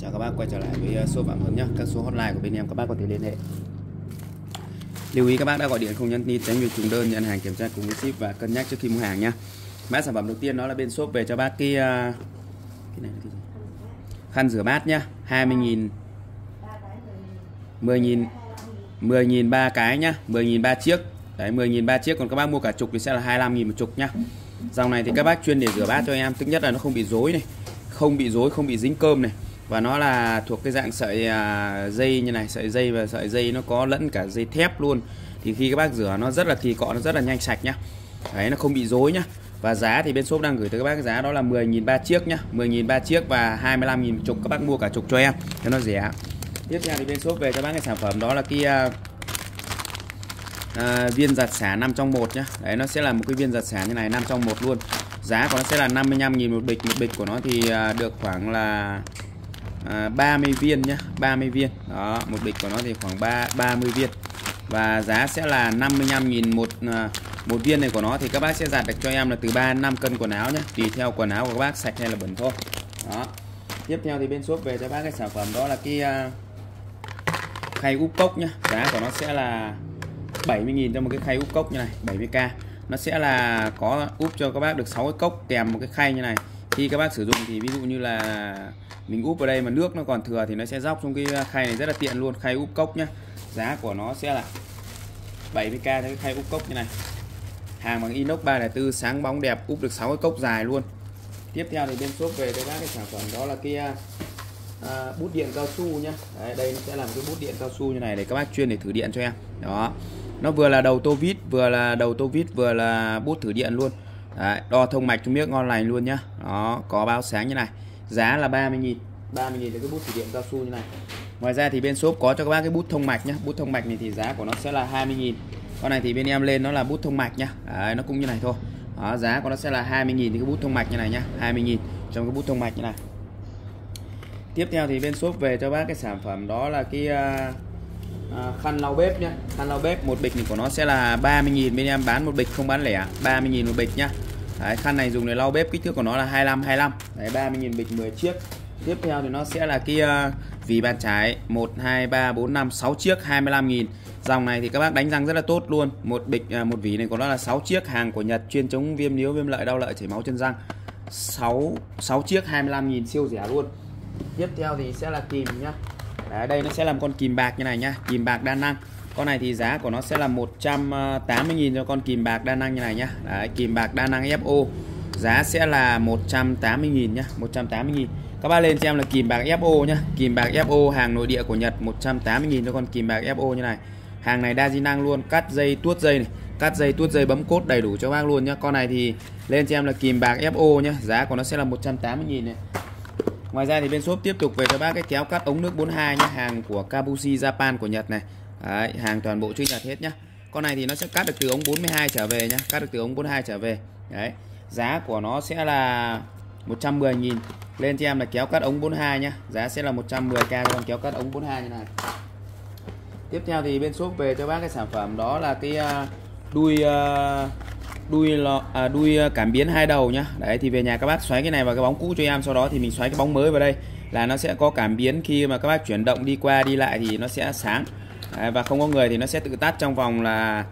Chào các bác quay trở lại với ờ, số shop Phạm Hướng nhé Các số hotline của bên em các bác có thể liên hệ. Lưu ý các bác đã gọi điện không nhắn tin tránh việc trùng đơn nhận hàng kiểm tra cùng với ship và cân nhắc trước khi mua hàng nhé Mã sản phẩm đầu tiên đó là bên shop về cho bác cái, ờ, cái này là cái gì? khăn rửa bát nhá 20.000 10.000 10.000 ba cái nhá 10.000 ba chiếc. Đấy 10.000 ba chiếc còn các bác mua cả chục thì sẽ là 25.000 một chục nhá. Dòng này thì các bác chuyên để rửa bát cho em. Thứ nhất là nó không bị rối này Không bị rối, không bị dính cơm này. Và nó là thuộc cái dạng sợi à, dây như này Sợi dây và sợi dây nó có lẫn cả dây thép luôn. Thì khi các bác rửa nó rất là thì cọ Nó rất là nhanh sạch nhá. Đấy nó không bị dối nhá. Và giá thì bên shop đang gửi tới các bác giá đó là 10.000 ba chiếc nhá. 10.000 ba chiếc và 25.000 chục các bác mua cả chục cho em cho nó rẻ. Tiếp theo thì bên shop về cho bác cái sản phẩm đó là cái à, à viên giặt xả 5 trong 1 nhá. Đấy nó sẽ là một cái viên giặt xả như này 5 trong 1 luôn. Giá của nó sẽ là 55.000 một bịch. Một bịch của nó thì à, được khoảng là à, 30 viên nhá 30 viên. Đó một bịch của nó thì khoảng 3 30 viên. Và giá sẽ là 55.000 một à, một viên này của nó thì các bác sẽ giặt được cho em là từ 3 đến 5 cân quần áo nhé tùy theo quần áo của các bác sạch hay là bẩn thôi. Đó. Tiếp theo thì bên shop về cho bác cái sản phẩm đó là cái uh, khay úp cốc nhá. Giá của nó sẽ là 70.000 cho một cái khay úp cốc như này 70k nó sẽ là có úp cho các bác được 6 cái cốc kèm một cái khay như này khi các bác sử dụng thì ví dụ như là mình úp vào đây mà nước nó còn thừa thì nó sẽ dốc trong cái khay này rất là tiện luôn khay úp cốc nhá. Giá của nó sẽ là 70k cho cái khay úp cốc như này. Hàng bằng inox 304 sáng bóng đẹp úp được 6 cái cốc dài luôn. Tiếp theo thì bên shop về cho các cái sản phẩm đó là cái à, à, bút điện cao su nhá. Đấy, đây nó sẽ làm cái bút điện cao su như này để các bác chuyên để thử điện cho em. Đó nó vừa là đầu tô vít vừa là đầu tô vít vừa là bút thử điện luôn. Đấy, đo thông mạch trong miếng ngon lành luôn nhá. Đó có báo sáng như này. Giá là 30.000 30.000 cho cái bút thủy điện cao su như này. Ngoài ra thì bên shop có cho các bác cái bút thông mạch nhá. Bút thông mạch này thì giá của nó sẽ là 20.000 con này thì bên em lên nó là bút thông mạch nhá. Đấy, nó cũng như này thôi. Đó, giá của nó sẽ là 20.000 thì cái bút thông mạch như này nhá. 20.000 trong cái bút thông mạch như này. Tiếp theo thì bên shop về cho bác cái sản phẩm đó là cái uh, uh, khăn lau bếp nhá. Khăn lau bếp một bịch này của nó sẽ là 30.000 bên em bán một bịch không bán lẻ. 30.000 một bịch nhá. Đấy, khăn này dùng để lau bếp kích thước của nó là 25 25 Đấy 30.000 bịch 10 chiếc. Tiếp theo thì nó sẽ là cái ờ, uh, vì bàn trái 1 2 3 4 5 6 chiếc 25.000 dòng này thì các bác đánh răng rất là tốt luôn. Một bịch à, một vỉ này của nó là 6 chiếc hàng của Nhật chuyên chống viêm níu viêm lợi đau lợi chảy máu chân răng. 6 6 chiếc 25.000 siêu rẻ luôn. Tiếp theo thì sẽ là kìm nhá. Đấy, đây nó sẽ làm con kìm bạc như này nhá kìm bạc đa năng con này thì giá của nó sẽ là 180.000 cho con kìm bạc đa năng như này nhá. Đấy, kìm bạc đa năng FO giá sẽ là 180.000 nhá 180.000 các bác lên cho em là kìm bạc FO nhá. Kìm bạc FO hàng nội địa của Nhật 180.000 cho con kìm bạc FO như này. Hàng này đa di năng luôn cắt dây tuốt dây này. Cắt dây tuốt dây bấm cốt đầy đủ cho bác luôn nhá. Con này thì lên cho em là kìm bạc FO nhá. Giá của nó sẽ là 180.000 này. Ngoài ra thì bên shop tiếp tục về cho bác cái kéo cắt ống nước 42 nhá. Hàng của Kabushi Japan của Nhật này. Đấy, hàng toàn bộ truy Nhật hết nhá. Con này thì nó sẽ cắt được từ ống 42 trở về nhá cắt được từ ống 42 trở về. Đấy giá của nó sẽ là 110.000 lên cho em là kéo cắt ống 42 nhá. Giá sẽ là 110k cho con kéo cắt ống 42 như này. Tiếp theo thì bên shop về cho bác cái sản phẩm đó là cái đuôi đuôi lò, à, đuôi à, à, à, cảm biến hai đầu nhá. Đấy thì về nhà các bác xoáy cái này vào cái bóng cũ cho em sau đó thì mình xoáy cái bóng mới vào đây. Là nó sẽ có cảm biến khi mà các bác chuyển động đi qua đi lại thì nó sẽ sáng đấy, và không có người thì nó sẽ tự tắt trong vòng là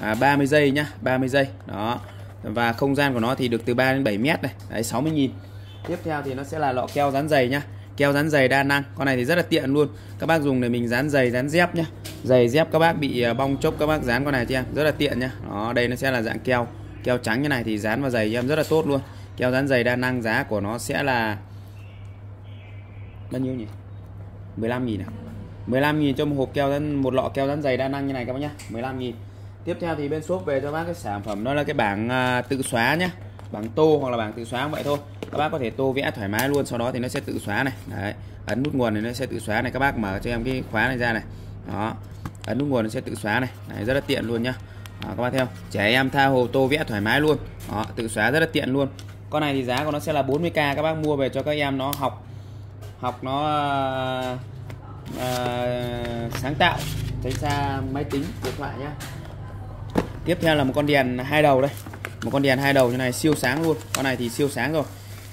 à, 30 giây nhá 30 giây. Đó. Và không gian của nó thì được từ 3 đến 7 mét này. Đấy 60 nghìn. Tiếp theo thì nó sẽ là lọ keo dán giày nhá. Keo dán giày đa năng. Con này thì rất là tiện luôn. Các bác dùng để mình dán giày dán dép nhá. Giày dép các bác bị à, bong chốc các bác dán con này cho em. Rất là tiện nhá. Đó đây nó sẽ là dạng keo keo trắng như này thì dán vào giày cho em rất là tốt luôn. Keo dán giày đa năng giá của nó sẽ là bao nhiêu nhỉ? 15 nghìn à 15 nghìn cho một hộp keo dán một lọ keo dán dày đa năng như này các bác nhá 15 nghìn. Tiếp theo thì bên shop về cho bác cái sản phẩm đó là cái bảng à, tự xóa nhá bảng tô hoặc là bảng tự xóa vậy thôi. Các bác có thể tô vẽ thoải mái luôn sau đó thì nó sẽ tự xóa này. Đấy ấn nút nguồn thì nó sẽ tự xóa này các bác mở cho em cái khóa này ra này. Đó ấn nút nguồn nó sẽ tự xóa này. Đấy, rất là tiện luôn nhá. Đó, các bác theo, trẻ em tha hồ tô vẽ thoải mái luôn. Đó, tự xóa rất là tiện luôn. Con này thì giá của nó sẽ là 40k các bác mua về cho các em nó học học nó à, uh, sáng tạo tránh xa máy tính điện thoại nhé. tiếp theo là một con đèn hai đầu đây. Một con đèn hai đầu như này siêu sáng luôn. Con này thì siêu sáng rồi.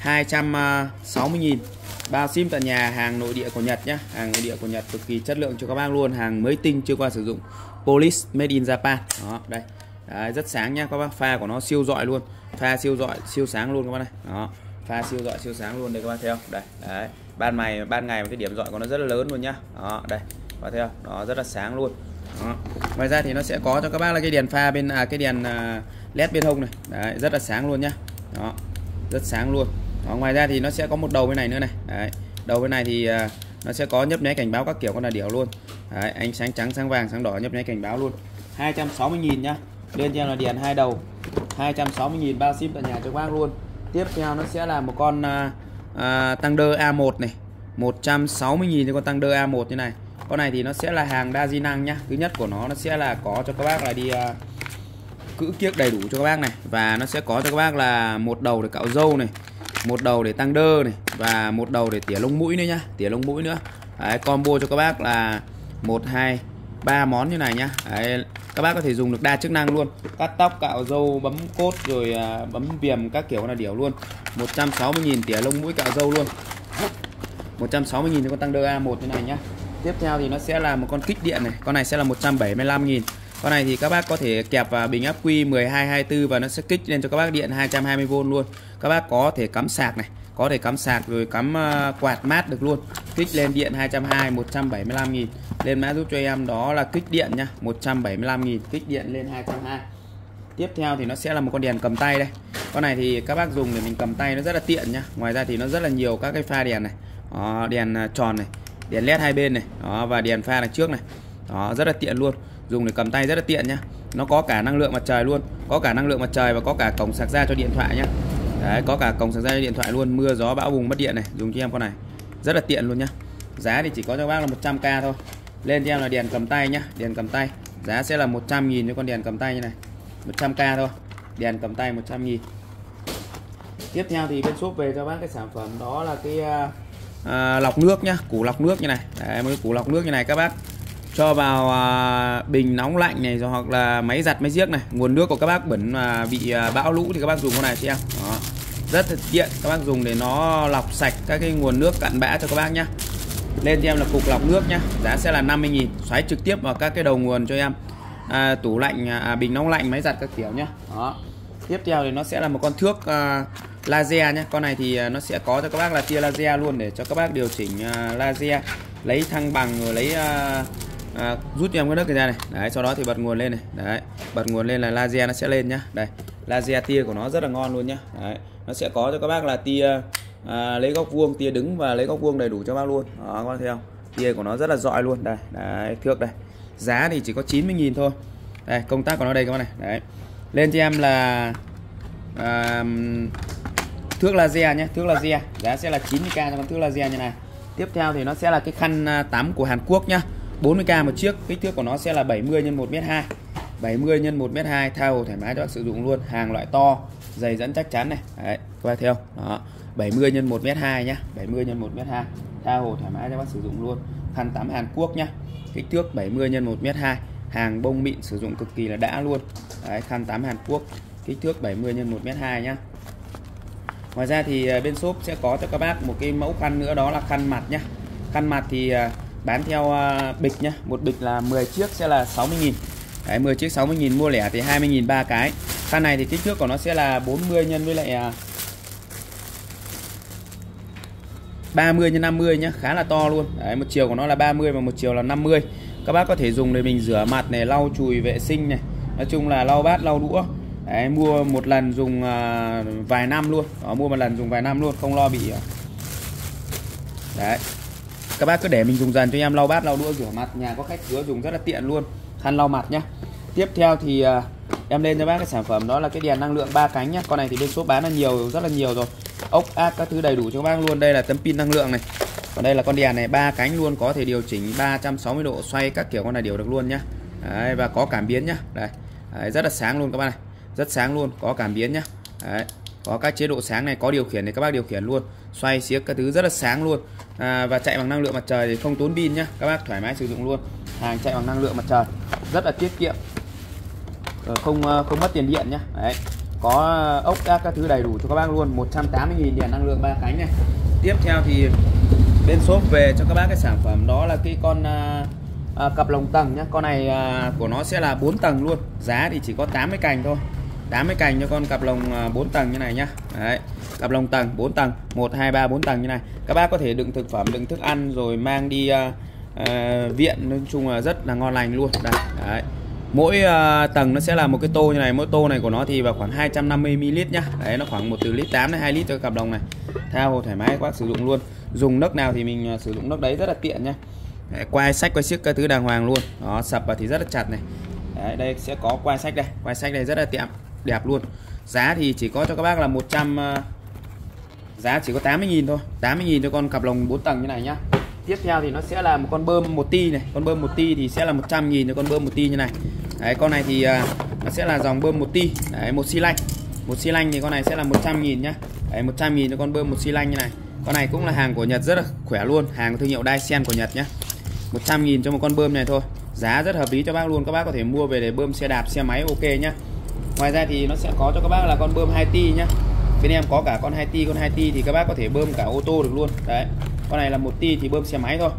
260.000 ờ, bao sim tận nhà hàng nội địa của Nhật nhé hàng nội địa của Nhật cực kỳ chất lượng cho các bác luôn. Hàng mới tinh chưa qua sử dụng. Police made in Japan. Đó đây. Đấy, rất sáng nhá các bác. Pha của nó siêu giỏi luôn. Pha siêu giỏi siêu sáng luôn các bác này. Đó pha siêu giỏi siêu sáng luôn đây các bác theo, đây đấy ban ngày ban ngày cái điểm dọi của nó rất là lớn luôn nhá. Đó đây và theo nó đó rất là sáng luôn. Đó. ngoài ra thì nó sẽ có cho các bác là cái đèn pha bên à, cái đèn à, led bên hông này. Đấy rất là sáng luôn nhá. Đó rất sáng luôn. Đó, ngoài ra thì nó sẽ có một đầu bên này nữa này. Đấy đầu bên này thì à, nó sẽ có nhấp nháy cảnh báo các kiểu con là điểu luôn. Đấy, ánh sáng trắng sáng vàng sáng đỏ nhấp nháy cảnh báo luôn. 260.000 nhá. Lên cho là đèn hai đầu. 260.000 bao ship tại nhà cho bác luôn. Tiếp theo nó sẽ là một con à, à, tăng đơ A1 này 160.000 cho con tăng đơ A1 như này. Con này thì nó sẽ là hàng đa di năng nhá. Thứ nhất của nó nó sẽ là có cho các bác là đi à, cữ kiếc đầy đủ cho các bác này. Và nó sẽ có cho các bác là một đầu để cạo râu này một đầu để tăng đơ này và một đầu để tỉa lông mũi nữa nhá tỉa lông mũi nữa. Đấy, combo cho các bác là một hai ba món như này nhá. Đấy, các bác có thể dùng được đa chức năng luôn. Cắt tóc cạo râu bấm cốt rồi à, bấm viềm các kiểu là điểu luôn. 160.000 tỉa lông mũi cạo dâu luôn. 160.000 cho con tăng đơ A1 như này nhá. Tiếp theo thì nó sẽ là một con kích điện này. Con này sẽ là 175.000 con này thì các bác có thể kẹp vào bình áp quy 1224 và nó sẽ kích lên cho các bác điện 220V luôn. Các bác có thể cắm sạc này, có thể cắm sạc rồi cắm ờ, quạt mát được luôn. Kích lên điện 220 175.000 lên mã giúp cho em đó là kích điện nhá 175.000 kích điện lên 220 tiếp theo thì nó sẽ là một con đèn cầm tay đây. Con này thì các bác dùng để mình cầm tay nó rất là tiện nhá. Ngoài ra thì nó rất là nhiều các cái pha đèn này. Đó, đèn à, tròn này đèn led hai bên này đó, và đèn pha đằng trước này. Đó rất là tiện luôn. Dùng để cầm tay rất là tiện nhá. Nó có cả năng lượng mặt trời luôn có cả năng lượng mặt trời và có cả cổng sạc ra cho điện thoại nhá. Đấy, có cả cổng sạc ra cho điện thoại luôn. Mưa gió bão bùng mất điện này. Dùng cho em con này. Rất là tiện luôn nhá. Giá thì chỉ có cho bác là 100k thôi. Lên cho em là đèn cầm tay nhá đèn cầm tay. Giá sẽ là 100.000 cho con đèn cầm tay như này. 100k thôi. Đèn cầm tay 100.000 tiếp theo thì bên shop về cho bác cái sản phẩm đó là cái à, à lọc nước nhá củ lọc nước như này. Đấy, một cái củ lọc nước như này các bác. Cho vào à, bình nóng lạnh này rồi hoặc là máy giặt máy giếc này. Nguồn nước của các bác bẩn mà bị à, bão lũ thì các bác dùng con này cho em. Đó. rất là tiện các bác dùng để nó lọc sạch các cái nguồn nước cặn bã cho các bác nhá. Lên cho em là cục lọc nước nhá giá sẽ là 50.000 xoáy trực tiếp vào các cái đầu nguồn cho em à, tủ lạnh à, à, bình nóng lạnh máy giặt các kiểu nhá. Đó. Tiếp theo thì nó sẽ là một con thước à, laser nhé con này thì à, nó sẽ có cho các bác là tia laser luôn để cho các bác điều chỉnh à, laser lấy thăng bằng rồi lấy à, à, rút em cái nước ra này. Đấy sau đó thì bật nguồn lên này. Đấy bật nguồn lên là laser nó sẽ lên nhá. Đây laser tia của nó rất là ngon luôn nhá. Đấy nó sẽ có cho các bác là tia à, lấy góc vuông tia đứng và lấy góc vuông đầy đủ cho bác luôn. Đó các bác thấy không? Tia của nó rất là giỏi luôn. Đây đấy thước đây giá thì chỉ có 90.000 thôi. Đây công tác của nó đây các bạn này. Đấy. Lên cho em là à, thước laser nhé thước laser. Giá sẽ là 90k cho con thước laser như này. Tiếp theo thì nó sẽ là cái khăn à, tắm của Hàn Quốc nhá. 40k một chiếc kích thước của nó sẽ là 70 x 1m2 70 x 1m2 tha hồ thoải mái cho bác sử dụng luôn. Hàng loại to dày dẫn chắc chắn này. Đấy các bác thấy không? Đó. 70 x 1m2 nhá 70 x 1m2 tha hồ thoải mái cho bác sử dụng luôn. Khăn tắm Hàn Quốc nhá kích thước 70 x 1m2 hàng bông mịn sử dụng cực kỳ là đã luôn. Đấy, khăn 8 Hàn Quốc kích thước 70 x 1m2 nhá. Ngoài ra thì à, bên shop sẽ có cho các bác một cái mẫu khăn nữa đó là khăn mặt nhá. Khăn mặt thì à, bán theo à, bịch nhá. Một bịch là 10 chiếc sẽ là 60.000 Đấy 10 chiếc 60.000 mua lẻ thì 20.000 ba cái. Khăn này thì kích thước của nó sẽ là 40 nhân với lại 30 nhân 50 nhá khá là to luôn. Đấy một chiều của nó là 30 và một chiều là 50 các bác có thể dùng để mình rửa mặt này lau chùi vệ sinh này. Nói chung là lau bát lau đũa. Đấy, mua một lần dùng uh, vài năm luôn. Đó, mua một lần dùng vài năm luôn không lo bị à, đấy. Các bác cứ để mình dùng dần cho em lau bát lau đũa rửa mặt. Nhà có khách cứ dùng rất là tiện luôn. Khăn lau mặt nhá. Tiếp theo thì uh, em lên cho bác cái sản phẩm đó là cái đèn năng lượng ba cánh nhá. Con này thì bên shop bán là nhiều rất là nhiều rồi. Ốc ác các thứ đầy đủ cho các bác luôn. Đây là tấm pin năng lượng này. Còn đây là con đèn này ba cánh luôn có thể điều chỉnh 360 độ xoay các kiểu con này điều được luôn nhá. Đấy, và có cảm biến nhá. Đây. Đấy, rất là sáng luôn các bác này. Rất sáng luôn có cảm biến nhá. Đấy. có các chế độ sáng này có điều khiển để các bác điều khiển luôn. Xoay xiếc các thứ rất là sáng luôn. À, và chạy bằng năng lượng mặt trời thì không tốn pin nhá. Các bác thoải mái sử dụng luôn. Hàng chạy bằng năng lượng mặt trời. Rất là tiết kiệm. Ờ, không ờ, không mất tiền điện nhá. Đấy. có ờ, ốc các các thứ đầy đủ cho các bác luôn 180.000 đèn năng lượng ba cánh này. Tiếp theo thì bên shop về cho các bác cái sản phẩm đó là cái con à, à, cặp lồng tầng nhá. Con này à, của nó sẽ là 4 tầng luôn giá thì chỉ có 80 cành thôi. 80 cành cho con cặp lồng à, 4 tầng như này nhá. Đấy, cặp lồng tầng 4 tầng 1 2 3 4 tầng như này. Các bác có thể đựng thực phẩm đựng thức ăn rồi mang đi à, à, viện nói chung là rất là ngon lành luôn. Đây Đấy mỗi uh, tầng nó sẽ là một cái tô như này mỗi tô này của nó thì vào khoảng 250 ml nhá. Đấy nó khoảng một từ lít 8 đến 2 lít cho cặp đồng này. Thao hồ thoải mái các bác sử dụng luôn. Dùng nước nào thì mình uh, sử dụng nước đấy rất là tiện nhá. Đấy, quai sách quay xiếc các thứ đàng hoàng luôn. Đó sập vào thì rất là chặt này. Đấy, đây sẽ có quai sách đây. Quai sách đây rất là tiệm đẹp luôn. Giá thì chỉ có cho các bác là 100 uh, à, giá chỉ có 80.000 thôi. 80.000 cho con cặp lồng 4 tầng như này nhá tiếp theo thì nó sẽ là một con bơm 1 ti này. Con bơm 1 ti thì sẽ là 100 nghìn cho con bơm 1 ti như này. Đấy con này thì uh, nó sẽ là dòng bơm 1 ti. Đấy một xi lanh. Một xi lanh thì con này sẽ là 100 nghìn nhá. Đấy 100 nghìn cho con bơm một xi lanh như này. Con này cũng là hàng của Nhật rất là khỏe luôn hàng thương hiệu Dyson của Nhật nhá. 100 nghìn cho một con bơm này thôi. Giá rất hợp lý cho bác luôn. Các bác có thể mua về để bơm xe đạp xe máy ok nhá. Ngoài ra thì nó sẽ có cho các bác là con bơm 2 ti nhá bên em có cả con 2 ti con 2 ti thì các bác có thể bơm cả ô tô được luôn. Đấy con này là một ti thì bơm xe máy thôi.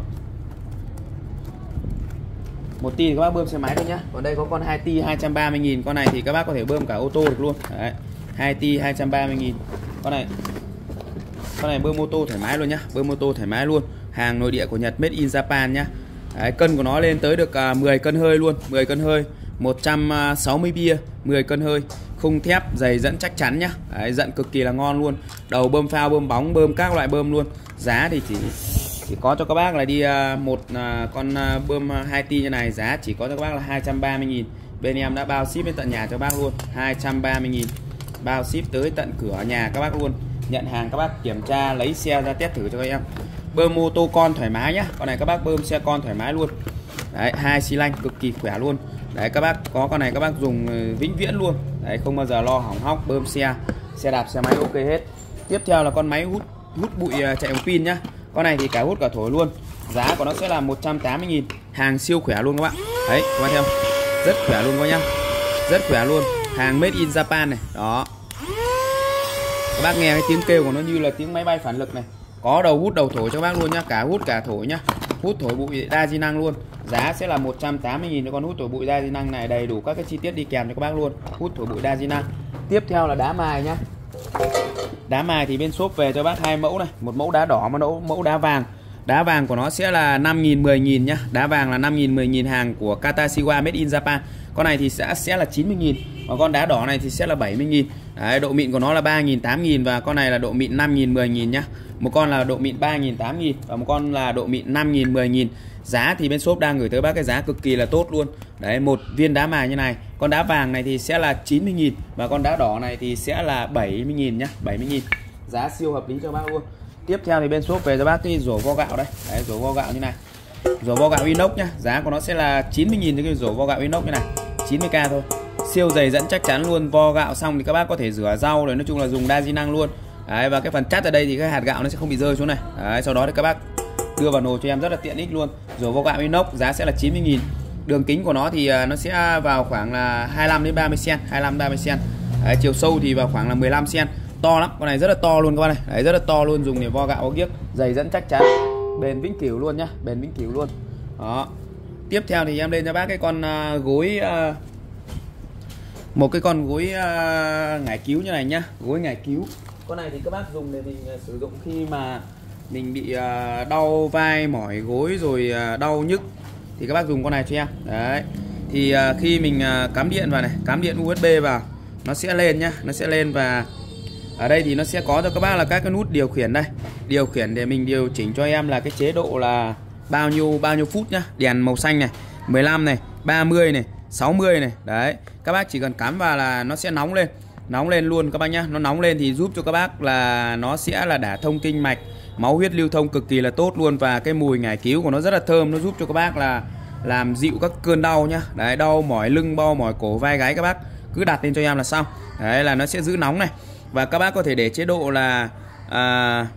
Một ti thì các bác bơm xe máy thôi nhá. Còn đây có con 2 ti 230.000 con này thì các bác có thể bơm cả ô tô được luôn. Đấy 2 ti 230.000 con này con này bơm ô tô thoải mái luôn nhá bơm ô tô thoải mái luôn. Hàng nội địa của Nhật made in Japan nhá. Đấy, cân của nó lên tới được à, 10 cân hơi luôn 10 cân hơi. 160 à, bia 10 cân hơi khung thép dày dẫn chắc chắn nhá. Đấy, dẫn cực kỳ là ngon luôn. Đầu bơm phao bơm bóng bơm các loại bơm luôn. Giá thì chỉ chỉ có cho các bác là đi à, một à, con à, bơm 2 ti như này giá chỉ có cho các bác là 230.000 bên em đã bao ship đến tận nhà cho bác luôn. 230.000 bao ship tới tận cửa nhà các bác luôn. Nhận hàng các bác kiểm tra lấy xe ra test thử cho các em. Bơm mô tô con thoải mái nhá. Con này các bác bơm xe con thoải mái luôn. Đấy hai xi lanh cực kỳ khỏe luôn đấy, các bác có con này, các bác dùng ừ, vĩnh viễn luôn. Đấy, không bao giờ lo hỏng hóc, bơm xe xe đạp, xe máy, ok hết. Tiếp theo là con máy hút hút bụi à, chạy bằng pin nhá. Con này thì cả hút cả thổi luôn. Giá của nó sẽ là 180.000 hàng siêu khỏe luôn các bạn đấy, các bạn theo rất khỏe luôn các nhá. Rất khỏe luôn. Hàng made in Japan này. Đó. Các bác nghe cái tiếng kêu của nó như là tiếng máy bay phản lực này. Có đầu hút, đầu thổi cho các bác luôn nhá. Cả hút, cả thổi nhá hút thổi bụi đa di năng luôn. Giá sẽ là 180.000 cho con hút thổi bụi đa di năng này. Đầy đủ các cái chi tiết đi kèm cho các bác luôn. Hút thổi bụi đa di năng. Tiếp theo là đá mài nhá. Đá mài thì bên shop về cho bác hai mẫu này. Một mẫu đá đỏ, một mẫu mẫu đá vàng. Đá vàng của nó sẽ là 5.000 10.000 nhá. Đá vàng là 5.000 10.000 hàng của Katashiwa made in Japan. Con này thì sẽ sẽ là 90.000 còn con đá đỏ này thì sẽ là 70.000 Đấy, độ mịn của nó là 3.000 8.000 và con này là độ mịn 5.000 10.000 nhá. Một con là độ mịn 3.000 8.000 và một con là độ mịn 5.000 10.000 giá thì bên shop đang gửi tới bác cái giá cực kỳ là tốt luôn. Đấy một viên đá mài như này. Con đá vàng này thì sẽ là 90.000 và con đá đỏ này thì sẽ là 70.000 nhá 70.000 giá siêu hợp lý cho bác luôn. Tiếp theo thì bên shop về cho bác cái rổ vo gạo đây. Đấy rổ vo gạo như này. Rổ vo gạo inox nhá. Giá của nó sẽ là 90.000 cho cái rổ vo gạo inox như này. 90k thôi siêu dày dẫn chắc chắn luôn vo gạo xong thì các bác có thể rửa rau rồi nói chung là dùng đa di năng luôn. Đấy và cái phần chắt ở đây thì cái hạt gạo nó sẽ không bị rơi xuống này. Đấy sau đó thì các bác đưa vào nồi cho em rất là tiện ích luôn. Rồi vo gạo inox giá sẽ là 90.000 đường kính của nó thì à, nó sẽ vào khoảng là 25 đến 30 cm 25 30 cm đấy, chiều sâu thì vào khoảng là 15 cm to lắm con này rất là to luôn các bạn này. Đấy, rất là to luôn dùng để vo gạo vo kiếc dày dẫn chắc chắn. Bền vĩnh cửu luôn nhá bền vĩnh cửu luôn. Đó. Tiếp theo thì em lên cho bác cái con uh, gối uh, một cái con gối uh, ngải cứu như này nhá. Gối ngải cứu. Con này thì các bác dùng để mình uh, sử dụng khi mà mình bị uh, đau vai mỏi gối rồi uh, đau nhức. Thì các bác dùng con này cho em. Đấy. Thì uh, khi mình uh, cắm điện vào này cắm điện USB vào nó sẽ lên nhá nó sẽ lên và ở đây thì nó sẽ có cho các bác là các cái nút điều khiển đây. Điều khiển để mình điều chỉnh cho em là cái chế độ là bao nhiêu bao nhiêu phút nhá. Đèn màu xanh này 15 này 30 này 60 này. Đấy các bác chỉ cần cắm vào là nó sẽ nóng lên. Nóng lên luôn các bác nhá. Nó nóng lên thì giúp cho các bác là nó sẽ là đả thông kinh mạch máu huyết lưu thông cực kỳ là tốt luôn và cái mùi ngải cứu của nó rất là thơm. Nó giúp cho các bác là làm dịu các cơn đau nhá. Đấy đau mỏi lưng đau mỏi cổ vai gáy các bác. Cứ đặt lên cho em là xong. Đấy là nó sẽ giữ nóng này. Và các bác có thể để chế độ là à,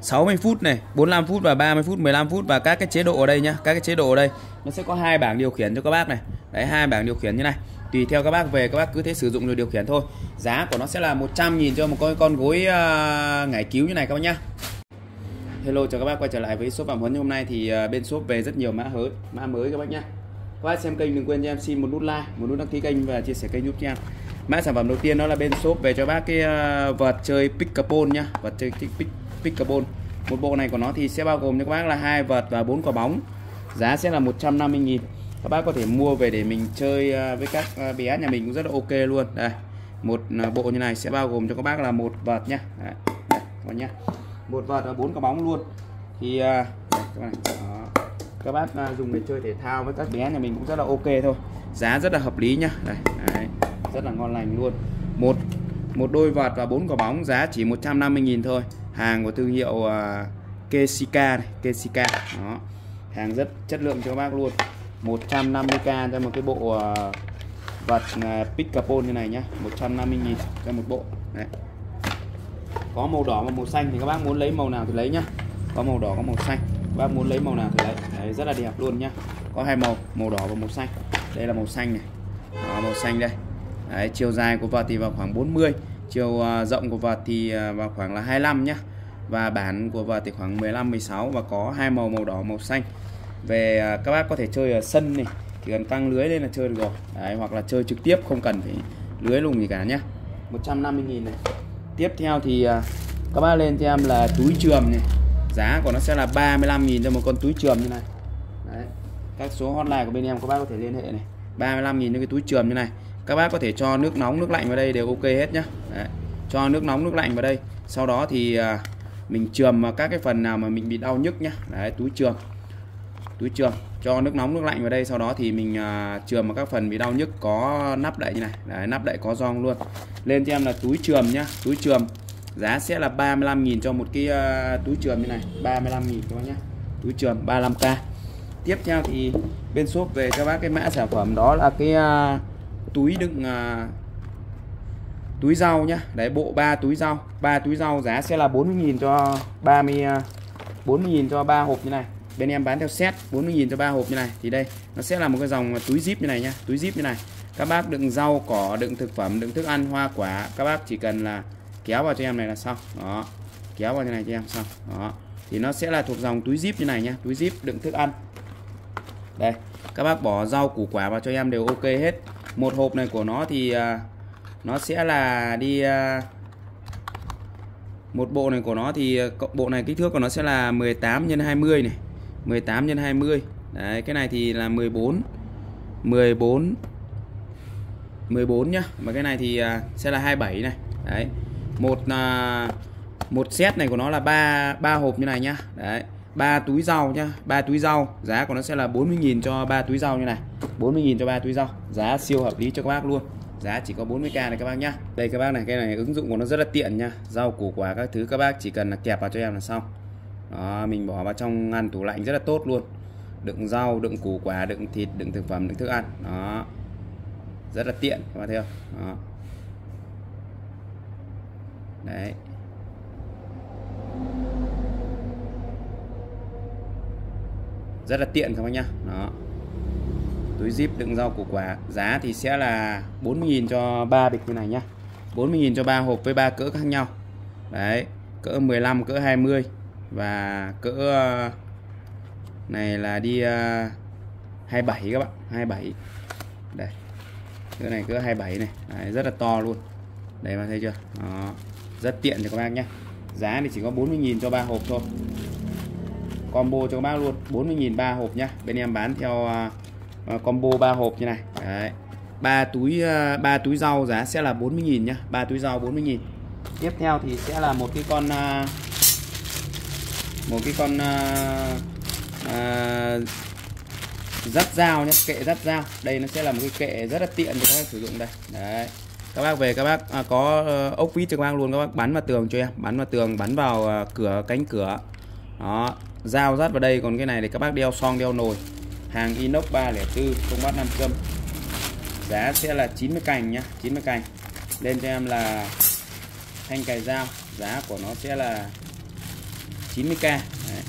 60 phút này 45 phút và 30 phút 15 phút và các cái chế độ ở đây nhá. Các cái chế độ ở đây nó sẽ có hai bảng điều khiển cho các bác này. Đấy hai bảng điều khiển như này. Tùy theo các bác về các bác cứ thế sử dụng rồi điều khiển thôi. Giá của nó sẽ là 100 nghìn cho một con con gối uh, ngải cứu như này các bác nhá. Hello chào các bác quay trở lại với shop Phạm Huấn. Hôm nay thì uh, bên shop về rất nhiều mã mới mã mới các bác nhá. Các bác xem kênh đừng quên cho em xin một nút like một nút đăng ký kênh và chia sẻ kênh giúp cho em. Mã sản phẩm đầu tiên đó là bên shop về cho bác cái uh, vợt chơi pickleball nhá. Vợt chơi pick, pickleball. Một bộ này của nó thì sẽ bao gồm cho các bác là hai vợt và bốn quả bóng giá sẽ là 150 nghìn. Các bác có thể mua về để mình chơi à, với các à, bé nhà mình cũng rất là ok luôn. Đây một à, bộ như này sẽ bao gồm cho các bác là một vợt nhá. Đây, đây, nhá. Một vợt là bốn quả bóng luôn. Thì đây, các, đó. các bác dùng để chơi thể thao với các bé nhà mình cũng rất là ok thôi. Giá rất là hợp lý nhá. Đây, đấy, rất là ngon lành luôn. Một một đôi vợt và bốn quả bóng giá chỉ 150.000 thôi. Hàng của thương hiệu uh, Kesika này Kesika đó hàng rất chất lượng cho các bác luôn. 150k cho một cái bộ ờ, vật ờ, pick Picapone như này nhá. 150.000 cho một bộ. Đấy. có màu đỏ và màu xanh thì các bác muốn lấy màu nào thì lấy nhá. Có màu đỏ có màu xanh. Các bác muốn lấy màu nào thì lấy. Đấy, rất là đẹp luôn nhá. Có hai màu màu đỏ và màu xanh. Đây là màu xanh này. Đó, màu xanh đây. Đấy, chiều dài của vật thì vào khoảng 40 chiều ờ, rộng của vật thì vào khoảng là 25 nhá. Và bản của vật thì khoảng 15 16 và có hai màu màu đỏ màu xanh về à, các bác có thể chơi ở sân này chỉ cần căng lưới lên là chơi được rồi. Đấy, hoặc là chơi trực tiếp không cần phải lưới lùng gì cả nhé 150.000 này. Tiếp theo thì à, các bác lên cho em là túi trường này. Giá của nó sẽ là 35.000 cho một con túi trường như này. Đấy. các số hotline của bên em các bác có thể liên hệ này. 35.000 cho cái túi trường như này. Các bác có thể cho nước nóng nước lạnh vào đây đều ok hết nhá. Đấy. cho nước nóng nước lạnh vào đây. Sau đó thì à, mình trường các cái phần nào mà mình bị đau nhức nhá. Đấy, túi trường túi trường. Cho nước nóng nước lạnh vào đây sau đó thì mình uh, trường vào các phần bị đau nhức có nắp đậy như này. Đấy, nắp đậy có rong luôn. Lên cho em là túi trường nhá túi trường. Giá sẽ là 35.000 cho một cái uh, túi trường như này. 35.000 các bác nhá túi trường 35k tiếp theo thì bên shop về cho bác cái mã sản phẩm đó là cái uh, túi đựng uh, túi rau nhá. Đấy bộ 3 túi rau. 3 túi rau giá sẽ là 40.000 cho 30 40.000 cho 3 hộp như này bên em bán theo set 40.000 cho ba hộp như này. Thì đây nó sẽ là một cái dòng túi zip như này nhá túi zip như này. Các bác đựng rau cỏ đựng thực phẩm đựng thức ăn hoa quả. Các bác chỉ cần là kéo vào cho em này là xong. Đó kéo vào như này cho em xong. Đó thì nó sẽ là thuộc dòng túi zip như này nhá túi zip đựng thức ăn. Đây các bác bỏ rau củ quả vào cho em đều ok hết. Một hộp này của nó thì uh, nó sẽ là đi uh, một bộ này của nó thì à, bộ này kích thước của nó sẽ là 18 x 20 này. 18 nhân 20 đấy cái này thì là 14 14 14 nhá. Mà cái này thì à, sẽ là 27 này. Đấy. Một à, một set này của nó là ba ba hộp như này nhá. Đấy. Ba túi rau nhá. Ba túi rau. Giá của nó sẽ là 40.000 cho ba túi rau như này. 40.000 cho ba túi rau. Giá siêu hợp lý cho các bác luôn. Giá chỉ có 40k này các bác nhá. Đây các bác này cái này ứng dụng của nó rất là tiện nhá. Rau củ quả các thứ các bác chỉ cần là kẹp vào cho em là xong đó, mình bỏ vào trong ngăn tủ lạnh rất là tốt luôn. Đựng rau đựng củ quả đựng thịt đựng thực phẩm đựng thức ăn. Đó. Rất là tiện các bạn thấy không? Đó. đấy. Rất là tiện các bác nhá. Đó. Túi zip đựng rau củ quả giá thì sẽ là 40.000 cho 3 bịch như này nhá. 40.000 cho 3 hộp với 3 cỡ khác nhau. Đấy cỡ 15 cỡ 20 và cỡ ờ, này là đi ờ, 27 các bạn 27 đây cỡ này cỡ 27 này. Đấy, rất là to luôn. Đấy bạn thấy chưa? Đó. rất tiện cho các bác nhé giá thì chỉ có 40.000 cho ba hộp thôi. Combo cho các bác luôn 40.000 ba hộp nhá. Bên em bán theo uh, combo ba hộp như này. Đấy. ba túi uh, ba túi rau giá sẽ là 40.000 nhá. Ba túi rau 40.000 tiếp theo thì sẽ là một cái con uh, một cái con à, à, uh, uh, dắt dao nhé kệ dắt dao. Đây nó sẽ là một cái kệ rất là tiện cho các bác sử dụng đây. Đấy. Các bác về các bác à, có uh, ốc vít cho các bác luôn. Các bác bắn vào tường cho em. Bắn vào tường bắn vào uh, cửa cánh cửa. Đó. Dao dắt vào đây. Còn cái này thì các bác đeo song đeo nồi. Hàng inox 304 không bắt nam châm giá sẽ là 90 cành nhá 90 cành. Lên cho em là thanh cài dao. Giá của nó sẽ là 90k Đấy.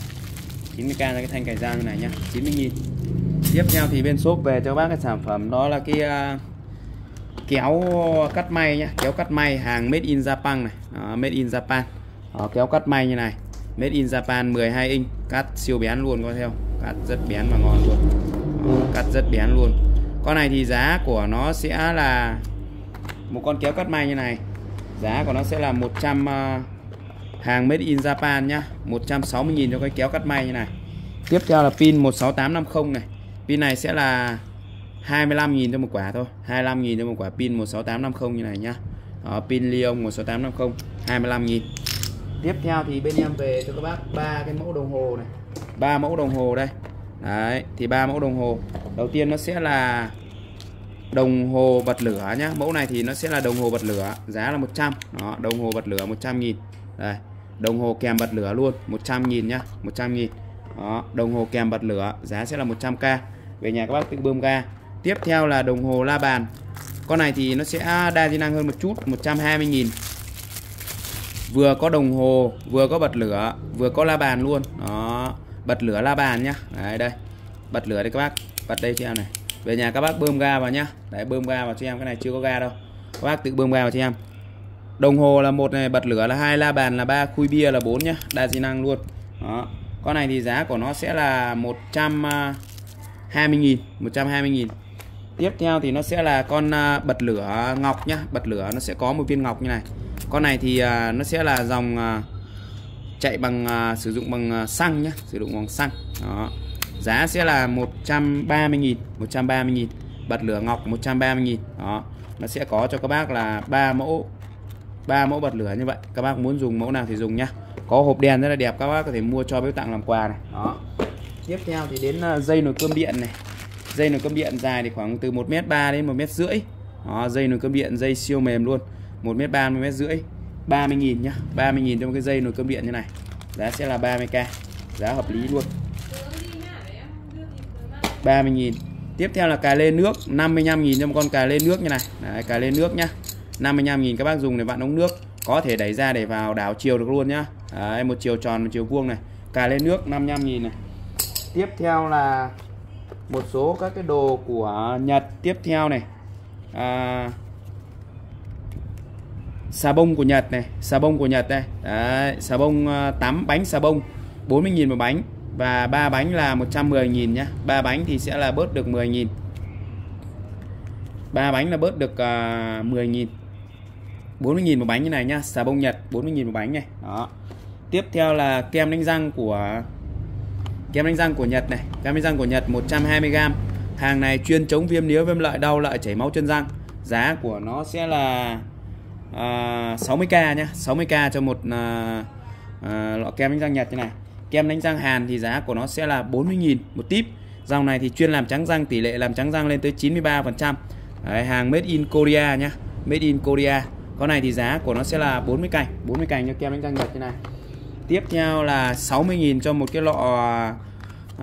90k là cái thanh cài dao như này nhá 90 nghìn. Tiếp theo thì bên shop về cho bác cái sản phẩm đó là cái uh, kéo cắt may nhá kéo cắt may hàng made in Japan này. Đó, made in Japan. Đó, kéo cắt may như này. Made in Japan 12 inch cắt siêu bén luôn có theo cắt rất bén và ngon luôn. Đó, cắt rất bén luôn. Con này thì giá của nó sẽ là một con kéo cắt may như này giá của nó sẽ là 100 uh, hàng made in Japan nhá. 160.000 cho cái kéo cắt may như này. Tiếp theo là pin 16850 này. Pin này sẽ là 25.000 cho một quả thôi. 25.000 cho một quả pin 16850 như này nhá. Đó, pin Lion 16850 25.000 tiếp theo thì bên em về cho các bác ba cái mẫu đồng hồ này. Ba mẫu đồng hồ đây. Đấy thì ba mẫu đồng hồ. Đầu tiên nó sẽ là đồng hồ bật lửa nhá. Mẫu này thì nó sẽ là đồng hồ bật lửa giá là 100 đó đồng hồ bật lửa 100 nghìn. Đây đồng hồ kèm bật lửa luôn 100 nghìn nhá 100 nghìn. Đó, đồng hồ kèm bật lửa, giá sẽ là 100k về nhà các bác tự bơm ga. Tiếp theo là đồng hồ la bàn. Con này thì nó sẽ đa di năng hơn một chút 120 nghìn. Vừa có đồng hồ, vừa có bật lửa, vừa có la bàn luôn. Đó, bật lửa la bàn nhá. Đấy, đây. Bật lửa đây các bác. Bật đây cho em này. Về nhà các bác bơm ga vào nhá. Đấy, bơm ga vào cho em. Cái này chưa có ga đâu. Các bác tự bơm ga vào cho em đồng hồ là một này, bật lửa là hai, la bàn là ba, khui bia là bốn nhá, đa di năng luôn. Đó, con này thì giá của nó sẽ là 120 000 120 000 tiếp theo thì nó sẽ là con à, bật lửa ngọc nhá, bật lửa nó sẽ có một viên ngọc như này. Con này thì à, nó sẽ là dòng à, chạy bằng sử dụng bằng xăng nhá, sử dụng bằng xăng. Đó, giá sẽ là 130.000 130.000 bật lửa ngọc 130.000 đó, nó sẽ có cho các bác là ba mẫu ba mẫu bật lửa như vậy. Các bác muốn dùng mẫu nào thì dùng nhá. Có hộp đèn rất là đẹp các bác có thể mua cho biếu tặng làm quà này. Đó. Tiếp theo thì đến ờ, dây nồi cơm điện này. Dây nồi cơm điện dài thì khoảng từ 1m3 đến 1m rưỡi. Đó, dây nồi cơm điện dây siêu mềm luôn. 1m3 1m rưỡi. 30.000 nhá. 30.000 cho một cái dây nồi cơm điện như này. Giá sẽ là 30k giá hợp lý luôn. 30.000 tiếp theo là cà lê nước. 55.000 cho một con cà lê nước như này. Đấy, cà lê nước nhá. 55.000 các bác dùng để vặn ống nước có thể đẩy ra để vào đảo chiều được luôn nhá. Đấy, một chiều tròn một chiều vuông này. Cà lên nước 55.000 này. Tiếp theo là một số các cái đồ của Nhật. Tiếp theo này à, xà bông của Nhật này xà bông của Nhật đây. Đấy, xà bông à, 8 bánh xà bông 40.000 một bánh. Và ba bánh là 110.000 nhá. Ba bánh thì sẽ là bớt được 10.000 ba bánh là bớt được à, uh, 10.000 40.000 một bánh như này nhá. Xà bông Nhật 40.000 một bánh này. Đó. Tiếp theo là kem đánh răng của kem đánh răng của Nhật này. Kem đánh răng của Nhật 120g hàng này chuyên chống viêm níu viêm lợi đau lợi chảy máu chân răng. Giá của nó sẽ là à, uh, 60k nhá. 60k cho một uh, uh, lọ kem đánh răng Nhật như này. Kem đánh răng Hàn thì giá của nó sẽ là 40.000 một tip dòng này thì chuyên làm trắng răng tỷ lệ làm trắng răng lên tới 93% Đấy, hàng made in Korea nhá. Made in Korea con này thì giá của nó sẽ là 40 cành. 40 cành cho kem đánh răng Nhật thế này. Tiếp theo là 60.000 cho một cái lọ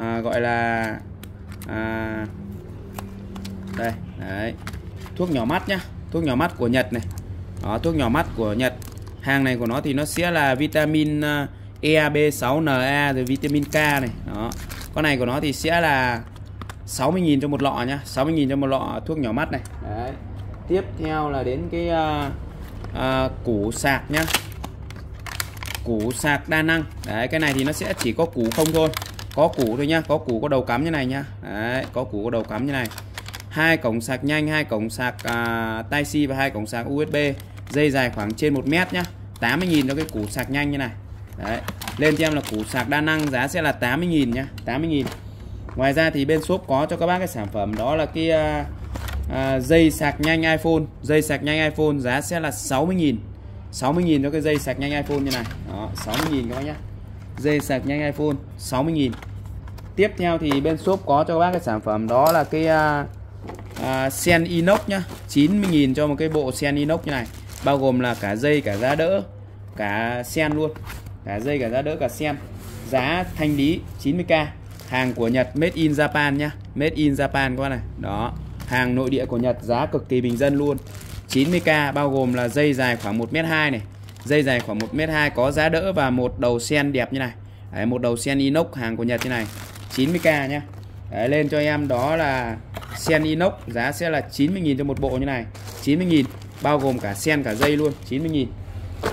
à, gọi là à, đây đấy. Thuốc nhỏ mắt nhá. Thuốc nhỏ mắt của Nhật này. Đó, thuốc nhỏ mắt của Nhật. Hàng này của nó thì nó sẽ là vitamin uh, E, B6, Na rồi vitamin K này. Đó. Con này của nó thì sẽ là 60.000 cho một lọ nhá. 60.000 cho một lọ thuốc nhỏ mắt này. Đấy. tiếp theo là đến cái uh, à, củ sạc nhá. Củ sạc đa năng. Đấy cái này thì nó sẽ chỉ có củ không thôi. Có củ thôi nhá có củ có đầu cắm như này nhá. Đấy có củ có đầu cắm như này. Hai cổng sạc nhanh hai cổng sạc à, tai si và hai cổng sạc USB dây dài khoảng trên 1 mét nhá. 80.000 cho cái củ sạc nhanh như này. Đấy. Lên cho em là củ sạc đa năng giá sẽ là 80.000 nhá 80.000 Ngoài ra thì bên shop có cho các bác cái sản phẩm đó là cái uh, à, dây sạc nhanh iPhone. Dây sạc nhanh iPhone giá sẽ là 60.000 60.000 cho cái dây sạc nhanh iPhone như này. Đó 60.000 các bác nhé. Dây sạc nhanh iPhone 60.000 Tiếp theo thì bên shop có cho các bác cái sản phẩm đó là cái à, à, sen inox nhá. 90.000 cho một cái bộ sen inox như này. Bao gồm là cả dây cả giá đỡ Cả sen luôn. Cả dây cả giá đỡ cả sen. Giá thanh lý 90k hàng của Nhật made in Japan nhá. Made in Japan các bạn này. Đó hàng nội địa của Nhật giá cực kỳ bình dân luôn. 90k bao gồm là dây dài khoảng 1m2 này. Dây dài khoảng 1m2 có giá đỡ và một đầu sen đẹp như này. Đấy, một đầu sen inox hàng của Nhật như này. 90k nhá. Đấy, lên cho em đó là sen inox giá sẽ là 90.000 cho một bộ như này. 90.000 bao gồm cả sen cả dây luôn 90.000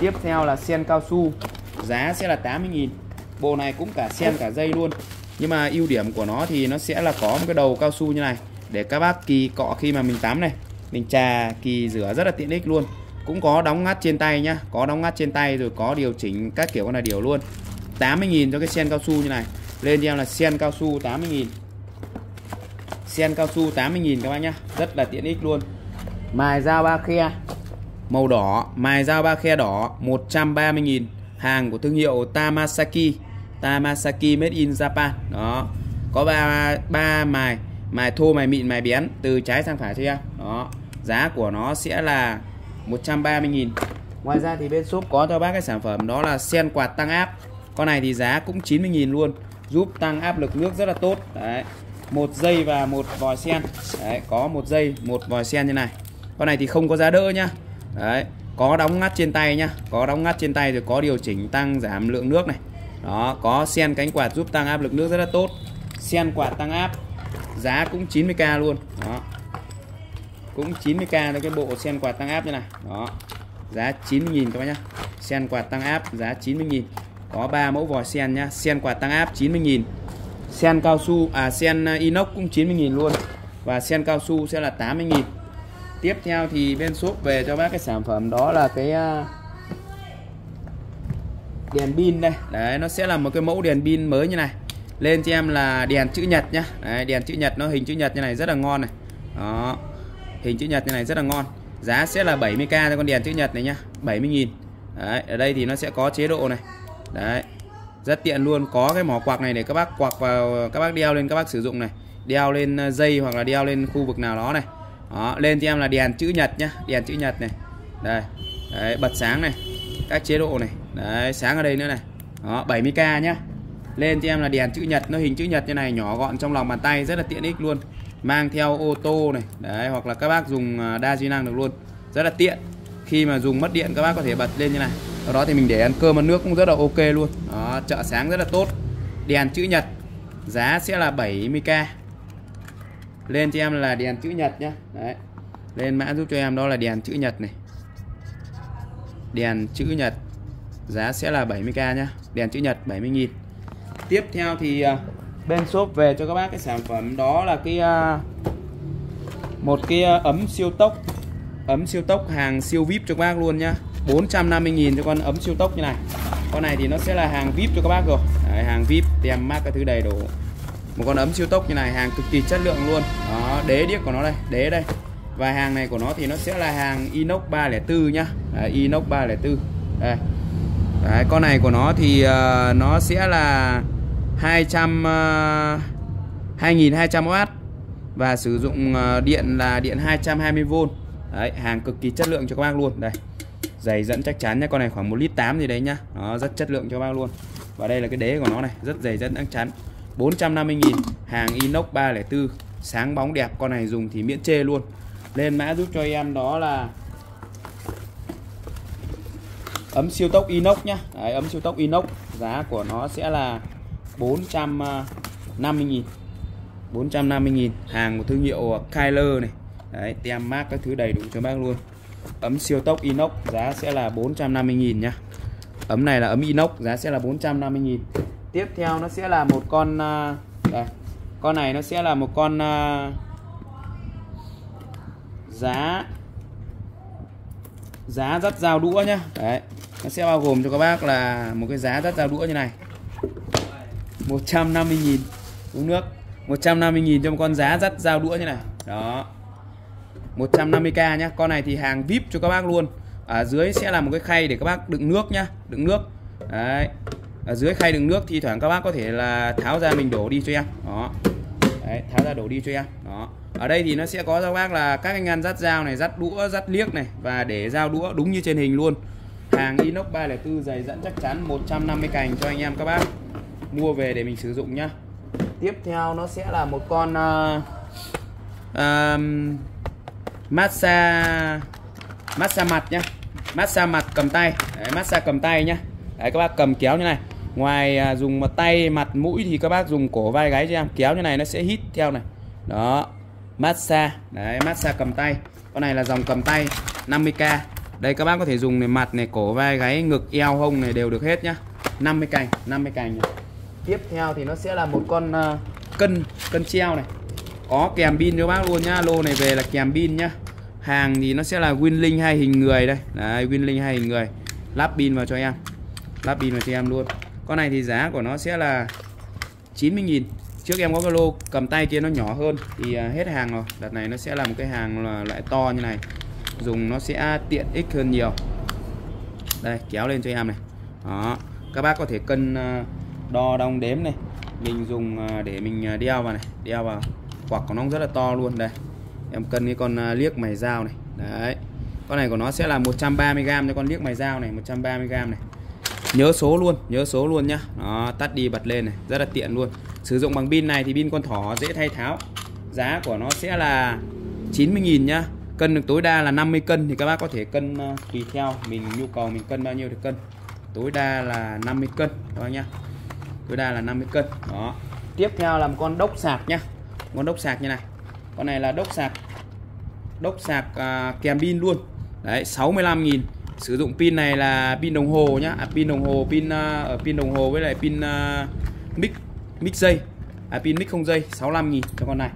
tiếp theo là sen cao su giá sẽ là 80.000 bộ này cũng cả sen cả dây luôn. Nhưng mà ưu điểm của nó thì nó sẽ là có một cái đầu cao su như này để các bác kỳ cọ khi mà mình tắm này. Mình trà, kỳ rửa rất là tiện ích luôn. Cũng có đóng ngắt trên tay nhá. Có đóng ngắt trên tay rồi có điều chỉnh các kiểu con là điều luôn. 80.000 cho cái sen cao su như này. Lên cho em là sen cao su 80.000 sen cao su 80.000 các bác nhá. Rất là tiện ích luôn. Mài dao ba khe. Màu đỏ. Mài dao ba khe đỏ. 130.000 hàng của thương hiệu Tamasaki. Tamasaki made in Japan. Đó. Có ba ba mài mài thô mài mịn mài bén từ trái sang phải cho em đó. Giá của nó sẽ là 130.000 ngoài ra thì bên shop có cho bác cái sản phẩm, đó là sen quạt tăng áp. Con này thì giá cũng 90.000 luôn, giúp tăng áp lực nước rất là tốt. Đấy. Một dây và một vòi sen. Đấy, có một dây một vòi sen như này. Con này thì không có giá đỡ nhá. Đấy, có đóng ngắt trên tay nhá. Có đóng ngắt trên tay rồi có điều chỉnh tăng giảm lượng nước này. Đó, có sen cánh quạt giúp tăng áp lực nước rất là tốt. Sen quạt tăng áp giá cũng 90k luôn. Đó. Cũng 90k đấy cái bộ sen quạt tăng áp như này. Đó. Giá 90.000 các bác nhá. Sen quạt tăng áp, giá 90.000 có 3 mẫu vòi sen nhá. Sen quạt tăng áp 90.000 sen cao su à sen à, inox cũng 90.000 luôn. Và sen cao su sẽ là 80.000 tiếp theo thì bên shop về cho bác cái sản phẩm đó là cái à, đèn pin đây. Đấy, nó sẽ là một cái mẫu đèn pin mới như này lên cho em là đèn chữ nhật nhá. Đấy, đèn chữ nhật nó hình chữ nhật như này rất là ngon này. Đó hình chữ nhật như này rất là ngon. Giá sẽ là 70k cho con đèn chữ nhật này nhá 70.000 đấy ở đây thì nó sẽ có chế độ này. Đấy rất tiện luôn. Có cái mỏ quạc này để các bác quạc vào các bác đeo lên các bác sử dụng này. Đeo lên ờ, dây hoặc là đeo lên khu vực nào đó này. Đó lên cho em là đèn chữ nhật nhá đèn chữ nhật này. Đây đấy, bật sáng này các chế độ này. Đấy sáng ở đây nữa này. Đó 70k nhá lên cho em là đèn chữ nhật, nó hình chữ nhật như này, nhỏ gọn trong lòng bàn tay, rất là tiện ích luôn. Mang theo ô tô này, đấy, hoặc là các bác dùng à, đa di năng được luôn. Rất là tiện. Khi mà dùng mất điện, các bác có thể bật lên như này. Sau đó thì mình để ăn cơm, ăn nước cũng rất là ok luôn. Đó, chợ sáng rất là tốt. Đèn chữ nhật, giá sẽ là 70k lên cho em là đèn chữ nhật nhá. Đấy. Lên mã giúp cho em, đó là đèn chữ nhật này. Đèn chữ nhật, giá sẽ là 70k nhá. Đèn chữ nhật 70.000 tiếp theo thì à, bên shop về cho các bác cái sản phẩm đó là cái à, một cái à, ấm siêu tốc ấm siêu tốc hàng siêu vip cho các bác luôn nhá. 450.000 cho con ấm siêu tốc như này. Con này thì nó sẽ là hàng vip cho các bác rồi. Đấy, hàng vip tem mát các thứ đầy đủ. Một con ấm siêu tốc như này hàng cực kỳ chất lượng luôn. Đó đế điếc của nó đây đế đây. Và hàng này của nó thì nó sẽ là hàng inox 304 nhá. Đấy, inox 304 đây. Đấy, con này của nó thì uh, nó sẽ là 200 uh, 2200W và sử dụng uh, điện là điện 220V Đấy, hàng cực kỳ chất lượng cho các bác luôn. Đây dày dẫn chắc chắn nhá con này khoảng 1 lít 8 gì đấy nhá. Nó rất chất lượng cho bác luôn. Và đây là cái đế của nó này rất dày dẫn chắc chắn. 450.000 hàng inox 304 sáng bóng đẹp con này dùng thì miễn chê luôn. Lên mã giúp cho em đó là ấm siêu tốc inox nhá. Đấy, ấm siêu tốc inox giá của nó sẽ là 450.000 450.000 ờ, hàng của thương hiệu ờ, Kyler này. Đấy, tem mát các thứ đầy đủ cho bác luôn. Ấm siêu tốc inox giá sẽ là 450.000 nhá. Ấm này là ấm inox, giá sẽ là 450.000 tiếp theo nó sẽ là một con ờ, đây. Con này nó sẽ là một con giá giá dắt dao đũa nhá. Đấy, nó sẽ bao gồm cho các bác là một cái giá dắt dao đũa như này. 150.000 uống nước 150.000 cho một con giá dắt dao đũa như này đó. 150k nhá. Con này thì hàng vip cho các bác luôn. Ở dưới sẽ là một cái khay để các bác đựng nước nhá. Đựng nước. Đấy. Ở dưới khay đựng nước thì thoảng các bác có thể là tháo ra mình đổ đi cho em. Đó. Đấy, tháo ra đổ đi cho em. Đó. Ở đây thì nó sẽ có cho các bác là các anh ngăn dắt dao này dắt đũa dắt liếc này và để dao đũa đúng như trên hình luôn. Hàng inox 304 dày dẫn chắc chắn 150 cành cho anh em các bác mua về để mình sử dụng nhá. Tiếp theo nó sẽ là một con uh, um, massage massage mặt nhá. Massage mặt cầm tay. Đấy, massage cầm tay nhá. Đấy, các bác cầm kéo như này. Ngoài à, dùng một tay mặt mũi thì các bác dùng cổ vai gáy cho em. Kéo như này nó sẽ hít theo này. Đó massage. Đấy massage cầm tay. Con này là dòng cầm tay 50k đây các bác có thể dùng này mặt này cổ vai gáy ngực eo hông này đều được hết nhá. 50 cành 50 cành tiếp theo thì nó sẽ là một con uh, cân cân treo này. Có kèm pin cho bác luôn nhá. Lô này về là kèm pin nhá. Hàng thì nó sẽ là Winlink hai hình người đây. Đấy Winlink hai hình người. Lắp pin vào cho em. Lắp pin vào cho em luôn. Con này thì giá của nó sẽ là 90.000 trước em có cái lô cầm tay kia nó nhỏ hơn thì uh, hết hàng rồi. Đợt này nó sẽ là một cái hàng là loại to như này. Dùng nó sẽ tiện ích hơn nhiều. Đây kéo lên cho em này. Đó các bác có thể cân uh, đo đong đếm này. Mình dùng à, để mình à, đeo vào này. Đeo vào. Quặc của nó rất là to luôn. Đây. Em cân cái con à, liếc mày dao này. Đấy. Con này của nó sẽ là 130g cho con liếc mày dao này. 130g này. Nhớ số luôn. Nhớ số luôn nhá. Nó tắt đi bật lên này. Rất là tiện luôn. Sử dụng bằng pin này thì pin con thỏ dễ thay tháo. Giá của nó sẽ là 90.000 nhá. Cân được tối đa là 50 cân thì các bác có thể cân tùy theo mình nhu cầu mình cân bao nhiêu thì cân. Tối đa là 50 cân đó nhá tối đa là 50 cân. Đó. Tiếp theo là một con đốc sạc nhá. Con đốc sạc như này. Con này là đốc sạc đốc sạc à, kèm pin luôn. Đấy 65.000 sử dụng pin này là pin đồng hồ nhá. À, pin đồng hồ pin à, ở pin đồng hồ với lại pin à, mic mic dây. À, pin mic không dây 65.000 cho con này.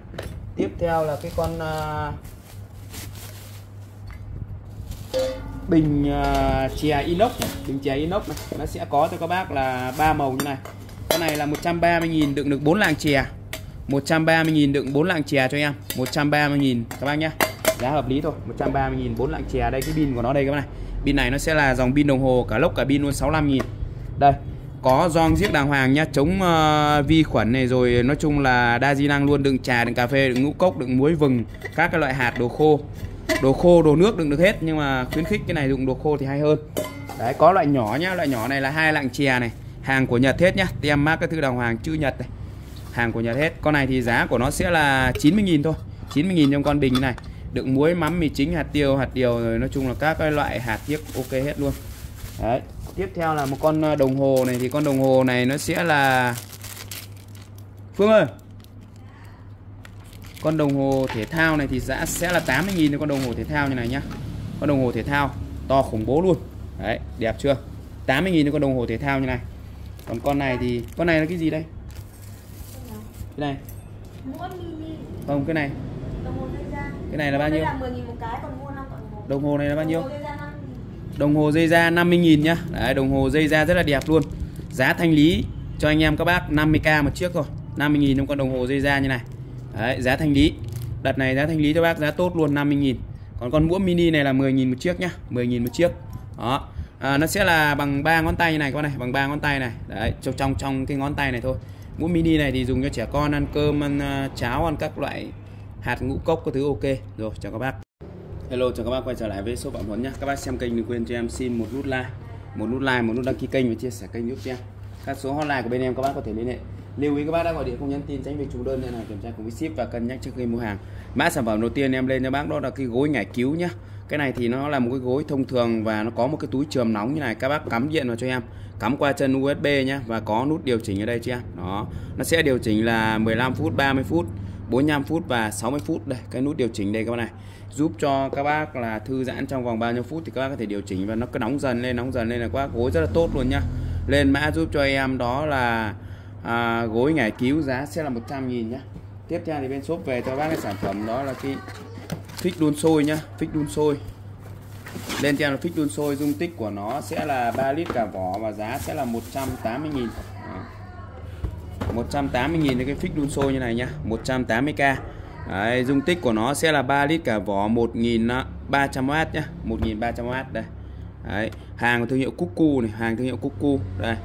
Tiếp theo là cái con à, bình uh, chè inox bình chè inox này. Nó sẽ có cho các bác là ba màu như này con này là 130.000 đựng được 4 làng chè. 130.000 đựng 4 lạng chè cho em. 130.000 các bác nhé giá hợp lý thôi 130.000 4 lạng chè. Đây cái pin của nó đây các bác này. Pin này nó sẽ là dòng pin đồng hồ cả lốc cả pin luôn 65.000 đây có gioăng giếc đàng hoàng nhá chống uh, vi khuẩn này rồi nói chung là đa di năng luôn đựng trà đựng cà phê đựng ngũ cốc đựng muối vừng các cái loại hạt đồ khô. Đồ khô đồ nước đựng được hết nhưng mà khuyến khích cái này dùng đồ khô thì hay hơn. Đấy có loại nhỏ nhá loại nhỏ này là hai lạng chè này hàng của Nhật hết nhá. Tem mát các thứ đàng hoàng, chữ Nhật này. Hàng của Nhật hết. Con này thì giá của nó sẽ là 90.000 thôi. 90.000 trong con bình này. Đựng muối, mắm, mì chính, hạt tiêu, hạt điều, rồi nói chung là các cái loại hạt tiếc ok hết luôn. Đấy. Tiếp theo là một con ờ, đồng hồ này. Thì con đồng hồ này nó sẽ là Phương ơi! Con đồng hồ thể thao này thì giá sẽ là 80.000 cho con đồng hồ thể thao như này nhá. Con đồng hồ thể thao to khủng bố luôn. Đấy, đẹp chưa? 80.000 cho con đồng hồ thể thao như này còn con này thì con này là cái gì đây? Cái này. Không cái này. Cái này là bao nhiêu? Đồng hồ này là bao nhiêu? Đồng hồ dây da 50.000 nhá. Đấy đồng hồ dây da rất là đẹp luôn. Giá thanh lý cho anh em các bác 50k một chiếc rồi 50.000 trong con đồng hồ dây da như này. Đấy, giá thanh lý. Đợt này giá thanh lý cho bác giá tốt luôn 50.000 còn con muỗng mini này là 10.000 một chiếc nhá. 10.000 một chiếc. Đó à, nó sẽ là bằng ba ngón tay như này con này bằng ba ngón tay này. Đấy trong trong trong cái ngón tay này thôi. Muỗng mini này thì dùng cho trẻ con ăn cơm ăn uh, cháo ăn các loại hạt ngũ cốc có thứ ok. Rồi chào các bác. Hello chào các bác quay trở lại với số phạm huấn nhé các bác xem kênh đừng quên cho em xin một nút like. Một nút like một nút đăng ký kênh và chia sẻ kênh giúp cho em. Các số hotline của bên em các bác có thể liên hệ. Lưu ý các bác đã gọi điện không nhắn tin tránh việc chủ đơn nên là kiểm tra cùng với ship và cân nhắc trước khi mua hàng. Mã sản phẩm đầu tiên em lên cho bác đó là cái gối ngải cứu nhá cái này thì nó là một cái gối thông thường và nó có một cái túi trường nóng như này. Các bác cắm điện vào cho em. Cắm qua chân USB nhé và có nút điều chỉnh ở đây cho em. Đó. Nó sẽ điều chỉnh là 15 phút 30 phút 45 phút và 60 phút. Đây cái nút điều chỉnh đây các bạn này. Giúp cho các bác là thư giãn trong vòng bao nhiêu phút thì các bác có thể điều chỉnh và nó cứ nóng dần lên nóng dần lên là quá gối rất là tốt luôn nhá. Lên mã giúp cho em đó là à, gối ngải cứu giá sẽ là 100 nghìn nhá. Tiếp theo thì bên shop về cho bác cái sản phẩm đó là cái phích đun sôi nhá phích đun sôi. Lên theo là phích đun sôi dung tích của nó sẽ là 3 lít cả vỏ và giá sẽ là 180.000 180.000 cái phích đun sôi như này nhá 180k Đấy, dung tích của nó sẽ là 3 lít cả vỏ 1.300W nhá 1.300W đây. Đấy, hàng của thương hiệu Cuckoo này hàng thương hiệu Cuckoo đây.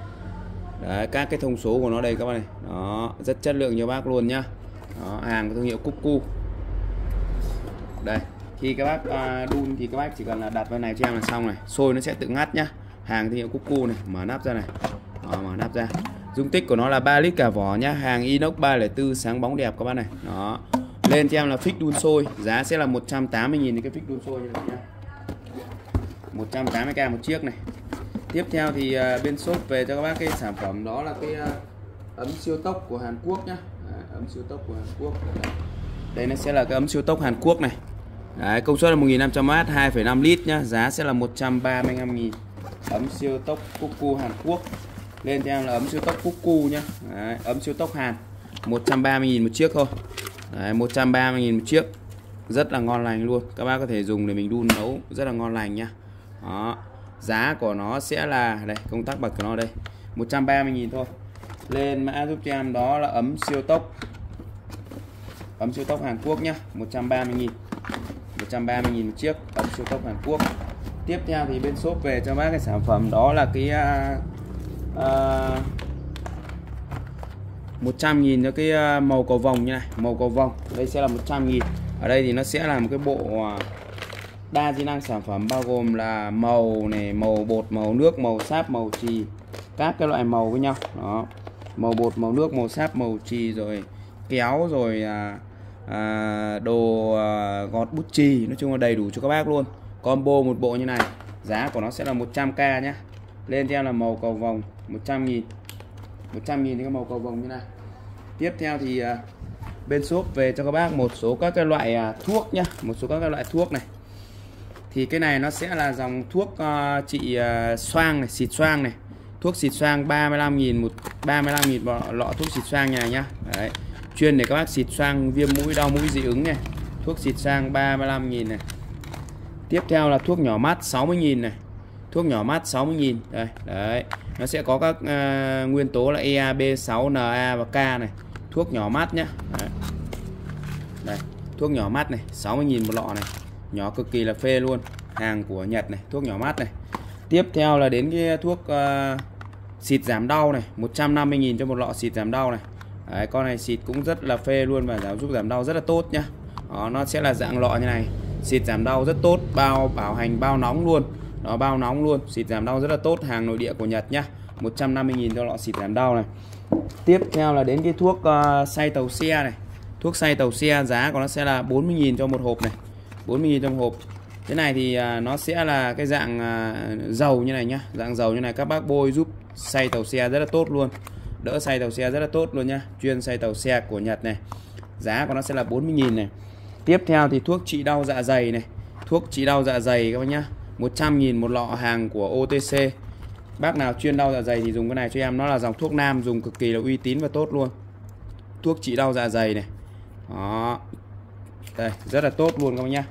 Đấy, các cái thông số của nó đây các bạn này. Đó rất chất lượng cho bác luôn nhá. Đó, hàng của thương hiệu Cuckoo đây khi các bác à, đun thì các bác chỉ cần là đặt vào này cho em là xong này. Sôi nó sẽ tự ngắt nhá. Hàng thương hiệu Cuckoo này mở nắp ra này. Đó, mở nắp ra. Dung tích của nó là 3 lít cả vỏ nhá. Hàng inox 304 sáng bóng đẹp các bác này. Đó. Lên cho em là phích đun sôi giá sẽ là 180.000 cái phích đun sôi như này nhá. 180k một chiếc này. Tiếp theo thì uh, bên shop về cho các bác cái sản phẩm đó là cái uh, ấm siêu tốc của Hàn Quốc nhá. À, ấm siêu tốc của Hàn Quốc. Đây. đây nó sẽ là cái ấm siêu tốc Hàn Quốc này. Đấy, công suất là 1500W 2,5 lít nhá. Giá sẽ là 135.000 ấm siêu tốc Cuckoo Hàn Quốc. Lên cho em là ấm siêu tốc Cuckoo nhá. Đấy, ấm siêu tốc Hàn. 130.000 một chiếc thôi. Đấy, 130.000 một chiếc. Rất là ngon lành luôn. Các bác có thể dùng để mình đun nấu rất là ngon lành nhá. Đó giá của nó sẽ là đây công tắc bật của nó đây. 130.000 thôi. Lên mã giúp cho em đó là ấm siêu tốc. Ấm siêu tốc Hàn Quốc nhá 130.000 130.000 một chiếc ở siêu tốc Hàn Quốc. Tiếp theo thì bên shop về cho bác cái sản phẩm đó là cái uh, uh, 100.000 cho cái à, màu cầu vòng như này màu cầu vòng đây sẽ là 100.000 ở đây thì nó sẽ là một cái bộ à, đa di năng sản phẩm bao gồm là màu này màu bột màu nước màu sáp màu trì các cái loại màu với nhau. Đó. Màu bột màu nước màu sáp màu trì rồi kéo rồi uh, à, đồ à, gọt bút chì nói chung là đầy đủ cho các bác luôn. Combo một bộ như này giá của nó sẽ là 100k nhé lên theo là màu cầu vòng 100 nghìn. 100 nghìn cái màu cầu vòng như này. Tiếp theo thì à, bên shop về cho các bác một số các cái loại à, thuốc nhá. Một số các cái loại thuốc này. Thì cái này nó sẽ là dòng thuốc à, trị à, xoang này xịt xoang này. Thuốc xịt xoang 35.000 một 35.000 lọ, thuốc xịt xoang nhà nhá. Đấy chuyên để các bác xịt sang viêm mũi đau mũi dị ứng này. Thuốc xịt sang 35.000 này. Tiếp theo là thuốc nhỏ mát 60.000 này. Thuốc nhỏ mát 60.000 đây đấy. Nó sẽ có các uh, nguyên tố là EA B6 Na và K này. Thuốc nhỏ mát nhá. Đấy. đây thuốc nhỏ mát này 60.000 một lọ này. Nhỏ cực kỳ là phê luôn. Hàng của Nhật này thuốc nhỏ mát này. Tiếp theo là đến cái thuốc uh, xịt giảm đau này. 150.000 cho một lọ xịt giảm đau này. Đấy, con này xịt cũng rất là phê luôn và giảm giúp giảm đau rất là tốt nhá. Đó, nó sẽ là dạng lọ như này. Xịt giảm đau rất tốt bao bảo hành bao nóng luôn. Nó bao nóng luôn xịt giảm đau rất là tốt hàng nội địa của Nhật nhá. 150.000 cho lọ xịt giảm đau này. Tiếp theo là đến cái thuốc uh, xay tàu xe này. Thuốc xay tàu xe giá của nó sẽ là 40.000 cho một hộp này. 40.000 trong hộp. Cái này thì uh, nó sẽ là cái dạng uh, dầu như này nhá. Dạng dầu như này các bác bôi giúp xay tàu xe rất là tốt luôn đỡ xay tàu xe rất là tốt luôn nhá. Chuyên xay tàu xe của Nhật này. Giá của nó sẽ là 40.000 này. Tiếp theo thì thuốc trị đau dạ dày này. Thuốc trị đau dạ dày các bác nhá. 100.000 một lọ hàng của OTC bác nào chuyên đau dạ dày thì dùng cái này cho em. Nó là dòng thuốc nam, dùng cực kỳ là uy tín và tốt luôn. Thuốc trị đau dạ dày này. Đó. Đây, rất là tốt luôn các bác nhá.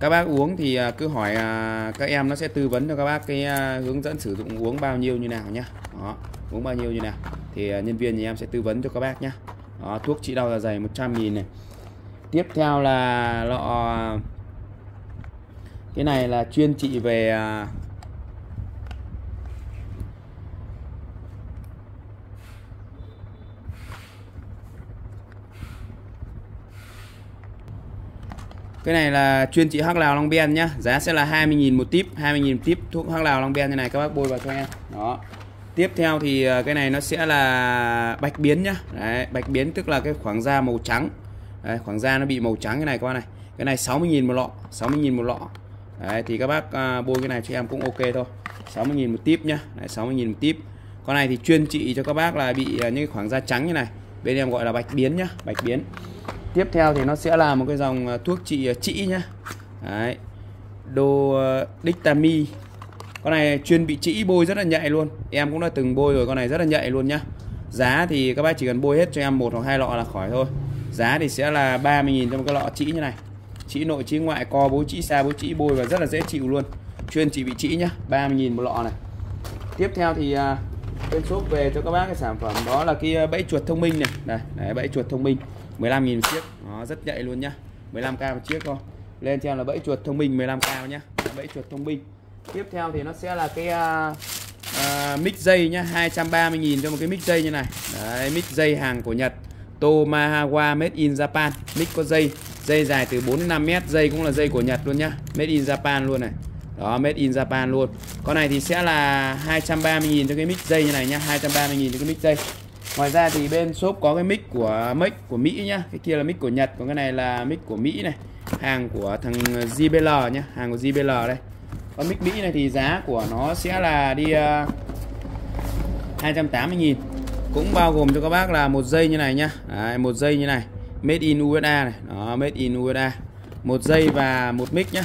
Các bác uống thì à, cứ hỏi à, các em nó sẽ tư vấn cho các bác cái à, hướng dẫn sử dụng uống bao nhiêu như nào nhá. Đó uống bao nhiêu như nào. Thì à, nhân viên thì em sẽ tư vấn cho các bác nhá. Đó, thuốc trị đau dạ dày 100 nghìn này. Tiếp theo là lọ à, cái này là chuyên trị về à, Cái này là chuyên trị hắc lào Long Ben nhá. Giá sẽ là 20.000 một tip 20.000 tip thuốc hắc lào Long Ben như này. Các bác bôi vào cho em. Đó. Tiếp theo thì ờ, cái này nó sẽ là bạch biến nhá. Đấy, Bạch biến tức là cái khoảng da màu trắng. Đấy, khoảng da nó bị màu trắng cái này các bác này. Cái này 60.000 một lọ 60.000 một lọ. Đấy, thì các bác uh, bôi cái này cho em cũng ok thôi. 60.000 một tip nhá. Đấy, 60.000 một tip Con này thì chuyên trị cho các bác là bị uh, những khoảng da trắng như này. Bên em gọi là bạch biến nhá Bạch biến. Tiếp theo thì nó sẽ là một cái dòng thuốc trị à, trĩ nhá. Đấy. đô à, dictami con này chuyên bị trĩ bôi rất là nhạy luôn. Em cũng đã từng bôi rồi con này rất là nhạy luôn nhá. Giá thì các bác chỉ cần bôi hết cho em một hoặc hai lọ là khỏi thôi. Giá thì sẽ là 30.000 cho một cái lọ trĩ như này. Trĩ nội trĩ ngoại co bố trĩ xa bố trĩ bôi và rất là dễ chịu luôn. Chuyên trị bị trĩ nhá 30.000 một lọ này. Tiếp theo thì à, bên shop về cho các bác cái sản phẩm đó là cái à, bẫy chuột thông minh này. Đây đấy, bẫy chuột thông minh. 15.000 một chiếc. Nó rất nhạy luôn nhá. 15k một chiếc thôi. Lên theo là bẫy chuột thông minh 15k nhá. Bẫy chuột thông minh tiếp theo thì nó sẽ là cái uh, uh, mic dây nhá 230.000 cho một cái mic dây như này. Đấy mic dây hàng của Nhật Tomahawa made in Japan. Mic có dây dây dài từ 4 đến 5 mét dây cũng là dây của Nhật luôn nhá. Made in Japan luôn này. Đó made in Japan luôn. Con này thì sẽ là 230.000 cho cái mic dây như này nhá 230.000 cho cái mic dây. Ngoài ra thì bên shop có cái mic của mic của Mỹ nhá. Cái kia là mic của Nhật còn cái này là mic của Mỹ này. Hàng của thằng JBL nhá hàng của JBL đây con mic Mỹ này thì giá của nó sẽ là đi ờ, uh, 280.000 cũng bao gồm cho các bác là một dây như này nhá. Đấy, một dây như này. Made in USA này. Đó made in USA một dây và một mic nhá.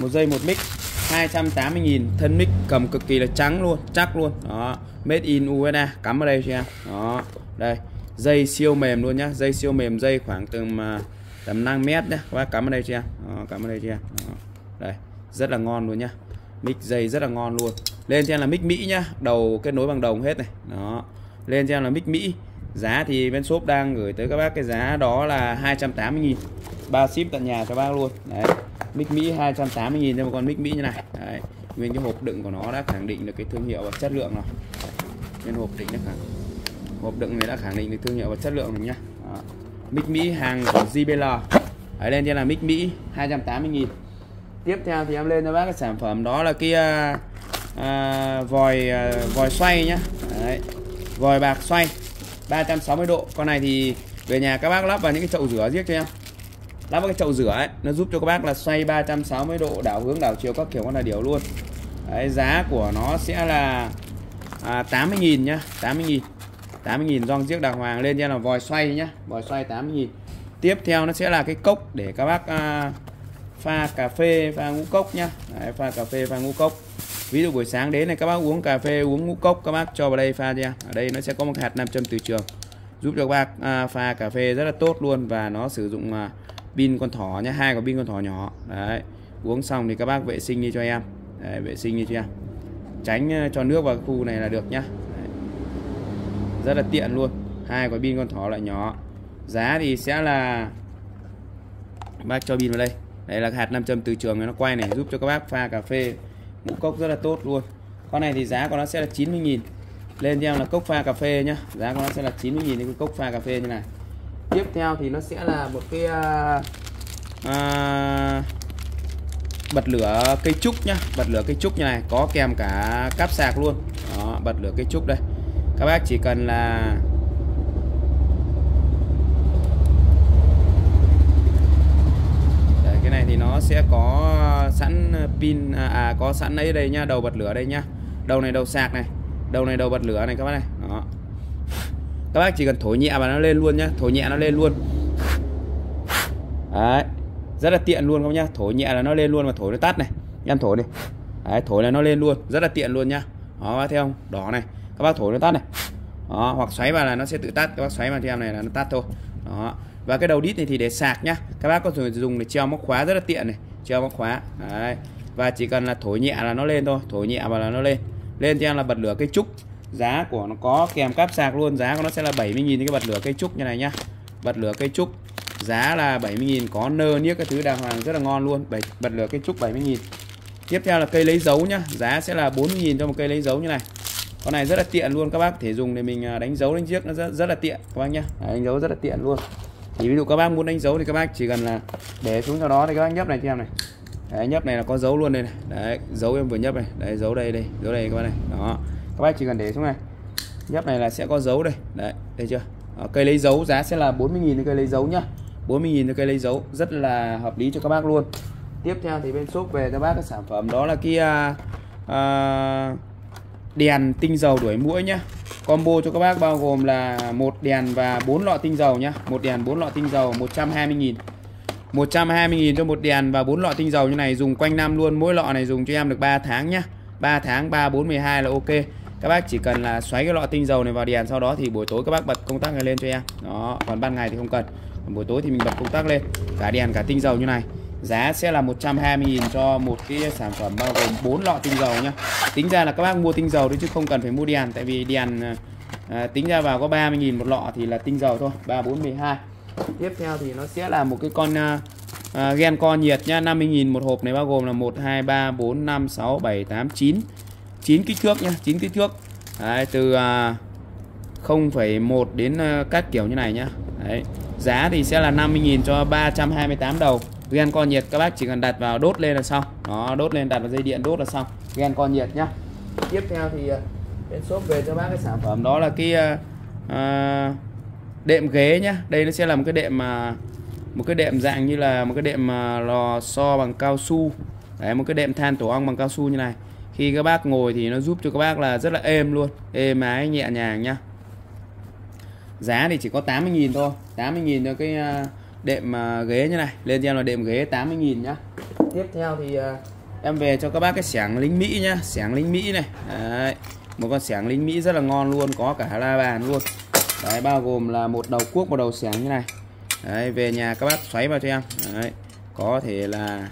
Một dây một mic. 280.000 thân mic cầm cực kỳ là trắng luôn chắc luôn. Đó made in USA cắm ở đây cho em. Đó đây. Dây siêu mềm luôn nhá. Dây siêu mềm dây khoảng từ mà tầm ờ, 5 mét nhá. Các bác cắm ở đây cho em. Đó, cắm ở đây cho em. Đó. đây rất là ngon luôn nhá. Mic dây rất là ngon luôn. Lên cho em là mic Mỹ nhá. Đầu kết nối bằng đồng hết này. Đó. Lên cho em là mic Mỹ. Giá thì bên shop đang gửi tới các bác cái giá đó là 280 000 ba ship tận nhà cho bác luôn. Đấy. Mic Mỹ 280 000 cho một con mic Mỹ như này. Đấy. nguyên cái hộp đựng của nó đã khẳng định được cái thương hiệu và chất lượng rồi. Nguyên hộp đựng đã khẳng hộp đựng này đã khẳng định được thương hiệu và chất lượng rồi nhá. Đó. mic Mỹ hàng của JBL ở lên trên là mic Mỹ 280 000 tiếp theo thì em lên cho bác cái sản phẩm đó là kia à, vòi à, vòi xoay nhá. Đấy. vòi bạc xoay 360 độ. Con này thì về nhà các bác lắp vào những cái chậu rửa giết cho em. Lắp vào cái chậu rửa ấy nó giúp cho các bác là xoay 360 độ đảo hướng đảo chiều các kiểu con là điều luôn. Đấy, giá của nó sẽ là à, 80.000 nhá 80.000 80.000 rong giết đàng hoàng lên cho là vòi xoay nhá vòi xoay 80.000 tiếp theo nó sẽ là cái cốc để các bác à, pha cà phê pha ngũ cốc nhá. Đấy, pha cà phê pha ngũ cốc. Ví dụ buổi sáng đến này các bác uống cà phê uống ngũ cốc các bác cho vào đây pha ra ở đây nó sẽ có một hạt nam châm từ trường giúp cho các bác à, pha cà phê rất là tốt luôn và nó sử dụng à, pin con thỏ nhá hai quả pin con thỏ nhỏ. Đấy uống xong thì các bác vệ sinh đi cho em. Đấy, vệ sinh đi cho em. Tránh à, cho nước vào khu này là được nhá. Đấy. rất là tiện luôn. Hai quả pin con thỏ loại nhỏ. Giá thì sẽ là bác cho pin vào đây đây là hạt nam châm từ trường nó quay này giúp cho các bác pha cà phê. Ngũ cốc rất là tốt luôn. Con này thì giá của nó sẽ là 90.000 lên theo là cốc pha cà phê nhá. Giá của nó sẽ là 90.000 cái cốc pha cà phê như này. Tiếp theo thì nó sẽ là một cái uh, uh, bật lửa cây trúc nhá. Bật lửa cây trúc như này có kèm cả cáp sạc luôn. Đó bật lửa cây trúc đây. Các bác chỉ cần là cái này thì nó sẽ có sẵn pin à, à có sẵn ấy đây nhá đầu bật lửa đây nhá. Đầu này đầu sạc này đầu này đầu bật lửa này các bác này. Đó. Các bác chỉ cần thổi nhẹ và nó lên luôn nhá thổi nhẹ nó lên luôn. Đấy rất là tiện luôn không nhá thổi nhẹ là nó lên luôn mà thổi nó tắt này. Em thổi đi. Đấy thổi là nó lên luôn rất là tiện luôn nhá. Đó bác thấy không? Đỏ này các bác thổi nó tắt này. Đó hoặc xoáy vào là nó sẽ tự tắt các bác xoáy vào cho em này là nó tắt thôi. Đó và cái đầu đít này thì để sạc nhá. Các bác có thể dùng để treo móc khóa rất là tiện này. Treo móc khóa đấy. Và chỉ cần là thổi nhẹ là nó lên thôi. Thổi nhẹ vào là nó lên. Lên cho em là bật lửa cây trúc. Giá của nó có kèm cáp sạc luôn. Giá của nó sẽ là 70.000 cái bật lửa cây trúc như này nhá. Bật lửa cây trúc. Giá là 70.000 có nơ niếc cái thứ đàng hoàng rất là ngon luôn. Bảy, bật lửa cây trúc 70.000 tiếp theo là cây lấy dấu nhá. Giá sẽ là 40.000 cho một cây lấy dấu như này. Con này rất là tiện luôn. Các bác thể dùng để mình à, đánh dấu lên chiếc nó rất, rất là tiện. Các bác nhá. Đánh dấu rất là tiện luôn thì ví dụ các bác muốn đánh dấu thì các bác chỉ cần là để xuống cho đó thì các bác nhấp này cho em này. Đấy, nhấp này là có dấu luôn đây này. Đấy dấu em vừa nhấp này. Đấy dấu đây đây dấu đây các bác này. Đó. Các bác chỉ cần để xuống này. Nhấp này là sẽ có dấu đây. Đấy thấy chưa? Đó, cây lấy dấu giá sẽ là 40.000 cây lấy dấu nhá. 40.000 cây lấy dấu rất là hợp lý cho các bác luôn. Tiếp theo thì bên shop về cho bác cái sản phẩm đó là kia uh, đèn tinh dầu đuổi mũi nhá. Combo cho các bác bao gồm là một đèn và bốn lọ tinh dầu nhá. Một đèn, bốn lọ tinh dầu 120.000 120.000 cho một đèn và bốn lọ tinh dầu như này. Dùng quanh năm luôn, mỗi lọ này dùng cho em được 3 tháng nhá. 3 tháng 3 4 12 là ok. Các bác chỉ cần là xoáy cái lọ tinh dầu này vào đèn, sau đó thì buổi tối các bác bật công tắc này lên cho em. Đó, còn ban ngày thì không cần. Còn buổi tối thì mình bật công tắc lên. Cả đèn, cả tinh dầu như này giá sẽ là 120.000 cho một cái sản phẩm bao gồm 4 lọ tinh dầu nhá. Tính ra là các bác mua tinh dầu đấy chứ không cần phải mua đèn tại vì đèn à, tính ra vào có 30.000 một lọ thì là tinh dầu thôi 3 4 12 tiếp theo thì nó sẽ là một cái con à, à, gen co nhiệt nhá 50.000 một hộp này bao gồm là 1 2 3 4 5 6 7 8 9 9 kích thước nhá 9 kích thước. Đấy, từ à, 0,1 đến à, các kiểu như này nhá. Đấy giá thì sẽ là 50.000 cho 328 đầu gen co nhiệt các bác chỉ cần đặt vào đốt lên là xong. Đó đốt lên đặt vào dây điện đốt là xong. Gen co nhiệt nhá. Tiếp theo thì ờ, bên shop về cho bác cái sản phẩm. Đó là cái uh, đệm ghế nhá. Đây nó sẽ là một cái đệm mà một cái đệm dạng như là một cái đệm mà lò xo bằng cao su. Đấy một cái đệm than tổ ong bằng cao su như này. Khi các bác ngồi thì nó giúp cho các bác là rất là êm luôn. Êm ái nhẹ nhàng nhá. Giá thì chỉ có 80.000 thôi. 80.000 cho cái uh, đệm à, ghế như này. Lên cho em là đệm ghế 80.000 nhá. Tiếp theo thì à, em về cho các bác cái xẻng lính Mỹ nhá. Xẻng lính Mỹ này. Đấy. một con xẻng lính Mỹ rất là ngon luôn có cả la bàn luôn. Đấy bao gồm là một đầu cuốc một đầu xẻng như này. Đấy về nhà các bác xoáy vào cho em. Đấy. Có thể là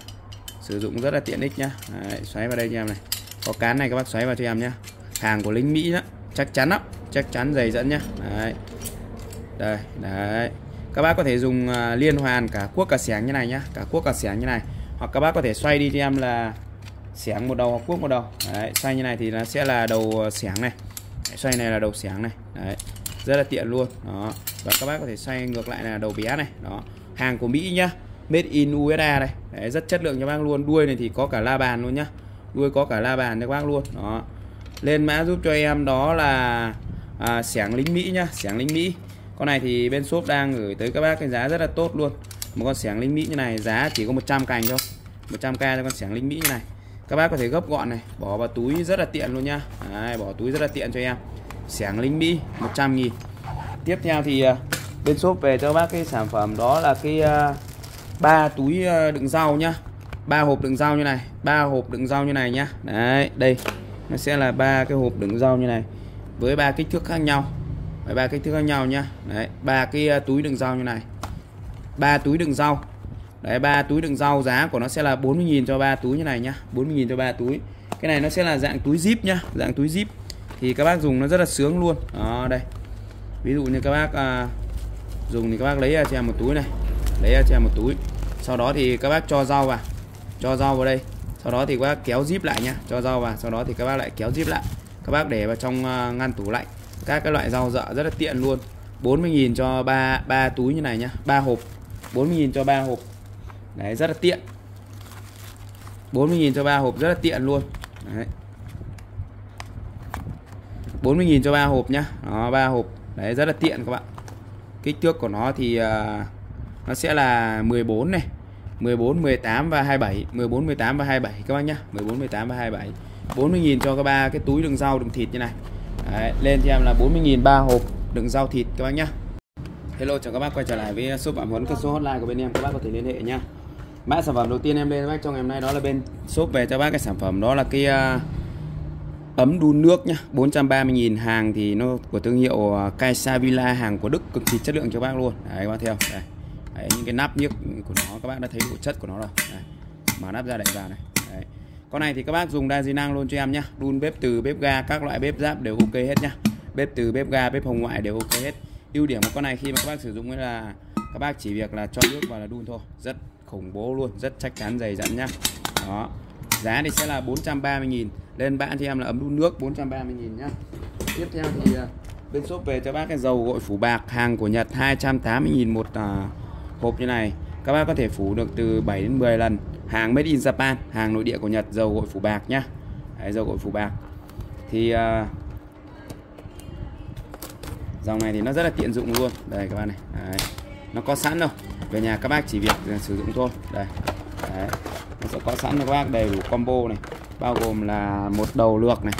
sử dụng rất là tiện ích nhá. Đấy, xoáy vào đây cho em này. Có cán này các bác xoáy vào cho em nhá. Hàng của lính Mỹ đó chắc chắn lắm, chắc chắn dày dẫn nhá. Đấy. Đây đấy các bác có thể dùng à, liên hoàn cả cuốc cả xẻng như này nhá cả cuốc cả xẻng như này. Hoặc các bác có thể xoay đi cho em là xẻng một đầu hoặc cuốc một đầu. Đấy, xoay như này thì nó sẽ là đầu à, xẻng này. Đấy, xoay này là đầu xẻng này. Đấy rất là tiện luôn. Đó và các bác có thể xoay ngược lại là đầu bé này. Đó hàng của Mỹ nhá made in USA đây. Đấy, rất chất lượng cho bác luôn. Đuôi này thì có cả la bàn luôn nhá. Đuôi có cả la bàn cho các bác luôn. Đó lên mã giúp cho em đó là à, xẻng lính Mỹ nhá xẻng lính Mỹ con này thì bên shop đang gửi tới các bác cái giá rất là tốt luôn. Một con xẻng linh mỹ như này giá chỉ có 100 cành thôi. 100k cho con xẻng linh mỹ như này. Các bác có thể gấp gọn này bỏ vào túi rất là tiện luôn nhá. Đấy, bỏ túi rất là tiện cho em. Xẻng linh mỹ 100 nghìn. Tiếp theo thì à, bên shop về cho bác cái sản phẩm đó là cái uh, ba túi uh, đựng rau nhá. Ba hộp đựng rau như này ba hộp đựng rau như này nhá. Đấy đây. Nó sẽ là ba cái hộp đựng rau như này với ba kích thước khác nhau ba kích thước khác nhau nhá. Đấy ba cái ờ, túi đựng rau như này. Ba túi đựng rau. Đấy ba túi đựng rau giá của nó sẽ là 40.000 cho ba túi như này nhá. 40.000 cho ba túi. Cái này nó sẽ là dạng túi zip nhá dạng túi zip. Thì các bác dùng nó rất là sướng luôn. Đó đây. Ví dụ như các bác à, dùng thì các bác lấy à, cho em một túi này. Lấy à, cho em một túi. Sau đó thì các bác cho rau vào. Cho rau vào đây. Sau đó thì các bác kéo zip lại nhá. Cho rau vào. Sau đó thì các bác lại kéo zip lại. Các bác để vào trong à, ngăn tủ lạnh các cái loại rau dợ rất là tiện luôn. 40.000 cho ba ba túi như này nhá ba hộp. 40.000 cho ba hộp. Đấy rất là tiện. 40.000 cho ba hộp rất là tiện luôn. Đấy. 40.000 cho ba hộp nhá. Đó ba hộp. Đấy rất là tiện các bạn. Kích thước của nó thì uh, nó sẽ là 14 này. 14 18 và 27 14 18 và 27 các bác nhá. 14 18 và 27 40.000 cho các ba cái túi đựng rau đựng thịt như này. Đấy, lên cho em là 40.000 ba hộp đựng rau thịt các bác nhá. Hello chào các bác quay trở lại với shop bảo huấn cơ số hotline của bên em. Các bác có thể liên hệ nhá. Mã sản phẩm đầu tiên em lên bác trong ngày hôm nay đó là bên shop về cho bác cái sản phẩm đó là cái à, uh, ấm đun nước nhá. 430.000 hàng thì nó của thương hiệu à, Kaisa Villa hàng của Đức cực kỳ chất lượng cho bác luôn. Đấy các bác theo. Đây. Đấy, những cái nắp nhức của nó các bác đã thấy độ chất của nó rồi. Đấy. mở nắp ra đậy vào này con này thì các bác dùng đa di năng luôn cho em nhá. Đun bếp từ bếp ga các loại bếp giáp đều ok hết nhá. Bếp từ bếp ga bếp hồng ngoại đều ok hết. Ưu điểm của con này khi mà các bác sử dụng là các bác chỉ việc là cho nước vào là đun thôi. Rất khủng bố luôn rất chắc chắn dày dặn nhá. Đó. Giá thì sẽ là 430.000 lên bạn thì em là ấm đun nước 430.000 nhá. Tiếp theo thì à, bên shop về cho bác cái dầu gội phủ bạc hàng của Nhật 280.000 một uh, hộp như này các bác có thể phủ được từ 7 đến 10 lần. Hàng made in Japan hàng nội địa của Nhật dầu gội phủ bạc nhá. Đấy, dầu gội phủ bạc. Thì uh, dòng này thì nó rất là tiện dụng luôn. Đây các bạn này. Đấy. nó có sẵn rồi về nhà các bác chỉ việc à, sử dụng thôi. Đây Đấy. nó sẽ có sẵn cho các bác đầy đủ combo này bao gồm là một đầu lược này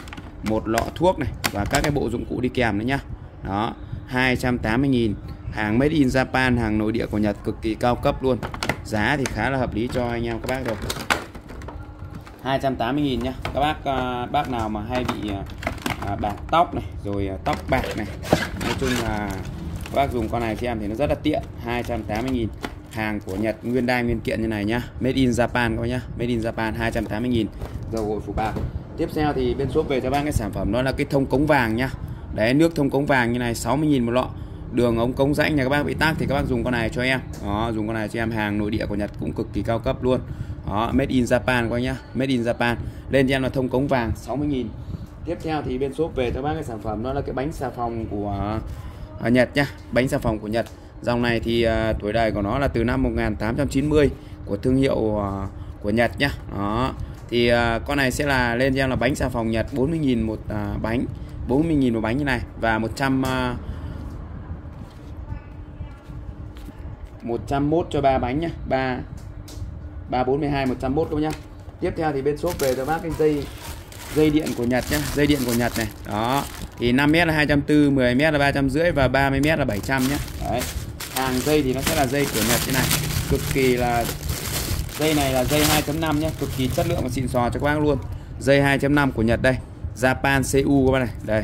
một lọ thuốc này và các cái bộ dụng cụ đi kèm nữa nhá. Đó 280.000 hàng made in Japan, hàng nội địa của Nhật cực kỳ cao cấp luôn. Giá thì khá là hợp lý cho anh em các bác rồi. 280.000 nhá. Các bác à, bác nào mà hay bị à, à, bạc tóc này, rồi tóc bạc này. Nói chung là các bác dùng con này cho em thì nó rất là tiện. 280.000 hàng của Nhật nguyên đai nguyên kiện như này nhá. Made in Japan các nhá. Made in Japan 280.000 dầu gội phủ bạc. Tiếp theo thì bên shop về cho bác cái sản phẩm, đó là cái thông cống vàng nhá. Đấy, nước thông cống vàng như này 60.000 một lọ đường ống cống rãnh nhà các bác bị tắc thì các bác dùng con này cho em. Đó dùng con này cho em hàng nội địa của Nhật cũng cực kỳ cao cấp luôn. Đó made in Japan các nhá made in Japan. Lên cho em là thông cống vàng 60.000 tiếp theo thì bên shop về cho bác cái sản phẩm đó là cái bánh xà phòng của à, Nhật nhá bánh xà phòng của Nhật. Dòng này thì uh, tuổi đời của nó là từ năm 1890 của thương hiệu uh, của Nhật nhá. Đó thì uh, con này sẽ là lên cho em là bánh xà phòng Nhật 40.000 một uh, bánh 40.000 một bánh như này và 100 uh, 101 cho ba bánh nhá. 3 342 101 các bác nhá. Tiếp theo thì bên shop về cho bác cái dây dây điện của Nhật nhá. Dây điện của Nhật này. Đó. Thì 5m là 240 10m là 350 và 30m là 700 nhá. Đấy. Hàng dây thì nó sẽ là dây của Nhật thế này. Cực kỳ là dây này là dây 2.5 nhé cực kỳ chất lượng và xịn sò cho các bác luôn. Dây 2.5 của Nhật đây. Japan CU các bác này. Đây.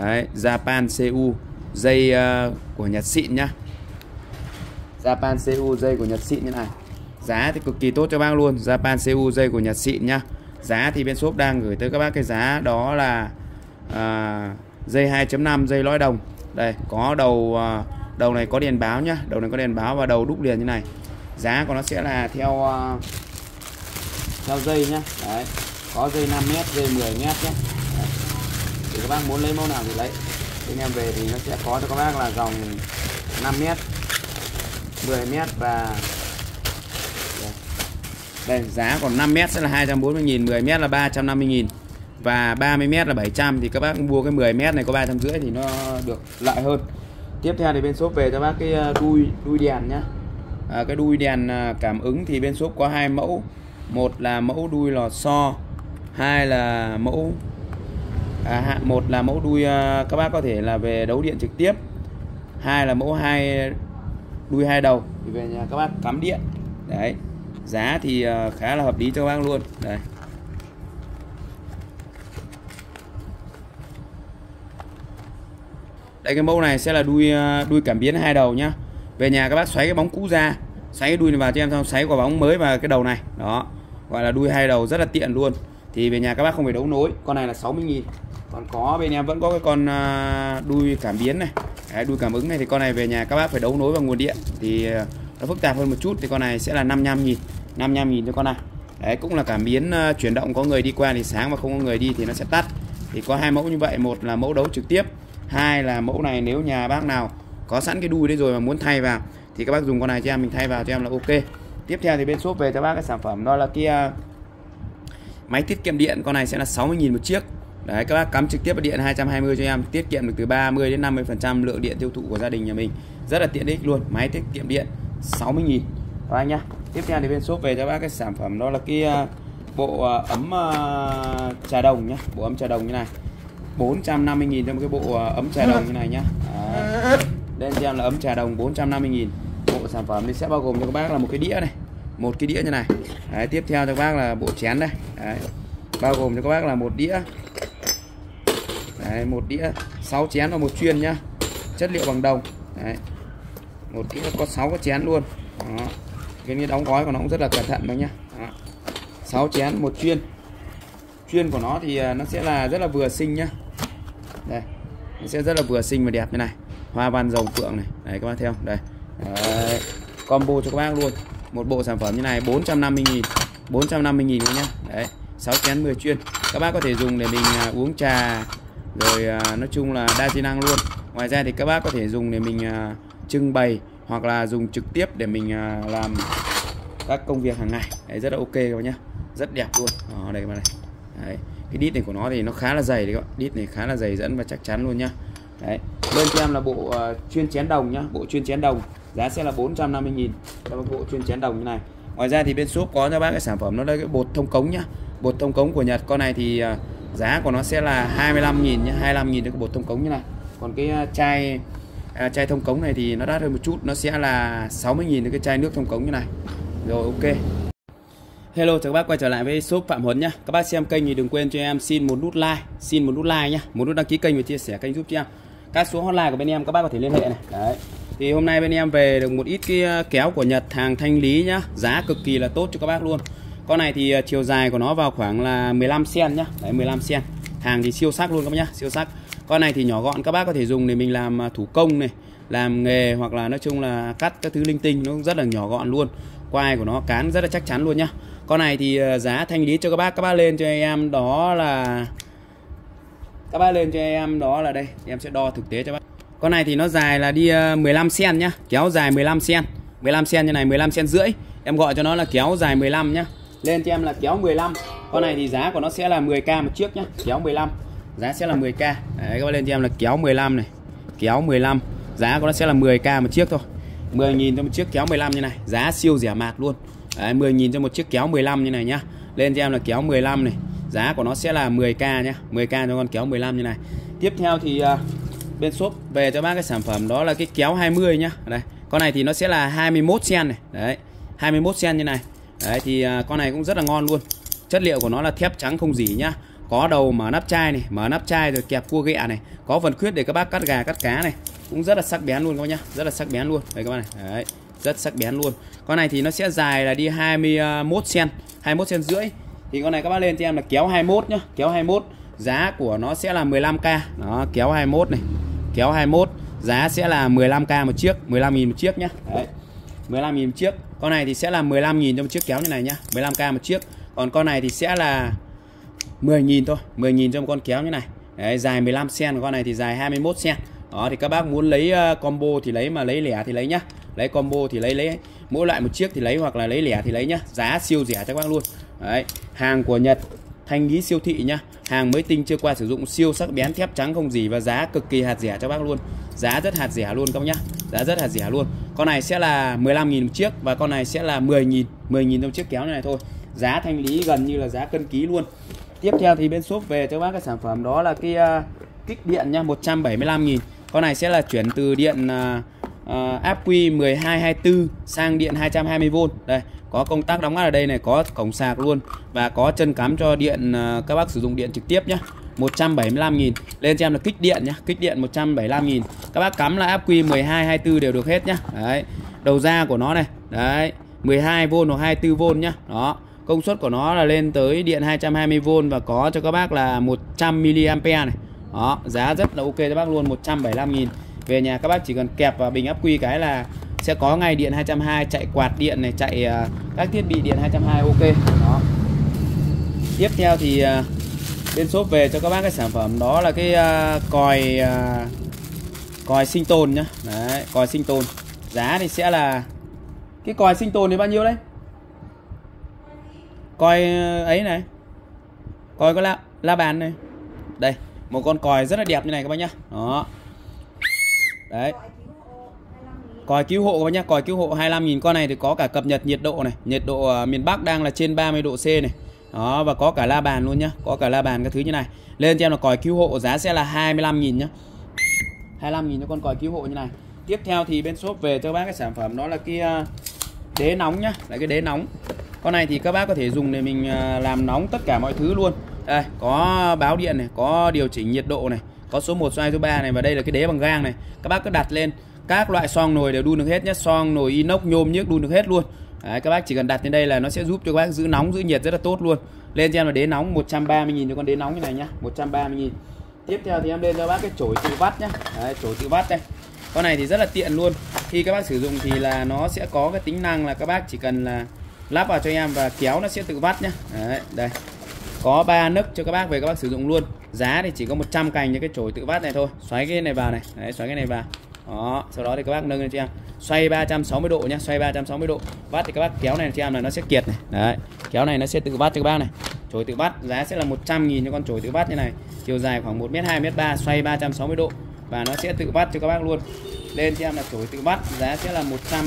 Đấy, Japan CU dây uh, của Nhật xịn nhá. Japan CU dây của Nhật xịn như này. Giá thì cực kỳ tốt cho bác luôn Japan CU dây của Nhật xịn nhá. Giá thì bên shop đang gửi tới các bác cái giá đó là à, dây 2.5 dây lõi đồng. Đây có đầu à, đầu này có đèn báo nhá. Đầu này có đèn báo và đầu đúc liền như này. Giá của nó sẽ là theo uh, theo dây nhá. Đấy có dây 5 mét dây 10 mét nhé đấy. thì các bác muốn lấy mẫu nào thì lấy. Bên em về thì nó sẽ có cho các bác là dòng 5 mét. 10m và đây giá còn 5m sẽ là 240 000 10m là 350 000 và 30m là 700 thì các bác mua cái 10m này có 350 thì nó được lợi hơn. Tiếp theo thì bên shop về cho bác cái ờ, đuôi đuôi đèn nhá. À, cái đuôi đèn à, cảm ứng thì bên shop có hai mẫu. Một là mẫu đuôi lò xo hai là mẫu à, một là mẫu đuôi à, các bác có thể là về đấu điện trực tiếp. Hai là mẫu hai đuôi hai đầu. Thì về nhà các bác cắm điện. Đấy giá thì khá là hợp lý cho các bác luôn. Đây. Đây cái mẫu này sẽ là đuôi ờ, đuôi cảm biến hai đầu nhá. Về nhà các bác xoáy cái bóng cũ ra xoáy cái đuôi này vào cho em xong xoáy quả bóng mới vào cái đầu này. Đó gọi là đuôi hai đầu rất là tiện luôn. Thì về nhà các bác không phải đấu nối con này là 60.000 còn có bên em vẫn có cái con à, đuôi cảm biến này. Đấy, đuôi cảm ứng này thì con này về nhà các bác phải đấu nối vào nguồn điện. Thì à, nó phức tạp hơn một chút thì con này sẽ là 55 nghìn 55 nghìn cho con này. Đấy cũng là cảm biến à, chuyển động có người đi qua thì sáng và không có người đi thì nó sẽ tắt. Thì có hai mẫu như vậy một là mẫu đấu trực tiếp hai là mẫu này nếu nhà bác nào có sẵn cái đuôi đấy rồi mà muốn thay vào thì các bác dùng con này cho em mình thay vào cho em là ok. Tiếp theo thì bên shop về cho bác cái sản phẩm đó là kia máy tiết kiệm điện. Con này sẽ là 60.000 một chiếc đấy các bác cắm trực tiếp vào điện 220 cho em. Tiết kiệm được từ 30 đến 50 phần trăm lượng điện tiêu thụ của gia đình nhà mình. Rất là tiện ích luôn máy tiết kiệm điện 60.000 các anh nhá. Tiếp theo thì bên shop về cho bác cái sản phẩm đó là cái à, bộ à, ấm à, trà đồng nhá. Bộ ấm trà đồng như này. 450 nghìn cho một cái bộ ấm trà đồng như này nhá. Đây cho em là ấm trà đồng 450 nghìn. Bộ sản phẩm thì sẽ bao gồm cho các bác là một cái đĩa này một cái đĩa như này. Đấy, tiếp theo cho các bác là bộ chén đây. Đấy. bao gồm cho các bác là một đĩa Đấy, một đĩa 6 chén và một chuyên nhá. Chất liệu bằng đồng. Đấy. một đĩa có 6 cái chén luôn. Đó. cái đóng gói của nó cũng rất là cẩn thận đó nhá. Đó. 6 chén một chuyên. Chuyên của nó thì à, nó sẽ là rất là vừa xinh nhá. Đây. Nó sẽ rất là vừa xinh và đẹp như này. Hoa văn rồng phượng này. Đấy các bác theo đây. Đấy. combo cho các bác luôn. Một bộ sản phẩm như này 450 000 450 000 nhá. Đấy. 6 chén 10 chuyên. Các bác có thể dùng để mình à, uống trà rồi à, nói chung là đa di năng luôn. Ngoài ra thì các bác có thể dùng để mình à, trưng bày hoặc là dùng trực tiếp để mình à, làm các công việc hàng ngày. Đấy rất là ok các bác nhá. Rất đẹp luôn. Ở đây các bạn này. Đấy cái đít này của nó thì nó khá là dày đấy các bạn. Đít này khá là dày dẫn và chắc chắn luôn nhá. Đấy bên cho em là bộ uh, chuyên chén đồng nhá. Bộ chuyên chén đồng giá sẽ là 450 nghìn. Cho bộ chuyên chén đồng như này. Ngoài ra thì bên shop có cho bác cái sản phẩm nó là cái bột thông cống nhá. Bột thông cống của Nhật. Con này thì uh, giá của nó sẽ là 25 nghìn nhé 25 nghìn cho cái bột thông cống như này còn cái à, chai à, chai thông cống này thì nó đắt hơn một chút nó sẽ là 60 nghìn cái chai nước thông cống như này rồi ok Hello chào các bác quay trở lại với shop Phạm Huấn nhá. Các bác xem kênh thì đừng quên cho em xin một nút like, xin một nút like nhá, một nút đăng ký kênh và chia sẻ kênh giúp cho em. Các số hotline của bên em các bác có thể liên hệ này. Đấy. Thì hôm nay bên em về được một ít cái à, kéo của Nhật hàng thanh lý nhá, giá cực kỳ là tốt cho các bác luôn. Con này thì à, chiều dài của nó vào khoảng là 15 cm nhá. Đấy 15 cm. Hàng thì siêu sắc luôn các bác nhá, siêu sắc. Con này thì nhỏ gọn các bác có thể dùng để mình làm à, thủ công này, làm nghề hoặc là nói chung là cắt các thứ linh tinh nó rất là nhỏ gọn luôn. Quai của nó cán rất là chắc chắn luôn nhá con này thì à, giá thanh lý cho các bác các bác lên cho em đó là các bác lên cho em đó là đây em sẽ đo thực tế cho bác con này thì nó dài là đi 15 cm nhá kéo dài 15 cm 15 cm như này 15 cm rưỡi em gọi cho nó là kéo dài 15 nhá lên cho em là kéo 15 con này thì giá của nó sẽ là 10k một chiếc nhá kéo 15 giá sẽ là 10k đấy các bác lên cho em là kéo 15 này kéo 15 giá của nó sẽ là 10k một chiếc thôi. 10.000 cho một chiếc kéo 15 như này giá siêu rẻ mạt luôn. Đấy, 10.000 cho một chiếc kéo 15 như này nhá. Lên cho em là kéo 15 này giá của nó sẽ là 10k nhá 10k cho con kéo 15 như này. Tiếp theo thì uh, bên shop về cho bác cái sản phẩm đó là cái kéo 20 nhá. Đây con này thì nó sẽ là 21 sen này. Đấy 21 sen như này đấy thì uh, con này cũng rất là ngon luôn. Chất liệu của nó là thép trắng không dỉ nhá. Có đầu mở nắp chai này mở nắp chai rồi kẹp cua ghẹ này. Có phần khuyết để các bác cắt gà cắt cá này. Cũng rất là sắc bén luôn các bác nhá. Rất là sắc bén luôn. Đây các bác này. Đấy rất sắc bén luôn. Con này thì nó sẽ dài là đi 21 cm 21 cm rưỡi. Thì con này các bác lên cho em là kéo 21 nhá. Kéo 21 giá của nó sẽ là 15k đó kéo 21 này. Kéo 21 giá sẽ là 15k một chiếc 15.000 một chiếc nhá. Đấy 15.000 một chiếc con này thì sẽ là 15.000 cho một chiếc kéo như này nhá. 15k một chiếc. Còn con này thì sẽ là 10.000 thôi. 10.000 cho một con kéo như này. Đấy, dài 15 cm con này thì dài 21 cm đó thì các bác muốn lấy uh, combo thì lấy mà lấy lẻ thì lấy nhá. Lấy combo thì lấy lấy mỗi loại một chiếc thì lấy hoặc là lấy lẻ thì lấy nhá. Giá siêu rẻ cho các bác luôn. Đấy hàng của Nhật thanh lý siêu thị nhá hàng mới tinh chưa qua sử dụng siêu sắc bén thép trắng không gì và giá cực kỳ hạt rẻ cho bác luôn. Giá rất hạt rẻ luôn các bác nhá giá rất hạt rẻ luôn. Con này sẽ là 15.000 một chiếc và con này sẽ là 10.000 10.000 trong chiếc kéo này thôi. Giá thanh lý gần như là giá cân ký luôn. Tiếp theo thì bên shop về cho bác cái sản phẩm đó là cái uh, kích điện nha 175.000 con này sẽ là chuyển từ điện uh, uh, áp quy 1224 sang điện 220V đây có công tắc đóng ngắt ở đây này, có cổng sạc luôn và có chân cắm cho điện à, các bác sử dụng điện trực tiếp nhé 175.000 lên cho em là kích điện nhá, kích điện 175.000 các bác cắm là áp quy 12 24 đều được hết nhá. Đấy, đầu ra của nó này, đấy 12V hoặc 24V nhá. Đó, công suất của nó là lên tới điện 220V và có cho các bác là 100 mA này. Đó, giá rất là ok cho bác luôn 175.000 về nhà các bác chỉ cần kẹp vào bình áp quy cái là sẽ có ngay điện 220 chạy quạt điện này, chạy à, các thiết bị điện 220 ok. Đó. Tiếp theo thì à, bên shop về cho các bác cái sản phẩm, đó là cái à, còi còi sinh tồn nhá. Đấy, còi sinh tồn. Giá thì sẽ là, cái còi sinh tồn thì bao nhiêu đấy? Còi ấy này. Còi có la la bàn này. Đây, một con còi rất là đẹp như này các bác nhá. Đó. Đấy còi cứu hộ các nhá, còi cứu hộ 25.000 con này thì có cả cập nhật nhiệt độ này. Nhiệt độ miền Bắc đang là trên 30 độ C này. Đó, và có cả la bàn luôn nhá, có cả la bàn các thứ như này. Lên cho em là còi cứu hộ giá sẽ là 25.000 nhá. 25.000 cho con còi cứu hộ như này. Tiếp theo thì bên shop về cho bác cái sản phẩm đó là kia à, đế nóng nhá là cái đế nóng. Con này thì các bác có thể dùng để mình à, làm nóng tất cả mọi thứ luôn. Đây, có báo điện này, có điều chỉnh nhiệt độ này, có số 1 số 2 số 3 này, và đây là cái đế bằng gang này. Các bác cứ đặt lên các loại xoong nồi đều đun được hết nhé. Xoong nồi inox nhôm nhức đun được hết luôn. Đấy, các bác chỉ cần đặt lên đây là nó sẽ giúp cho các bác giữ nóng giữ nhiệt rất là tốt luôn. Lên cho em là đế nóng 130.000 cho con đế nóng như này nhá. 130.000 tiếp theo thì em lên cho bác cái chổi tự vắt nhá. Đấy, chổi tự vắt đây. Con này thì rất là tiện luôn. Khi các bác sử dụng thì là nó sẽ có cái tính năng là các bác chỉ cần là lắp vào cho em và kéo nó sẽ tự vắt nhá. Đấy, đây. Có ba nấc cho các bác về các bác sử dụng luôn. Giá thì chỉ có 100 cành cho cái chổi tự vắt này thôi. Xoáy cái này vào này. Đấy, xoáy cái này vào đó, sau đó thì các bác nâng lên cho em. Xoay 360 độ nhé xoay 360 độ. Vắt thì các bác kéo này cho em là nó sẽ kiệt này. Đấy, kéo này nó sẽ tự vắt cho các bác này. Chổi tự vắt giá sẽ là 100.000 cho con chổi tự vắt như này. Chiều dài khoảng 1 m 2 m 3 xoay 360 độ và nó sẽ tự vắt cho các bác luôn. Lên cho em là chổi tự vắt giá sẽ là 100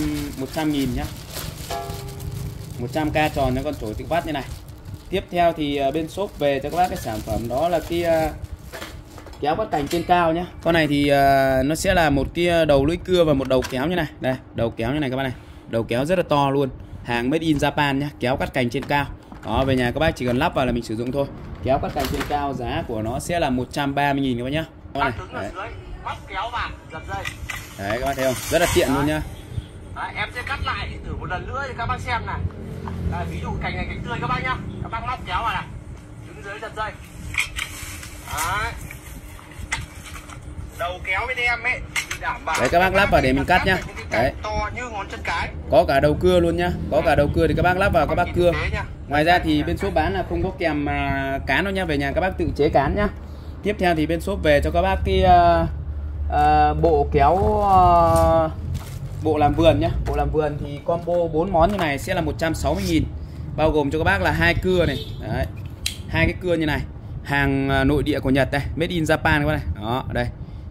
100.000 nhá. 100k tròn cho con chổi tự vắt như này. Tiếp theo thì ờ, bên shop về cho các bác cái sản phẩm đó là cái ờ, kéo bắt cành trên cao nhé con này thì uh, nó sẽ là một cái đầu lưỡi cưa và một đầu kéo như này. Đây đầu kéo như này các bạn này. Đầu kéo rất là to luôn. Hàng made in Japan nhé kéo cắt cành trên cao. Đó về nhà các bác chỉ cần lắp vào là mình sử dụng thôi. Kéo cắt cành trên cao giá của nó sẽ là 130.000 các bác nhá. Các bạn này. đấy. kéo vào giật dây. Đấy các bác thấy không? Rất là tiện đấy. luôn nhá. Đấy, em sẽ cắt lại thử một lần nữa cho các bác xem này đây, ví dụ cành này cành tươi các bác nhá. Các bác móc kéo vào này. Đứng dưới giật dây. Đấy đầu kéo bên em ấy Đấy các bác lắp vào để mình cắt nhá. Đấy. To như ngón chân cái. Có cả đầu cưa luôn nhá. Có cả đầu cưa thì các bác lắp vào các bác cưa. Ngoài ra thì bên shop bán là không có kèm uh, cán đâu nha, về nhà các bác tự chế cán nhá. Tiếp theo thì bên shop về cho các bác cái uh, uh, bộ kéo uh, bộ làm vườn nhá. Bộ làm vườn thì combo 4 món như này sẽ là 160 000 bao gồm cho các bác là hai cưa này. Đấy. Hai cái cưa như này. Hàng nội địa của Nhật đây, made in Japan các bác này. Đó, đây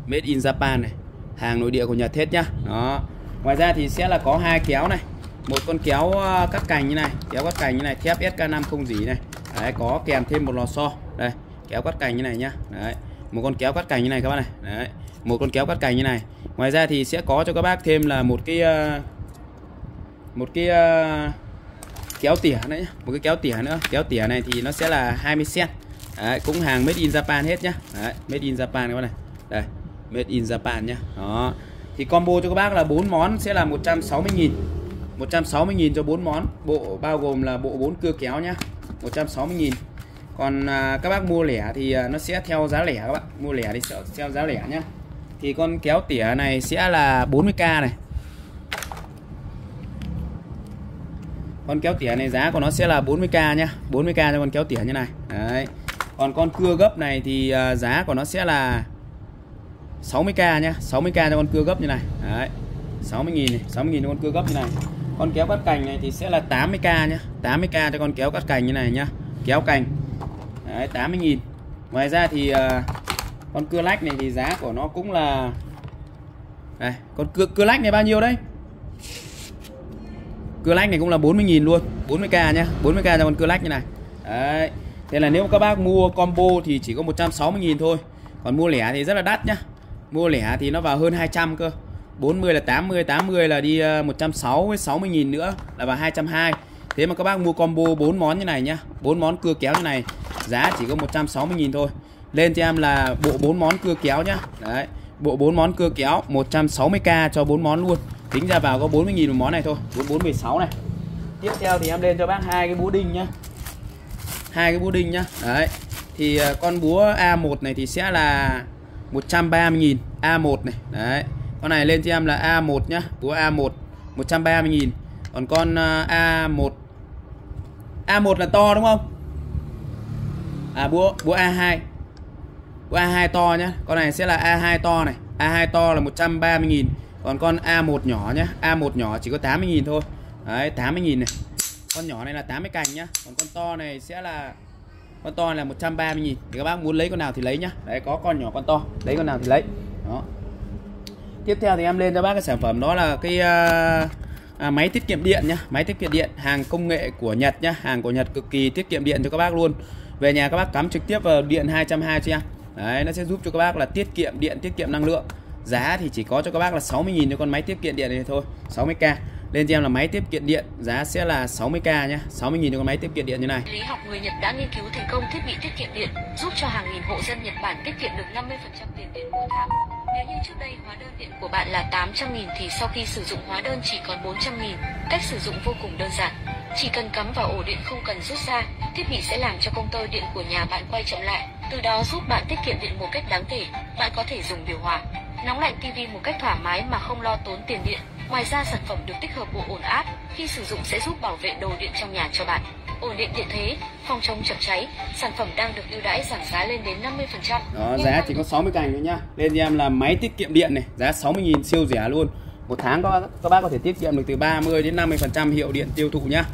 made in Japan này. Hàng nội địa của Nhật hết nhá. Đó. Ngoài ra thì sẽ là có hai kéo này. Một con kéo ờ, cắt cành như này kéo cắt cành như này thép SK5 không dỉ này. Đấy có kèm thêm một lò xo. Đây kéo cắt cành như này nhá. Đấy một con kéo cắt cành như này các bác này. Đấy một con kéo cắt cành như này. Ngoài ra thì sẽ có cho các bác thêm là một cái ờ, một cái ờ, kéo tỉa nữa một cái kéo tỉa nữa. Kéo tỉa này thì nó sẽ là 20 cm đấy, cũng hàng made in Japan hết nhá. Đấy, made in Japan các bác này. Đây made in Japan nhá. Đó. Thì combo cho các bác là 4 món sẽ là 160.000 160.000 cho 4 món. Bộ bao gồm là bộ 4 cưa kéo nhá. 160.000 còn à, các bác mua lẻ thì à, nó sẽ theo giá lẻ các bạn mua lẻ thì sẽ theo giá lẻ nhá. Thì con kéo tỉa này sẽ là 40k này. Con kéo tỉa này giá của nó sẽ là 40k nhá. 40k cho con kéo tỉa như này. Đấy. Còn con cưa gấp này thì à, giá của nó sẽ là 60k nhá 60k cho con cưa gấp như này. Đấy 60 nghìn này 60 nghìn cho con cưa gấp như này. Con kéo cắt cành này thì sẽ là 80k nhá 80k cho con kéo cắt cành như này nhá. Kéo cành. Đấy, 80.000 ngoài ra thì uh, con cưa lách này thì giá của nó cũng là đây con cưa cưa lách này bao nhiêu đấy? Cưa lách này cũng là 40.000 luôn 40k nhá 40k cho con cưa lách như này. Đấy thế là nếu các bác mua combo thì chỉ có 160.000 thôi còn mua lẻ thì rất là đắt nhá mua lẻ thì nó vào hơn 200 cơ. 40 là 80 80 là đi ờ, 160 60 nghìn nữa là vào 220 thế mà các bác mua combo 4 món như này nhá 4 món cưa kéo như này, giá chỉ có 160 nghìn thôi. Lên cho em là bộ 4 món cưa kéo nhá. Đấy, bộ 4 món cưa kéo 160k cho 4 món luôn. Tính ra vào có 40 nghìn một món này thôi 4416 này. Tiếp theo thì em lên cho bác hai cái búa đinh nhá. Hai cái búa đinh nhá. Đấy, thì ờ, con búa A1 này thì sẽ là 130.000 A1 này. Đấy. Con này lên cho em là A1 nhá. Của A1 130.000 còn con à, A1 A1 là to đúng không? À búa búa A2 búa A2 to nhá. Con này sẽ là A2 to này. A2 to là 130.000 còn con A1 nhỏ nhá. A1 nhỏ chỉ có 80.000 thôi. Đấy 80.000 này. Con nhỏ này là 80 cành nhá. Còn con to này sẽ là con to là 130.000 thì các bác muốn lấy con nào thì lấy nhá. Đấy có con nhỏ con to. Lấy con nào thì lấy. Đó. Tiếp theo thì em lên cho bác cái sản phẩm đó là cái uh, à, máy tiết kiệm điện nhá. Máy tiết kiệm điện hàng công nghệ của Nhật nhá. Hàng của Nhật cực kỳ tiết kiệm điện cho các bác luôn. Về nhà các bác cắm trực tiếp vào điện 220 cho em? Đấy nó sẽ giúp cho các bác là tiết kiệm điện tiết kiệm năng lượng. Giá thì chỉ có cho các bác là 60.000 cho con máy tiết kiệm điện này thôi 60k lên cho em là máy tiết kiệm điện, giá sẽ là 60k nhé 60.000 cho con máy tiết kiệm điện như này. Lý học người Nhật đã nghiên cứu thành công thiết bị tiết kiệm điện, giúp cho hàng nghìn hộ dân Nhật Bản tiết kiệm được 50% tiền điện mỗi tháng. Nếu như trước đây hóa đơn điện của bạn là 800.000 thì sau khi sử dụng hóa đơn chỉ còn 400.000 cách sử dụng vô cùng đơn giản. Chỉ cần cắm vào ổ điện không cần rút ra, thiết bị sẽ làm cho công tơ điện của nhà bạn quay chậm lại, từ đó giúp bạn tiết kiệm điện một cách đáng kể. Bạn có thể dùng điều hòa, nóng lạnh tivi một cách thoải mái mà không lo tốn tiền điện. Ngoài ra sản phẩm được tích hợp bộ ổn áp khi sử dụng sẽ giúp bảo vệ đồ điện trong nhà cho bạn. Ổn định điện thế, phòng chống chập cháy, sản phẩm đang được ưu đãi giảm giá lên đến 50%. Đó, giá chỉ có 60 cành thôi nhá. Lên em là máy tiết kiệm điện này, giá 60 000 siêu rẻ luôn. Một tháng có các bác có thể tiết kiệm được từ 30 đến 50% hiệu điện tiêu thụ nhá.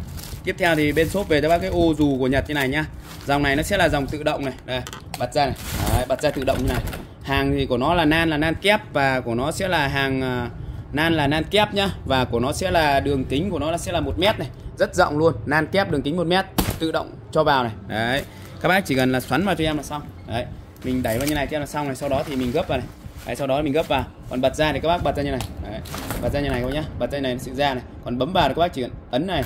Tiếp theo thì bên shop về cho bác cái ô dù của Nhật như này nhá. Dòng này nó sẽ là dòng tự động này, đây, bật ra này. Đấy, bật ra tự động như này. Hàng thì của nó là nan là nan kép và của nó sẽ là hàng uh, nan là nan kép nhá và của nó sẽ là đường kính của nó sẽ là một mét này. Rất rộng luôn nan kép đường kính một mét tự động cho vào này. Đấy các bác chỉ cần là xoắn vào cho em là xong. Đấy mình đẩy vào như này cho em là xong này sau đó thì mình gấp vào này. Đấy, sau đó mình gấp vào. Còn bật ra thì các bác bật ra như này. Đấy. bật ra như này các bác nhá bật ra như này nó sẽ ra này. Còn bấm vào thì các bác chỉ cần ấn này.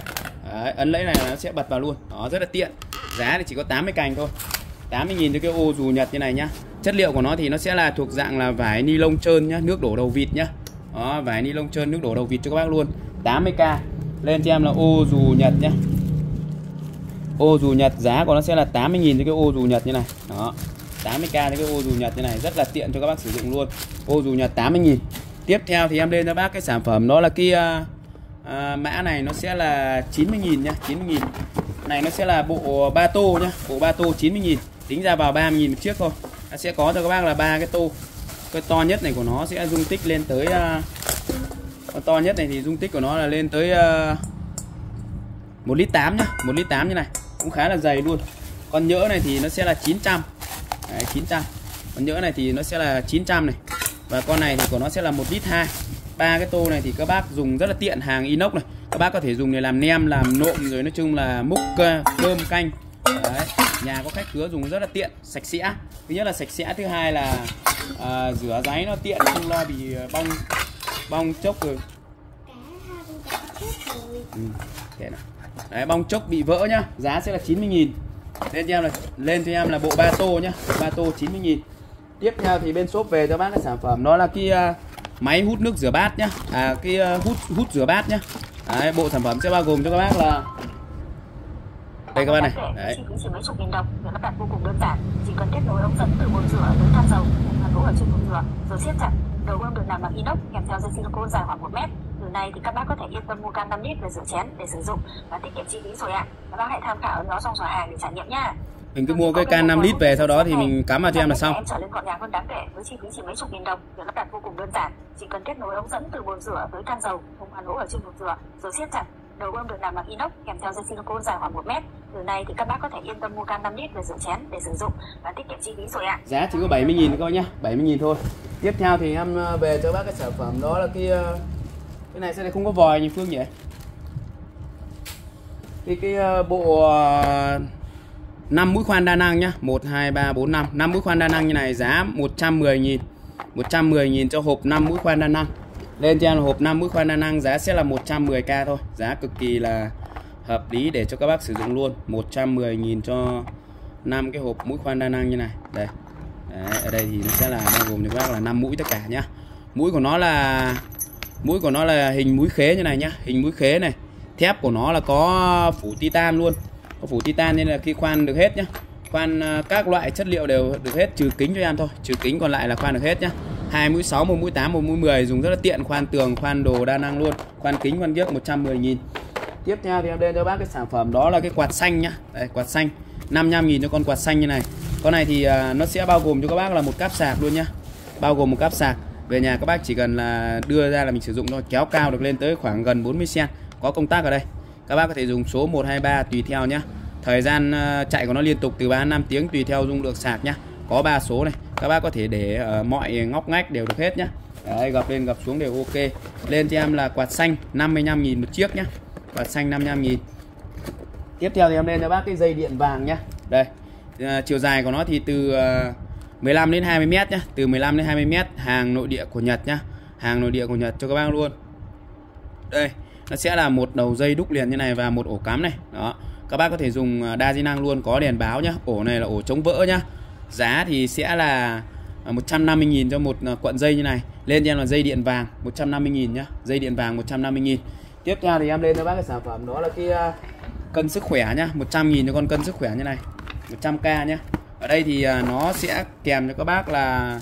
Đấy, ấn lấy này nó sẽ bật vào luôn. Đó rất là tiện. Giá thì chỉ có 80 cành thôi. 80 nghìn cho cái ô dù nhật như này nhá. Chất liệu của nó thì nó sẽ là thuộc dạng là vải ni lông trơn nhá nước đổ đầu vịt nhá đó vải ni lông trơn nước đổ đầu vịt cho các bác luôn. 80k lên cho em là ô dù nhật nhé ô dù nhật giá của nó sẽ là 80.000 cho cái ô dù nhật như này. Đó 80k cho cái ô dù nhật như này rất là tiện cho các bác sử dụng luôn. Ô dù nhật 80.000 tiếp theo thì em lên cho bác cái sản phẩm đó là cái à, uh, mã này nó sẽ là 90.000 nhá 90.000 này nó sẽ là bộ ba tô nhá bộ ba tô 90.000 tính ra vào 30.000 một chiếc thôi. Nó sẽ có cho các bác là ba cái tô cái to nhất này của nó sẽ dung tích lên tới uh, con to nhất này thì dung tích của nó là lên tới à, uh, 1 lít 8 nhá 1 lít 8 như này cũng khá là dày luôn. Con nhỡ này thì nó sẽ là 900 Đấy, 900 con nhỡ này thì nó sẽ là 900 này và con này thì của nó sẽ là 1 lít 2 ba cái tô này thì các bác dùng rất là tiện hàng inox này. Các bác có thể dùng để làm nem làm nộm rồi nói chung là múc à, cơm canh. Đấy. nhà có khách cửa dùng rất là tiện sạch sẽ. Thứ nhất là sạch sẽ thứ hai là à, rửa ráy nó tiện không lo bị à, bong bong chốc rồi. Ừ, nào. đấy bong chốc bị vỡ nhá giá sẽ là 90 nghìn. Lên cho em là lên cho em là bộ ba tô nhá ba tô 90 nghìn. Tiếp theo thì bên shop về cho bác cái sản phẩm đó là cái uh, máy hút nước rửa bát nhá. À cái uh, hút hút rửa bát nhá. Đấy, bộ sản phẩm sẽ bao gồm cho các bác là đây các bạn này. Đấy. chi phí chỉ mấy chục nghìn đồng lắp đặt vô cùng đơn giản. Chỉ cần kết nối ống dẫn từ bồn rửa tới than dầu và đổ ở trên bồn rửa rồi siết chặt. Đầu bơm được làm bằng inox kèm theo dây silicone dài khoảng 1 mét. Từ này thì các bác có thể yên tâm mua can 5 lít về rửa chén để sử dụng và tiết kiệm chi phí rồi ạ. Các bác hãy tham khảo nó trong giỏ hàng để trải nghiệm nhá. Mình cứ mua cái can 5 lít về sau đó thì mình cắm vào cho em là xong. Em trở lên gọn gàng hơn đáng kể với chi phí chỉ mấy chục nghìn đồng việc lắp đặt vô cùng đơn giản. Chỉ cần kết nối ống dẫn từ bồn rửa tới can dầu thông qua lỗ ở trên bồn rửa rồi siết chặt đầu bơm được làm bằng inox kèm theo dây silicon dài khoảng 1 mét. Từ nay thì các bác có thể yên tâm mua can 5 lít về rửa chén để sử dụng và tiết kiệm chi phí rồi ạ. À. giá chỉ có 70 000 thôi nhá 70 000 thôi. Tiếp theo thì em ờ, về cho bác cái sản phẩm đó là cái ờ, cái này sẽ không có vòi như Phương nhỉ? Cái cái ờ, bộ 5 mũi khoan đa năng nhá 1 2 3 4 5 5 mũi khoan đa năng như này, giá 110 000 110 000 cho hộp 5 mũi khoan đa năng lên cho hộp 5 mũi khoan đa năng giá sẽ là 110k thôi. Giá cực kỳ là hợp lý để cho các bác sử dụng luôn. 110 nghìn cho 5 cái hộp mũi khoan đa năng như này. Đây. Đấy, ở đây thì nó sẽ là bao gồm cho các bác là 5 mũi tất cả nhá. Mũi của nó là mũi của nó là hình mũi khế như này nhá. Hình mũi khế này. Thép của nó là có phủ titan luôn. Có phủ titan nên là khi khoan được hết nhá. Khoan à, các loại chất liệu đều được hết trừ kính cho em thôi. Trừ kính còn lại là khoan được hết nhá. 2 mũi 6 một mũi 8 một mũi 10 dùng rất là tiện, khoan tường, khoan đồ đa năng luôn. Khoan kính, khoan ghiếc 110 000 tiếp theo thì em lên cho bác cái sản phẩm, đó là cái quạt xanh nhá. Đây quạt xanh. 55 000 cho con quạt xanh như này. Con này thì à, nó sẽ bao gồm cho các bác là một cáp sạc luôn nhá. Bao gồm một cáp sạc. Về nhà các bác chỉ cần là đưa ra là mình sử dụng nó kéo cao được lên tới khoảng gần 40 cm có công tắc ở đây. Các bác có thể dùng số 123 tùy theo nhá. Thời gian à, chạy của nó liên tục từ 3 5 tiếng tùy theo dung lượng sạc nhá có ba số này. Các bác có thể để ở mọi ngóc ngách đều được hết nhá. Đấy, gập lên gập xuống đều ok. Lên cho em là quạt xanh 55.000 một chiếc nhá. Quạt xanh 55.000 tiếp theo thì em lên cho bác cái dây điện vàng nhá. Đây uh, chiều dài của nó thì từ ờ, uh, 15 đến 20 mét nhá. Từ 15 đến 20 mét hàng nội địa của Nhật nhá. Hàng nội địa của Nhật cho các bác luôn. Đây nó sẽ là một đầu dây đúc liền như này và một ổ cắm này. Đó các bác có thể dùng đa di năng luôn có đèn báo nhá. Ổ này là ổ chống vỡ nhá giá thì sẽ là à, 150.000 cho một à, cuộn dây như này. Lên cho em là dây điện vàng 150.000 nhá. Dây điện vàng 150.000 tiếp theo thì em lên cho bác cái sản phẩm, đó là cái à, cân sức khỏe nhá. 100.000 cho con cân sức khỏe như này 100k nhá. Ở đây thì nó sẽ kèm cho các bác là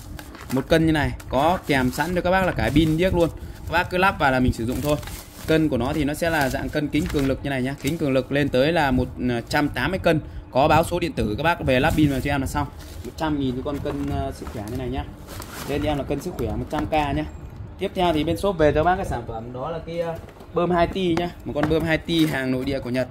một cân như này, có kèm sẵn cho các bác là cả pin điếc luôn. Các bác cứ lắp vào là mình sử dụng thôi. Cân của nó thì nó sẽ là dạng cân kính cường lực như này nhá. Kính cường lực lên tới là 180 cân có báo số điện tử các bác về lắp pin vào cho em là xong. 100 nghìn cho con cân uh, sức khỏe như này nhá. Lên em là cân sức khỏe 100k nhá. Tiếp theo thì bên shop về cho bác cái sản phẩm đó là cái uh, bơm 2 ti nhá. Một con bơm 2 ti hàng nội địa của Nhật.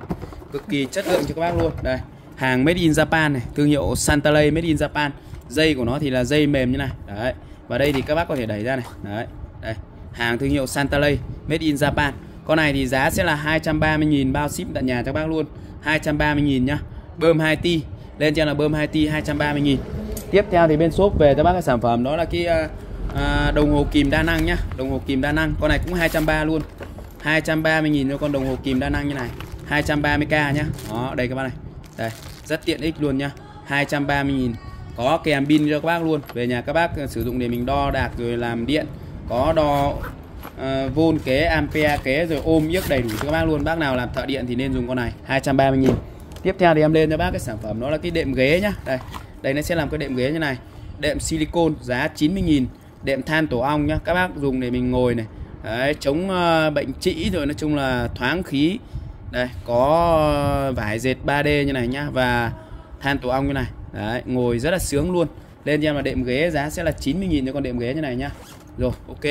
Cực kỳ chất lượng cho các bác luôn. Đây hàng made in Japan này thương hiệu Santalay made in Japan. Dây của nó thì là dây mềm như này. Đấy và đây thì các bác có thể đẩy ra này. Đấy đây hàng thương hiệu Santalay made in Japan. Con này thì giá sẽ là 230.000 bao ship tận nhà cho các bác luôn. 230.000 nhá bơm 2 ti lên cho là bơm 2 ti 230.000 tiếp theo thì bên shop về cho bác cái sản phẩm đó là cái à, à đồng hồ kìm đa năng nhá. Đồng hồ kìm đa năng con này cũng 230 luôn. 230.000 cho con đồng hồ kìm đa năng như này. 230k nhá. Đó đây các bác này. Đây rất tiện ích luôn nhá. 230.000 có kèm pin cho các bác luôn. Về nhà các bác à, sử dụng để mình đo đạc rồi làm điện. Có đo uh, vôn kế ampere kế rồi ôm yếc đầy đủ cho các bác luôn. Bác nào làm thợ điện thì nên dùng con này. 230.000 tiếp theo thì em lên cho bác cái sản phẩm đó là cái đệm ghế nhá. Đây đây nó sẽ làm cái đệm ghế như này. Đệm silicon giá 90.000 đệm than tổ ong nhá. Các bác dùng để mình ngồi này. Đấy, chống uh, bệnh trĩ rồi nói chung là thoáng khí. Đây có ờ, vải dệt 3D như này nhá và than tổ ong như này. Đấy, ngồi rất là sướng luôn. Lên cho em là đệm ghế giá sẽ là 90.000 cho con đệm ghế như này nhá. Rồi ok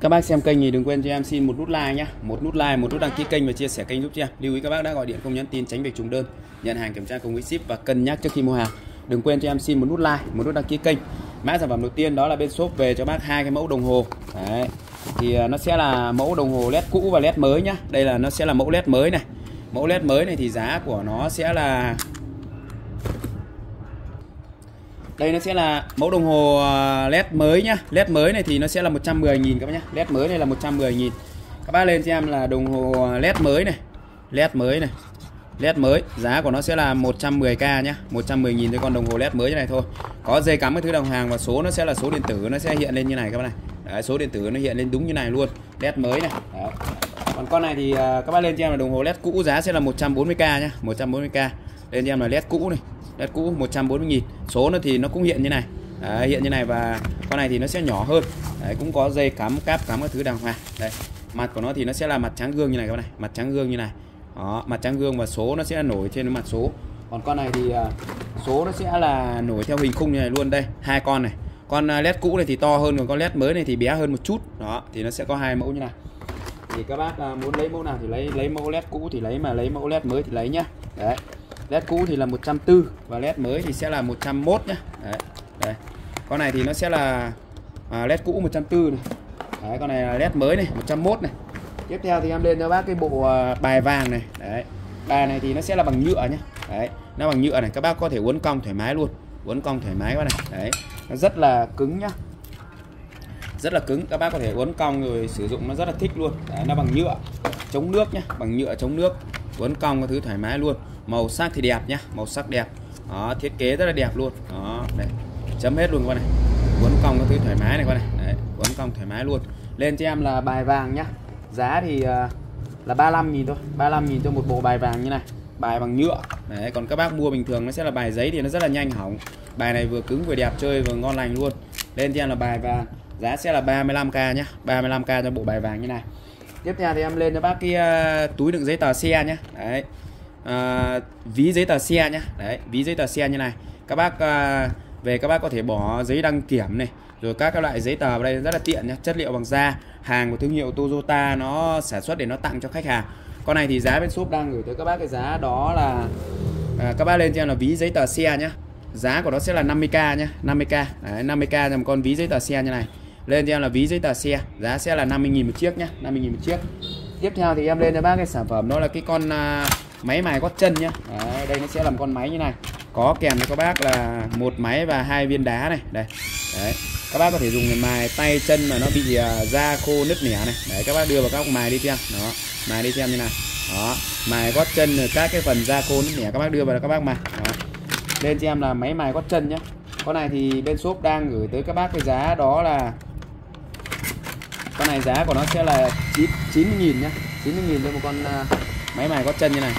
các bác xem kênh thì đừng quên cho em xin một nút like nhé một nút like, một nút đăng ký kênh và chia sẻ kênh giúp cho em. Lưu ý các bác đã gọi điện không nhắn tin, tránh việc trùng đơn. Nhận hàng kiểm tra cùng với ship và cân nhắc trước khi mua hàng. Đừng quên cho em xin một nút like, một nút đăng ký kênh. Mã sản phẩm đầu tiên đó là bên shop về cho bác hai cái mẫu đồng hồ. Đấy. thì à, nó sẽ là mẫu đồng hồ led cũ và led mới nhá. Đây là, nó sẽ là mẫu led mới này. Mẫu led mới này thì giá của nó sẽ là đây nó sẽ là mẫu đồng hồ à, led mới nhá. Led mới này thì nó sẽ là 110.000 các bác nhá. Led mới này là 110.000 các bác lên cho em là đồng hồ à, led mới này. Led mới này. Led mới giá của nó sẽ là 110k nhá. 110.000 cho con đồng hồ led mới như này thôi. Có dây cắm cái thứ đồng hàng và số nó sẽ là số điện tử nó sẽ hiện lên như này các bác này. Đấy, số điện tử nó hiện lên đúng như này luôn. Led mới này. Đấy. còn con này thì à, các bác lên cho em là đồng hồ led cũ giá sẽ là 140k nhá. 140k lên cho em là led cũ này đất cũ 140 nghìn. Số nó thì nó cũng hiện như này. Đấy, hiện như này và con này thì nó sẽ nhỏ hơn. Đấy, cũng có dây cắm cáp cắm các thứ đàng hoàng. Đây mặt của nó thì nó sẽ là mặt trắng gương như này các bạn này. Mặt trắng gương như này. Đó, mặt trắng gương và số nó sẽ nổi trên mặt số. Còn con này thì à, số nó sẽ là nổi theo hình khung như này luôn đây. Hai con này. Con à, led cũ này thì to hơn còn con led mới này thì bé hơn một chút. Đó thì nó sẽ có hai mẫu như này. Thì các bác à, muốn lấy mẫu nào thì lấy lấy mẫu led cũ thì lấy mà lấy mẫu led mới thì lấy nhá. Đấy led cũ thì là 140 và led mới thì sẽ là 101 nhé đấy, đấy. con này thì nó sẽ là à, led cũ 140 này. Đấy, con này là led mới này 101 này. Tiếp theo thì em lên cho bác cái bộ à, bài vàng này. Đấy bài này thì nó sẽ là bằng nhựa nhá. Đấy nó bằng nhựa này các bác có thể uốn cong thoải mái luôn. Uốn cong thoải mái các này. Đấy nó rất là cứng nhá. Rất là cứng các bác có thể uốn cong rồi sử dụng nó rất là thích luôn. Đấy, nó bằng nhựa chống nước nhá bằng nhựa chống nước uốn cong cái thứ thoải mái luôn. Màu sắc thì đẹp nhá, màu sắc đẹp. Đó, thiết kế rất là đẹp luôn. Đó đây chấm hết luôn các bạn này. Uốn cong cái thứ thoải mái này các bạn này. Đấy uốn cong thoải mái luôn. Lên cho em là bài vàng nhá. Giá thì à, là 35 nghìn thôi 35 nghìn cho một bộ bài vàng như này. Bài bằng nhựa. Đấy, còn các bác mua bình thường nó sẽ là bài giấy thì nó rất là nhanh hỏng. Bài này vừa cứng vừa đẹp, chơi vừa ngon lành luôn. Lên cho em là bài vàng. Giá sẽ là 35k nhá 35k cho bộ bài vàng như này tiếp theo thì em lên cho bác cái uh, túi đựng giấy tờ xe nhé đấy. Uh, ví giấy tờ xe nhé đấy ví giấy tờ xe như này. Các bác uh, về các bác có thể bỏ giấy đăng kiểm này rồi các các loại giấy tờ vào đây rất là tiện nhé chất liệu bằng da hàng của thương hiệu Toyota nó sản xuất để nó tặng cho khách hàng. Con này thì giá bên shop đang gửi tới các bác cái giá đó là à, các bác lên cho em là ví giấy tờ xe nhé giá của nó sẽ là 50k nhé 50k Đấy, 50k cho một con ví giấy tờ xe như này lên cho em là ví giấy tờ xe giá sẽ là 50.000 một chiếc nhá 50.000 một chiếc. Tiếp theo thì em lên cho bác cái sản phẩm đó là cái con à, máy mài gót chân nhá. Đấy, đây nó sẽ làm con máy như này. Có kèm cho các bác là một máy và hai viên đá này đây. Đấy các bác có thể dùng để mài tay chân mà nó bị à, da khô nứt nẻ này. Đấy các bác đưa vào các bác mài đi xem đó mài đi xem như này, đó mài gót chân các cái phần da khô nứt nẻ các bác đưa vào các bác mài. Đó. lên cho em là máy mài gót chân nhá. Con này thì bên shop đang gửi tới các bác cái giá đó là con này giá của nó sẽ là 9 90 000 nhá. 90 000 cho một con uh, máy mài có chân như này.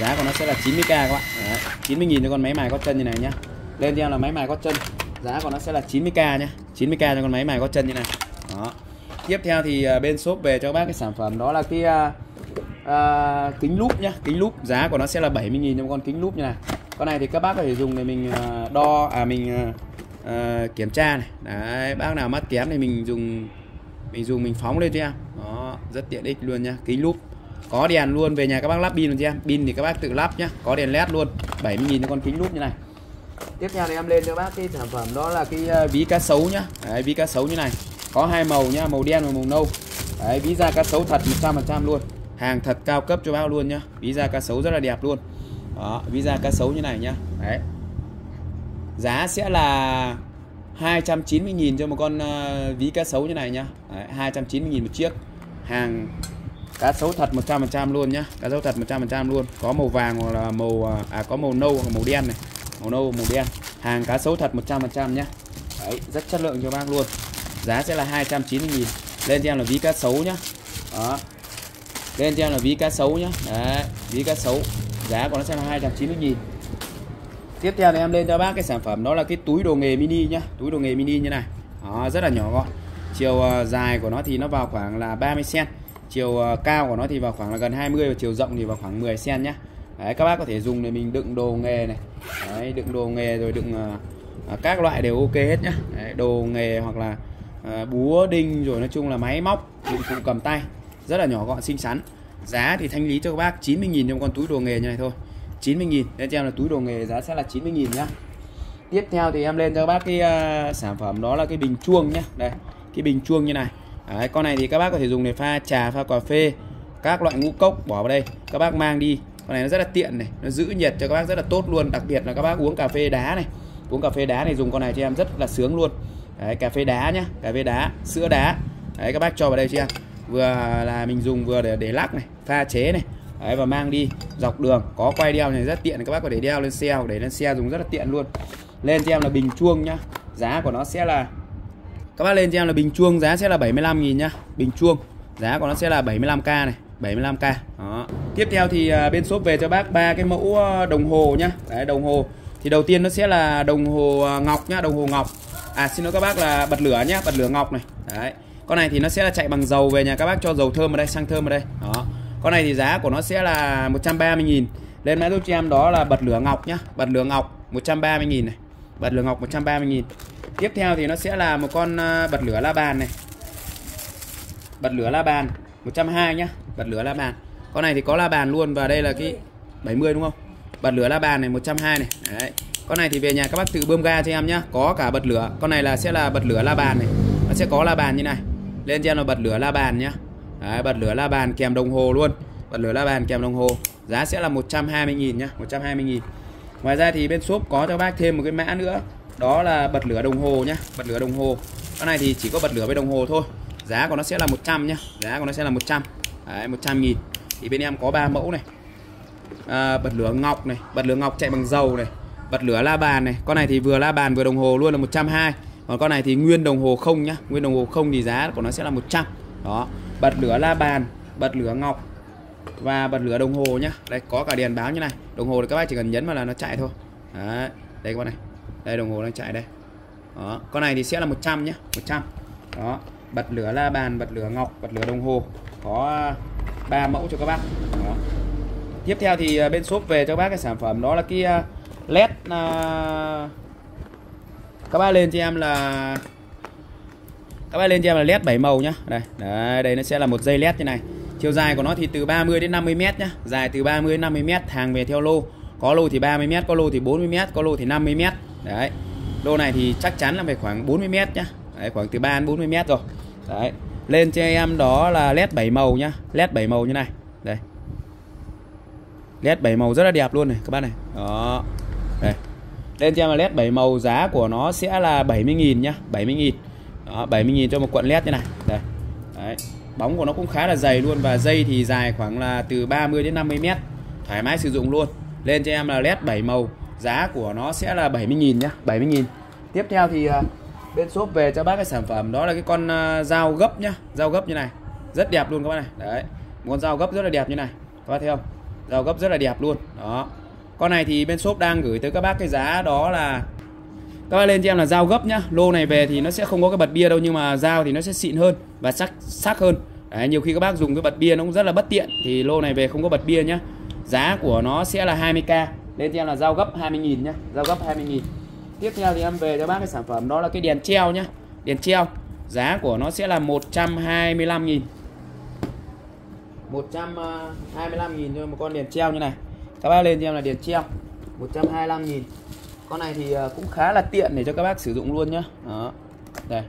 Giá của nó sẽ là 90k các bạn. Đấy, 90 000 cho con máy mài có chân như này nhá. Lên theo là máy mài có chân. Giá của nó sẽ là 90k nhá. 90k cho con máy mài có chân như này. Đó. Tiếp theo thì uh, bên shop về cho các bác cái sản phẩm đó là cái uh, uh, kính lúp nhá. Kính lúp giá của nó sẽ là 70 000 cho con kính lúp như này. Con này thì các bác có thể dùng để mình đo à mình uh, uh, kiểm tra này. Đấy bác nào mắt kém thì mình dùng mình dùng mình phóng lên cho em. Đó rất tiện ích luôn nhá. Kính lúp. Có đèn luôn về nhà các bác lắp pin luôn cho em. Pin thì các bác tự lắp nhá. Có đèn led luôn. 70.000 cho con kính lúp như này. Tiếp theo thì em lên cho bác cái sản phẩm đó là cái ờ, ví cá sấu nhá. Đấy, ví cá sấu như này. Có hai màu nhá màu đen và màu nâu. Đấy ví da cá sấu thật 100% luôn. Hàng thật cao cấp cho bác luôn nhá. Ví da cá sấu rất là đẹp luôn. Đó ví da cá sấu như này nhá. Đấy. Giá sẽ là 290.000 cho một con uh, ví cá sấu như này nhá. Đấy, 290.000 một chiếc. Hàng cá sấu thật 100% luôn nhá. Cá sấu thật 100% luôn. Có màu vàng hoặc là màu à, à có màu nâu hoặc màu đen này. Màu nâu màu đen. Hàng cá sấu thật 100% nhá. Đấy, rất chất lượng cho bác luôn. Giá sẽ là 290.000 lên cho em là ví cá sấu nhá. Đó. Lên cho em là ví cá sấu nhá. Đấy, ví cá sấu. Giá của nó sẽ là 290.000 tiếp theo thì em lên cho bác cái sản phẩm đó là cái túi đồ nghề mini nhá. Túi đồ nghề mini như này. Đó, rất là nhỏ gọn. Chiều ờ, dài của nó thì nó vào khoảng là 30 cm chiều ờ, cao của nó thì vào khoảng là gần 20 và chiều rộng thì vào khoảng 10 cm nhá. Đấy, các bác có thể dùng để mình đựng đồ nghề này. Đấy, đựng đồ nghề rồi đựng uh, các loại đều ok hết nhá. Đấy, đồ nghề hoặc là uh, búa đinh rồi nói chung là máy móc dụng cụ cầm tay. Rất là nhỏ gọn xinh xắn. Giá thì thanh lý cho các bác 90.000 trong con túi đồ nghề như này thôi. 90.000 nên cho em là túi đồ nghề giá sẽ là 90.000 nhá. Tiếp theo thì em lên cho bác cái uh, sản phẩm đó là cái bình chuông nhá. Đây cái bình chuông như này. Đấy, con này thì các bác có thể dùng để pha trà pha cà phê các loại ngũ cốc bỏ vào đây. Các bác mang đi. Con này nó rất là tiện này nó giữ nhiệt cho các bác rất là tốt luôn. Đặc biệt là các bác uống cà phê đá này. Uống cà phê đá này dùng con này cho em rất là sướng luôn. Đấy cà phê đá nhá cà phê đá sữa đá. Đấy các bác cho vào đây cho em. Vừa là mình dùng vừa để để lắc này pha chế này đấy, và mang đi dọc đường. Có quay đeo này rất tiện, các bác có thể đeo lên xe hoặc để lên xe dùng rất là tiện luôn. Lên cho em là bình chuông nhá. Giá của nó sẽ là, các bác lên cho em là bình chuông, giá sẽ là 75.000 nhá. Bình chuông, giá của nó sẽ là 75k này 75k đó. Tiếp theo thì à, bên shop về cho bác ba cái mẫu à, đồng hồ nhá. Đấy, đồng hồ. Thì đầu tiên nó sẽ là đồng hồ à, ngọc nhá, đồng hồ ngọc. À xin lỗi các bác là bật lửa nhá, bật lửa ngọc này. Đấy. Con này thì nó sẽ là chạy bằng dầu về nhà các bác, cho dầu thơm ở đây, xăng thơm ở đây. Đó con này thì giá của nó sẽ là 130.000 lên mã giúp cho em đó là bật lửa ngọc nhá. Bật lửa ngọc 130.000 này. Bật lửa ngọc 130.000 tiếp theo thì nó sẽ là một con à, bật lửa la bàn này. Bật lửa la bàn 120 nhá. Bật lửa la bàn. Con này thì có la bàn luôn và đây là cái 70 đúng không? Bật lửa la bàn này 120 này. Đấy. Con này thì về nhà các bác tự bơm ga cho em nhá. Có cả bật lửa. Con này là sẽ là bật lửa la bàn này. Nó sẽ có la bàn như này. Lên cho em là bật lửa la bàn nhá đấy, bật lửa la bàn kèm đồng hồ luôn. Bật lửa la bàn kèm đồng hồ. Giá sẽ là 120.000 nhá 120.000 ngoài ra thì bên shop có cho bác thêm một cái mã nữa. Đó là bật lửa đồng hồ nhá bật lửa đồng hồ. Con này thì chỉ có bật lửa với đồng hồ thôi. Giá của nó sẽ là 100 nhá giá của nó sẽ là 100 Đấy, 100 nghìn. Thì bên em có ba mẫu này. À, bật lửa ngọc này bật lửa ngọc chạy bằng dầu này bật lửa la bàn này. Con này thì vừa la bàn vừa đồng hồ luôn là 120 còn con này thì nguyên đồng hồ không nhá nguyên đồng hồ không thì giá của nó sẽ là 100 đó bật lửa la bàn bật lửa ngọc và bật lửa đồng hồ nhá. Đây có cả đèn báo như này. Đồng hồ thì các bác chỉ cần nhấn vào là nó chạy thôi. Đấy. đây các bạn này. Đây đồng hồ đang chạy đây. Đó con này thì sẽ là 100 nhá 100 đó bật lửa la bàn bật lửa ngọc bật lửa đồng hồ. Có à, ba mẫu cho các bác. Đó. tiếp theo thì à, bên shop về cho các bác cái sản phẩm đó là cái à, led uh, các bác lên cho em là các bác lên cho em là led 7 màu nhá. Đây đấy, đây nó sẽ là một dây led như này. Chiều dài của nó thì từ 30 đến 50 mét nhá. Dài từ 30 đến 50 mét hàng về theo lô. Có lô thì 30 mét có lô thì 40 mét có lô thì 50 mét. Đấy lô này thì chắc chắn là phải khoảng 40 mét nhá. Đấy, khoảng từ 3 đến 40 mét rồi. Đấy lên cho em đó là led 7 màu nhá. Led 7 màu như này. Đây. Led 7 màu rất là đẹp luôn này các bác này. Đó. Đây. Lên cho em là led 7 màu giá của nó sẽ là 70.000 nhá 70.000 đó 70.000 cho một cuộn led như này. Đây. Đấy. Bóng của nó cũng khá là dày luôn và dây thì dài khoảng là từ 30 đến 50 mét. Thoải mái sử dụng luôn. Lên cho em là led 7 màu. Giá của nó sẽ là 70.000 nhá 70.000 tiếp theo thì à, bên shop về cho bác cái sản phẩm. Đó là cái con à, dao gấp nhá. Dao gấp như này. Rất đẹp luôn các bác này. Đấy. Một con dao gấp rất là đẹp như này. Các bác thấy không? Dao gấp rất là đẹp luôn. Đó. Con này thì bên shop đang gửi tới các bác cái giá đó là các bác lên cho em là dao gấp nhá. Lô này về thì nó sẽ không có cái bật bia đâu nhưng mà dao thì nó sẽ xịn hơn và sắc sắc hơn. Đấy, nhiều khi các bác dùng cái bật bia nó cũng rất là bất tiện. Thì lô này về không có bật bia nhá. Giá của nó sẽ là 20k lên cho em là dao gấp 20.000 nhá. Dao gấp 20.000 tiếp theo thì em về cho bác cái sản phẩm đó là cái đèn treo nhá. Đèn treo. Giá của nó sẽ là 125.000 125.000 cho một con đèn treo như này. Các bác lên cho em là đèn treo. 125.000 con này thì ờ, cũng khá là tiện để cho các bác sử dụng luôn nhá. Đó. Đây.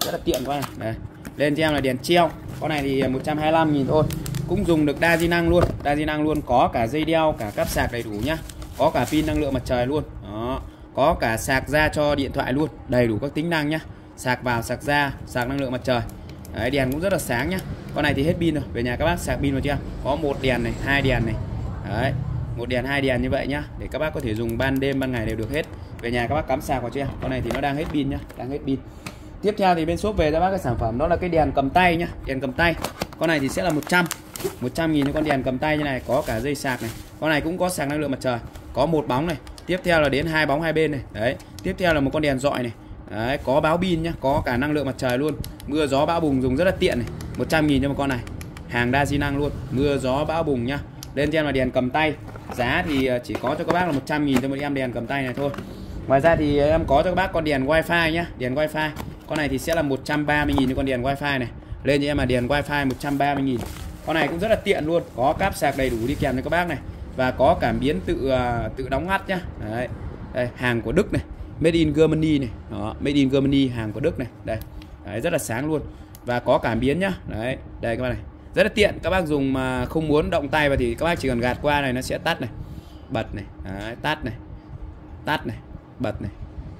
Rất là tiện các này. Đây. lên cho em là đèn treo. Con này thì ờ, 125.000 thôi. Cũng dùng được đa di năng luôn. Đa di năng luôn. Có cả dây đeo cả cáp sạc đầy đủ nhá. Có cả pin năng lượng mặt trời luôn. Đó. Có cả sạc ra cho điện thoại luôn. Đầy đủ các tính năng nhá. Sạc vào sạc ra sạc năng lượng mặt trời. Đấy, đèn cũng rất là sáng nhá. Con này thì hết pin rồi. Về nhà các bác sạc pin vào chưa có một đèn này hai đèn này. Đấy, một đèn, hai đèn như vậy nhá, để các bác có thể dùng ban đêm, ban ngày đều được hết. Về nhà các bác cắm sạc vào chưa? Con này thì nó đang hết pin nhá, đang hết pin. Tiếp theo thì bên shop về cho bác cái sản phẩm, đó là cái đèn cầm tay nhá, đèn cầm tay. Con này thì sẽ là 100 100 nghìn cho con đèn cầm tay như này, có cả dây sạc này. Con này cũng có sạc năng lượng mặt trời, có một bóng này. Tiếp theo là đến hai bóng hai bên này, đấy. Tiếp theo là một con đèn dọi này, đấy, có báo pin nhá, có cả năng lượng mặt trời luôn. Mưa, gió, bão, bùng dùng rất là tiện này. 100 nghìn cho một con này, hàng đa di năng luôn. Mưa, gió, bão, bùng nhá. Lên cho em là đèn cầm tay giá thì ờ, chỉ có cho các bác là 100 nghìn cho một em đèn cầm tay này thôi. Ngoài ra thì em có cho các bác con đèn wifi nhá đèn wifi. Con này thì sẽ là 130 nghìn cho con đèn wifi này. Lên cho em là đèn wifi 130 nghìn. Con này cũng rất là tiện luôn có cáp sạc đầy đủ đi kèm cho các bác này. Và có cảm biến tự ờ, tự đóng ngắt nhá. Đấy đây hàng của Đức này made in Germany này. Đó made in Germany hàng của Đức này. Đây đấy, rất là sáng luôn. Và có cảm biến nhá. Đấy đây các bạn này rất là tiện. Các bác dùng mà không muốn động tay vào thì các bác chỉ cần gạt qua này nó sẽ tắt này. Bật này đấy, tắt này tắt này bật này.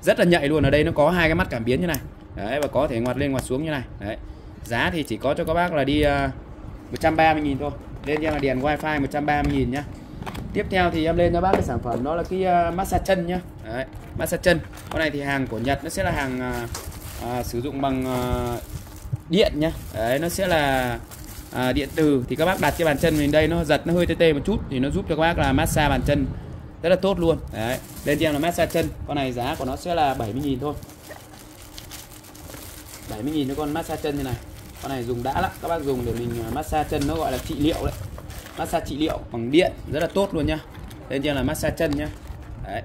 Rất là nhạy luôn. Ở đây nó có hai cái mắt cảm biến như này. Đấy và có thể ngoặt lên ngoặt xuống như này. Đấy. Giá thì chỉ có cho các bác là đi à, uh, 130.000 thôi. Lên cho là đèn wifi 130.000 nhá. Tiếp theo thì em lên cho bác cái sản phẩm đó là cái uh, massage chân nhá. Đấy, massage chân. Con này thì hàng của Nhật nó sẽ là hàng uh, uh, sử dụng bằng uh, điện nhá. Đấy nó sẽ là à, điện từ thì các bác đặt cái bàn chân mình đây nó giật nó hơi tê tê một chút thì nó giúp cho các bác là massage bàn chân. Rất là tốt luôn. Đấy lên cho em là massage chân. Con này giá của nó sẽ là 70.000 thôi. 70.000 cho con massage chân như này. Con này dùng đã lắm. Các bác dùng để mình à, massage chân nó gọi là trị liệu đấy. Massage trị liệu bằng điện. Rất là tốt luôn nhá. Lên cho là massage chân nhá. Đấy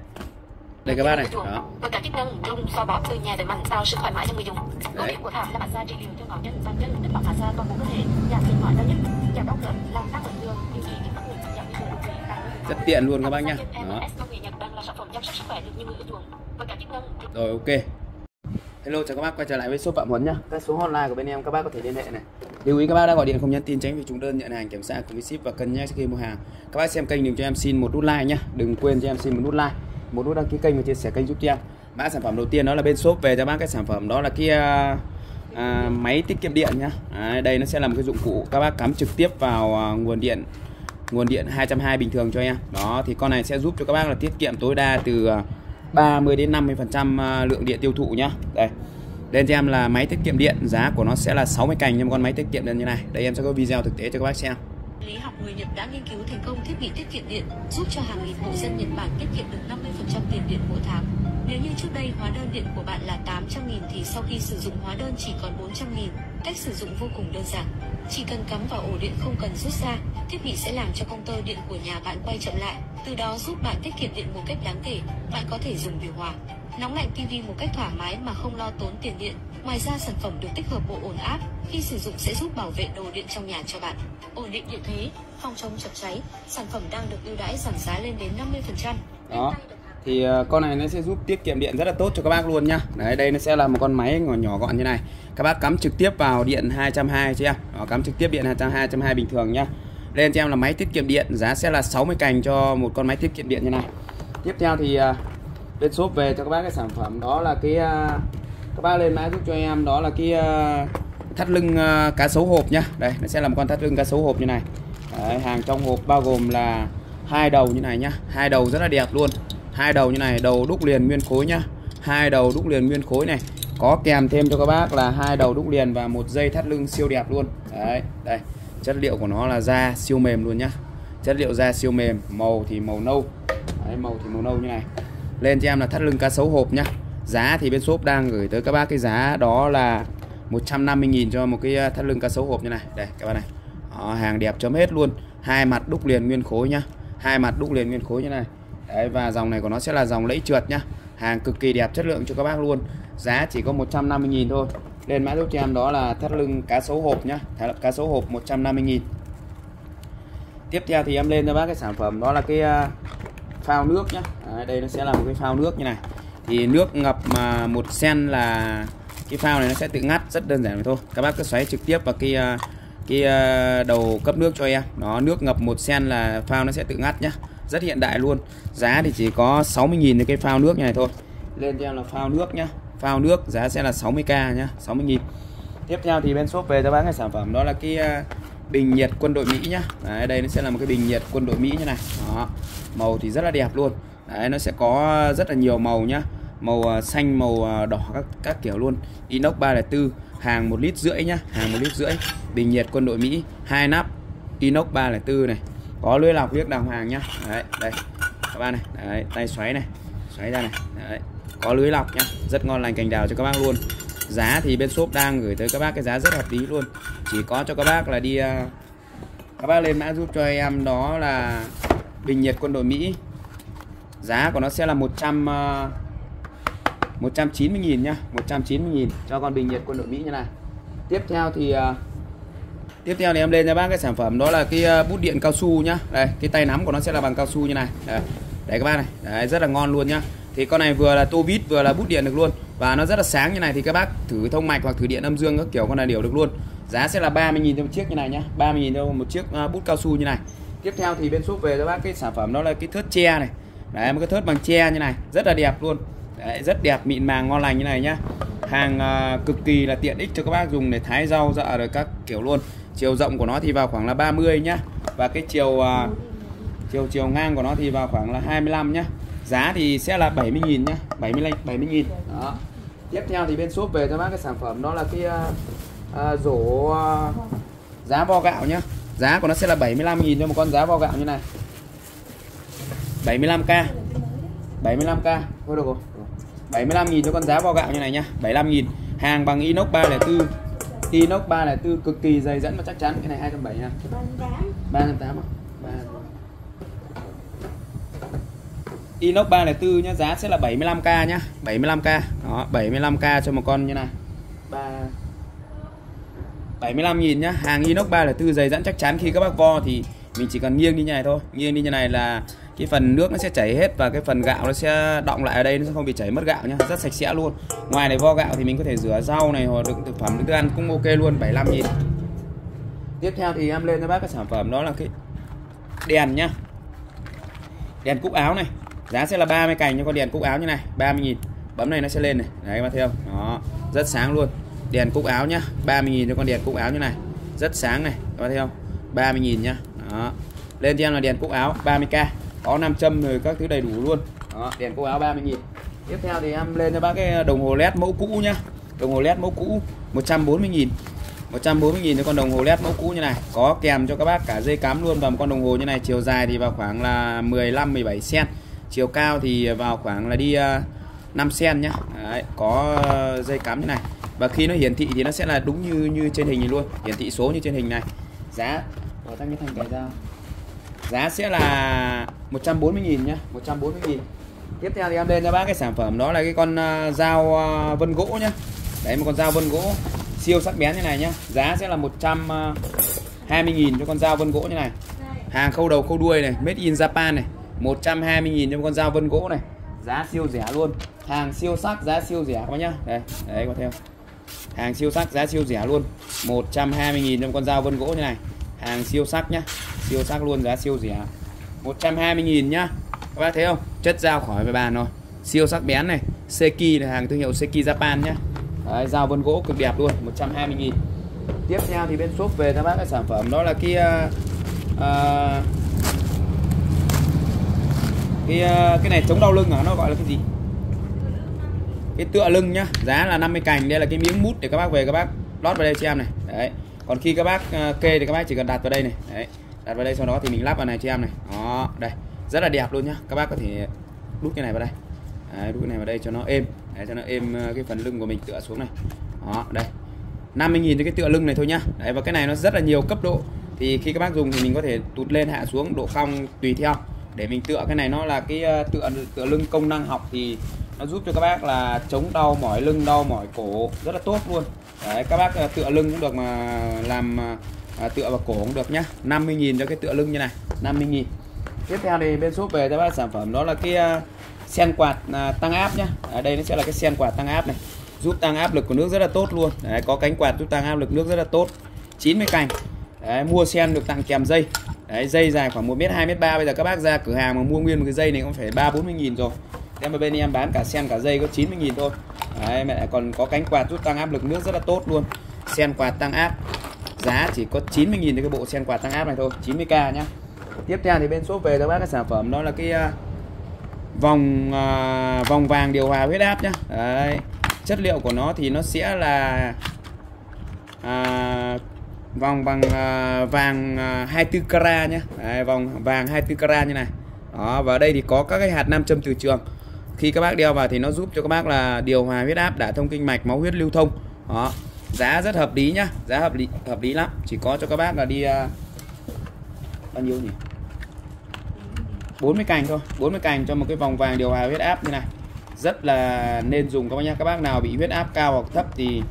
đây các bác này. Đó. Với cả chức năng rung xoa bóp từ nhà để mạnh tạo sự thoải mái cho người dùng. Ưu điểm của thảm là massage trị liệu cho ngón chân bàn chân tích hợp massage toàn bộ cơ thể. Giảm mệt mỏi đau nhức giảm đau khớp làm tăng lượng đường điều trị những tác dụng giảm nguy cơ đột quỵ tăng rất tiện luôn các bác nhá. Đó. Công rồi ok. Hello chào các bác quay trở lại với shop Phạm Huấn nhá. Các số hotline của bên em các bác có thể liên hệ này. Lưu ý các bác đã gọi điện không nhắn tin tránh vì chúng đơn nhận hàng kiểm tra cùng với ship và cân nhắc khi mua hàng. Các bác xem kênh đừng cho em xin một nút like nhá. Đừng quên cho em xin một nút like, một nút đăng ký kênh và chia sẻ kênh giúp cho em. Mã sản phẩm đầu tiên đó là bên shop về cho bác cái sản phẩm đó là cái à, à, máy tiết kiệm điện nhá. À, đây nó sẽ là một cái dụng cụ các bác cắm trực tiếp vào à, nguồn điện nguồn điện 220 bình thường cho em. Đó thì con này sẽ giúp cho các bác là tiết kiệm tối đa từ à, 30 đến 50 phần trăm à, lượng điện tiêu thụ nhá. Đây. Lên cho em là máy tiết kiệm điện, giá của nó sẽ là 60 cành cho con máy tiết kiệm điện như này. Đây em sẽ có video thực tế cho các bác xem. Lý học người Nhật đã nghiên cứu thành công thiết bị tiết kiệm điện, giúp cho hàng nghìn hộ dân Nhật Bản tiết kiệm được 50% tiền điện mỗi tháng. Nếu như trước đây hóa đơn điện của bạn là 800.000 thì sau khi sử dụng hóa đơn chỉ còn 400.000. Cách sử dụng vô cùng đơn giản. Chỉ cần cắm vào ổ điện không cần rút ra, thiết bị sẽ làm cho công tơ điện của nhà bạn quay chậm lại, từ đó giúp bạn tiết kiệm điện một cách đáng kể. Bạn có thể dùng điều hòa, nóng lạnh tivi một cách thoải mái mà không lo tốn tiền điện. Ngoài ra sản phẩm được tích hợp bộ ổn áp, khi sử dụng sẽ giúp bảo vệ đồ điện trong nhà cho bạn. Ổn định điện thế, phòng chống chập cháy, sản phẩm đang được ưu đãi giảm giá lên đến 50%. Đó. Thì ờ, con này nó sẽ giúp tiết kiệm điện rất là tốt cho các bác luôn nhá. Đấy đây nó sẽ là một con máy nhỏ nhỏ gọn như này. Các bác cắm trực tiếp vào điện 220 cho em. Đó, cắm trực tiếp điện 220 220 bình thường nhá. Lên cho em là máy tiết kiệm điện, giá sẽ là 60 cành cho một con máy tiết kiệm điện như này. Tiếp theo thì ờ, bên shop về cho các bác cái sản phẩm đó là cái uh, các bác lên mã giúp cho em đó là cái uh, thắt lưng uh, cá sấu hộp nhá. Đây nó sẽ là một con thắt lưng cá sấu hộp như này. Đấy, hàng trong hộp bao gồm là hai đầu như này nhá, hai đầu rất là đẹp luôn. Hai đầu như này đầu đúc liền nguyên khối nhá. Hai đầu đúc liền nguyên khối này. Có kèm thêm cho các bác là hai đầu đúc liền và một dây thắt lưng siêu đẹp luôn. Đấy đây. Chất liệu của nó là da siêu mềm luôn nhá. Chất liệu da siêu mềm màu thì màu nâu. Đấy, màu thì màu nâu như này lên cho em là thắt lưng cá sấu hộp nhá. Giá thì bên shop đang gửi tới các bác cái giá đó là 150.000 cho một cái à, thắt lưng cá sấu hộp như này. Đây các bạn này. Đó, hàng đẹp chấm hết luôn. Hai mặt đúc liền nguyên khối nhá. Hai mặt đúc liền nguyên khối như này. Đấy, và dòng này của nó sẽ là dòng lẫy trượt nhá. Hàng cực kỳ đẹp chất lượng cho các bác luôn. Giá chỉ có 150.000 thôi. Lên mã giúp cho em đó là thắt lưng cá sấu hộp nhá. Cá sấu hộp 150.000 tiếp theo thì em lên cho bác cái sản phẩm đó là cái à, phao nước nhé, đây nó sẽ là một cái phao nước như này. Thì nước ngập mà một sen là cái phao này nó sẽ tự ngắt rất đơn giản thôi. Các bác cứ xoáy trực tiếp vào cái ờ, cái ờ, đầu cấp nước cho em. Nó nước ngập một sen là phao nó sẽ tự ngắt nhá. Rất hiện đại luôn. Giá thì chỉ có 60.000 cái phao nước này thôi. Lên cho em là phao nước nhá. Phao nước giá sẽ là 60k nhá 60.000 tiếp theo thì bên shop về cho bác cái sản phẩm. Đó là cái ờ, bình nhiệt quân đội Mỹ nhá. Đấy, đây nó sẽ là một cái bình nhiệt quân đội Mỹ như này. Đó. màu thì rất là đẹp luôn. Đấy, nó sẽ có rất là nhiều màu nhá. Màu à, xanh màu à, đỏ các các kiểu luôn. Inox 304 hàng một lít rưỡi nhá hàng một lít rưỡi. Bình nhiệt quân đội Mỹ hai nắp. Inox 304 này. Có lưới lọc viết đàng hoàng nhá. Đấy đây các bạn này. Đấy, tay xoáy này xoáy ra này. Đấy. có lưới lọc nhá. Rất ngon lành cành đào cho các bác luôn giá thì bên shop đang gửi tới các bác cái giá rất hợp lý luôn. Chỉ có cho các bác là đi à, các bác lên mã giúp cho em đó là bình nhiệt quân đội Mỹ. Giá của nó sẽ là 100 190.000 à, nhá 190.000 cho con bình nhiệt quân đội Mỹ như này. Tiếp theo thì à, tiếp theo thì em lên cho bác cái sản phẩm đó là cái bút điện cao su nhá. Đây cái tay nắm của nó sẽ là bằng cao su như này. Đây, đây các bác này. Đấy, rất là ngon luôn nhá thì con này vừa là tô vít vừa là bút điện được luôn. Và nó rất là sáng như này thì các bác thử thông mạch hoặc thử điện âm dương các kiểu con này đều được luôn. Giá sẽ là 30.000 cho một chiếc như này nhá. 30.000 cho một chiếc à, bút cao su như này. Tiếp theo thì bên shop về cho bác cái sản phẩm đó là cái thớt tre này. Đấy một cái thớt bằng tre như này rất là đẹp luôn. Đấy, rất đẹp mịn màng ngon lành như này nhá. Hàng uh, cực kỳ là tiện ích cho các bác dùng để thái rau dạ rồi các kiểu luôn. Chiều rộng của nó thì vào khoảng là 30 nhá. Và cái chiều uh, chiều chiều ngang của nó thì vào khoảng là 25 nhá giá thì sẽ là 70.000 nhá 70 70.000 đó. Tiếp theo thì bên shop về cho bác cái sản phẩm đó là cái uh, rổ uh, giá vo gạo nhá. Giá của nó sẽ là 75.000 cho một con giá vo gạo như này. 75k 75k thôi được rồi. 75.000 cho con giá vo gạo như này nhá 75.000 hàng bằng inox 304 inox 304 cực kỳ dày dẫn và chắc chắn. Cái này 270 nha. 380 à? 3 inox 304 nhá, giá sẽ là 75k nhá. 75k đó 75k cho một con như này. 3 75.000 nhá. Hàng inox 304 dày dặn chắc chắn khi các bác vo thì mình chỉ cần nghiêng đi như này thôi. Nghiêng đi như này là cái phần nước nó sẽ chảy hết và cái phần gạo nó sẽ động lại ở đây, nó sẽ không bị chảy mất gạo nhá. Rất sạch sẽ luôn. Ngoài này vo gạo thì mình có thể rửa rau này, hoặc đựng thực phẩm, đựng thức ăn cũng ok luôn 75 000 tiếp theo thì em lên cho bác cái sản phẩm đó là cái đèn nhá. Đèn cúc áo này giá sẽ là 30 cành cho con đèn cúc áo như này 30.000 bấm này nó sẽ lên này. Đấy các bạn thấy không? Đó rất sáng luôn. Đèn cúc áo nhá 30.000 cho con đèn cúc áo như này. Rất sáng này các bạn thấy không? 30.000 nhá. Đó lên cho em là đèn cúc áo 30k có nam châm rồi các thứ đầy đủ luôn. Đó, đèn cúc áo 30.000 tiếp theo thì em lên cho bác cái đồng hồ led mẫu cũ nhá. Đồng hồ led mẫu cũ 140.000 140.000 cho con đồng hồ led mẫu cũ như này. Có kèm cho các bác cả dây cắm luôn. Và một con đồng hồ như này chiều dài thì vào khoảng là 15 17 cm chiều cao thì vào khoảng là đi à, 5 cm nhá. Đấy, có à, dây cắm như này. Và khi nó hiển thị thì nó sẽ là đúng như như trên hình này luôn. Hiển thị số như trên hình này. Giá của tăng cái thành cái dao giá sẽ là 140.000 nhá 140.000 tiếp theo thì em lên cho bác cái sản phẩm. Đó là cái con à, dao vân gỗ nhá. Đấy một con dao vân gỗ siêu sắc bén như này nhá. Giá sẽ là 120.000 cho con dao vân gỗ như này. Hàng khâu đầu khâu đuôi này made in Japan này. 120.000 cho con dao vân gỗ này. Giá siêu rẻ luôn. Hàng siêu sắc giá siêu rẻ các bác nhá. Đây đấy có theo hàng siêu sắc giá siêu rẻ luôn. 120.000 cho con dao vân gỗ như này. Hàng siêu sắc nhá. Siêu sắc luôn giá siêu rẻ. 120.000 nhá. Các bác thấy không? Chất dao khỏi về bàn rồi. Siêu sắc bén này. Seki là hàng thương hiệu Seki Japan nhá. Đấy, dao vân gỗ cực đẹp luôn 120.000 tiếp theo thì bên shop về các bác cái sản phẩm đó là kia uh, ờ, ờ, cái ờ, cái này chống đau lưng à nó gọi là cái gì? Cái tựa lưng nhá. Giá là 50 cành. Đây là cái miếng mút để các bác về các bác lót vào đây cho em này. Đấy. Còn khi các bác ờ, kê thì các bác chỉ cần đặt vào đây này. Đấy. Đặt vào đây sau đó thì mình lắp vào này cho em này. Đó. Đây. Rất là đẹp luôn nhá. Các bác có thể đút cái này vào đây. Đấy, đút cái này vào đây cho nó êm. Đấy, cho nó êm ờ, cái phần lưng của mình tựa xuống này. Đó đây. 50.000 cho cái tựa lưng này thôi nhá. Đấy và cái này nó rất là nhiều cấp độ. Thì khi các bác dùng thì mình có thể tụt lên hạ xuống độ cong tùy theo để mình tựa cái này nó là cái ờ, tựa tựa lưng công năng học thì nó giúp cho các bác là chống đau mỏi lưng đau mỏi cổ rất là tốt luôn. Đấy các bác ờ, tựa lưng cũng được mà làm à, tựa vào cổ cũng được nhá. 50.000 cho cái tựa lưng như này 50.000 tiếp theo thì bên shop về cho bác sản phẩm đó là cái uh, sen quạt uh, tăng áp nhá. Ở đây nó sẽ là cái sen quạt tăng áp này giúp tăng áp lực của nước rất là tốt luôn. Đấy, có cánh quạt giúp tăng áp lực nước rất là tốt. 90 cành. Đấy, mua sen được tặng kèm dây đấy, dây dài khoảng 1m, 2m3 bây giờ các bác ra cửa hàng mà mua nguyên một cái dây này cũng phải 3 40 nghìn rồi. Em ở bên em bán cả sen cả dây có 90 nghìn thôi. Đấy, mẹ còn có cánh quạt giúp tăng áp lực nước rất là tốt luôn. Sen quạt tăng áp giá chỉ có 90 nghìn cái bộ sen quạt tăng áp này thôi 90k nhá. Tiếp theo thì bên shop về cho bác cái sản phẩm đó là cái uh, vòng uh, vòng vàng điều hòa huyết áp nhá. Đấy chất liệu của nó thì nó sẽ là uh, vòng bằng uh, vàng à, uh, 24 carat nhé, đấy, vòng vàng 24 carat như này. Đó và ở đây thì có các cái hạt nam châm từ trường. Khi các bác đeo vào thì nó giúp cho các bác là điều hòa huyết áp đả thông kinh mạch máu huyết lưu thông. Đó giá rất hợp lý nhá. Giá hợp lý hợp lý lắm. Chỉ có cho các bác là đi uh, bao nhiêu nhỉ? 40 cành thôi. 40 cành cho một cái vòng vàng điều hòa huyết áp như này. Rất là nên dùng các bác nhá. Các bác nào bị huyết áp cao hoặc thấp thì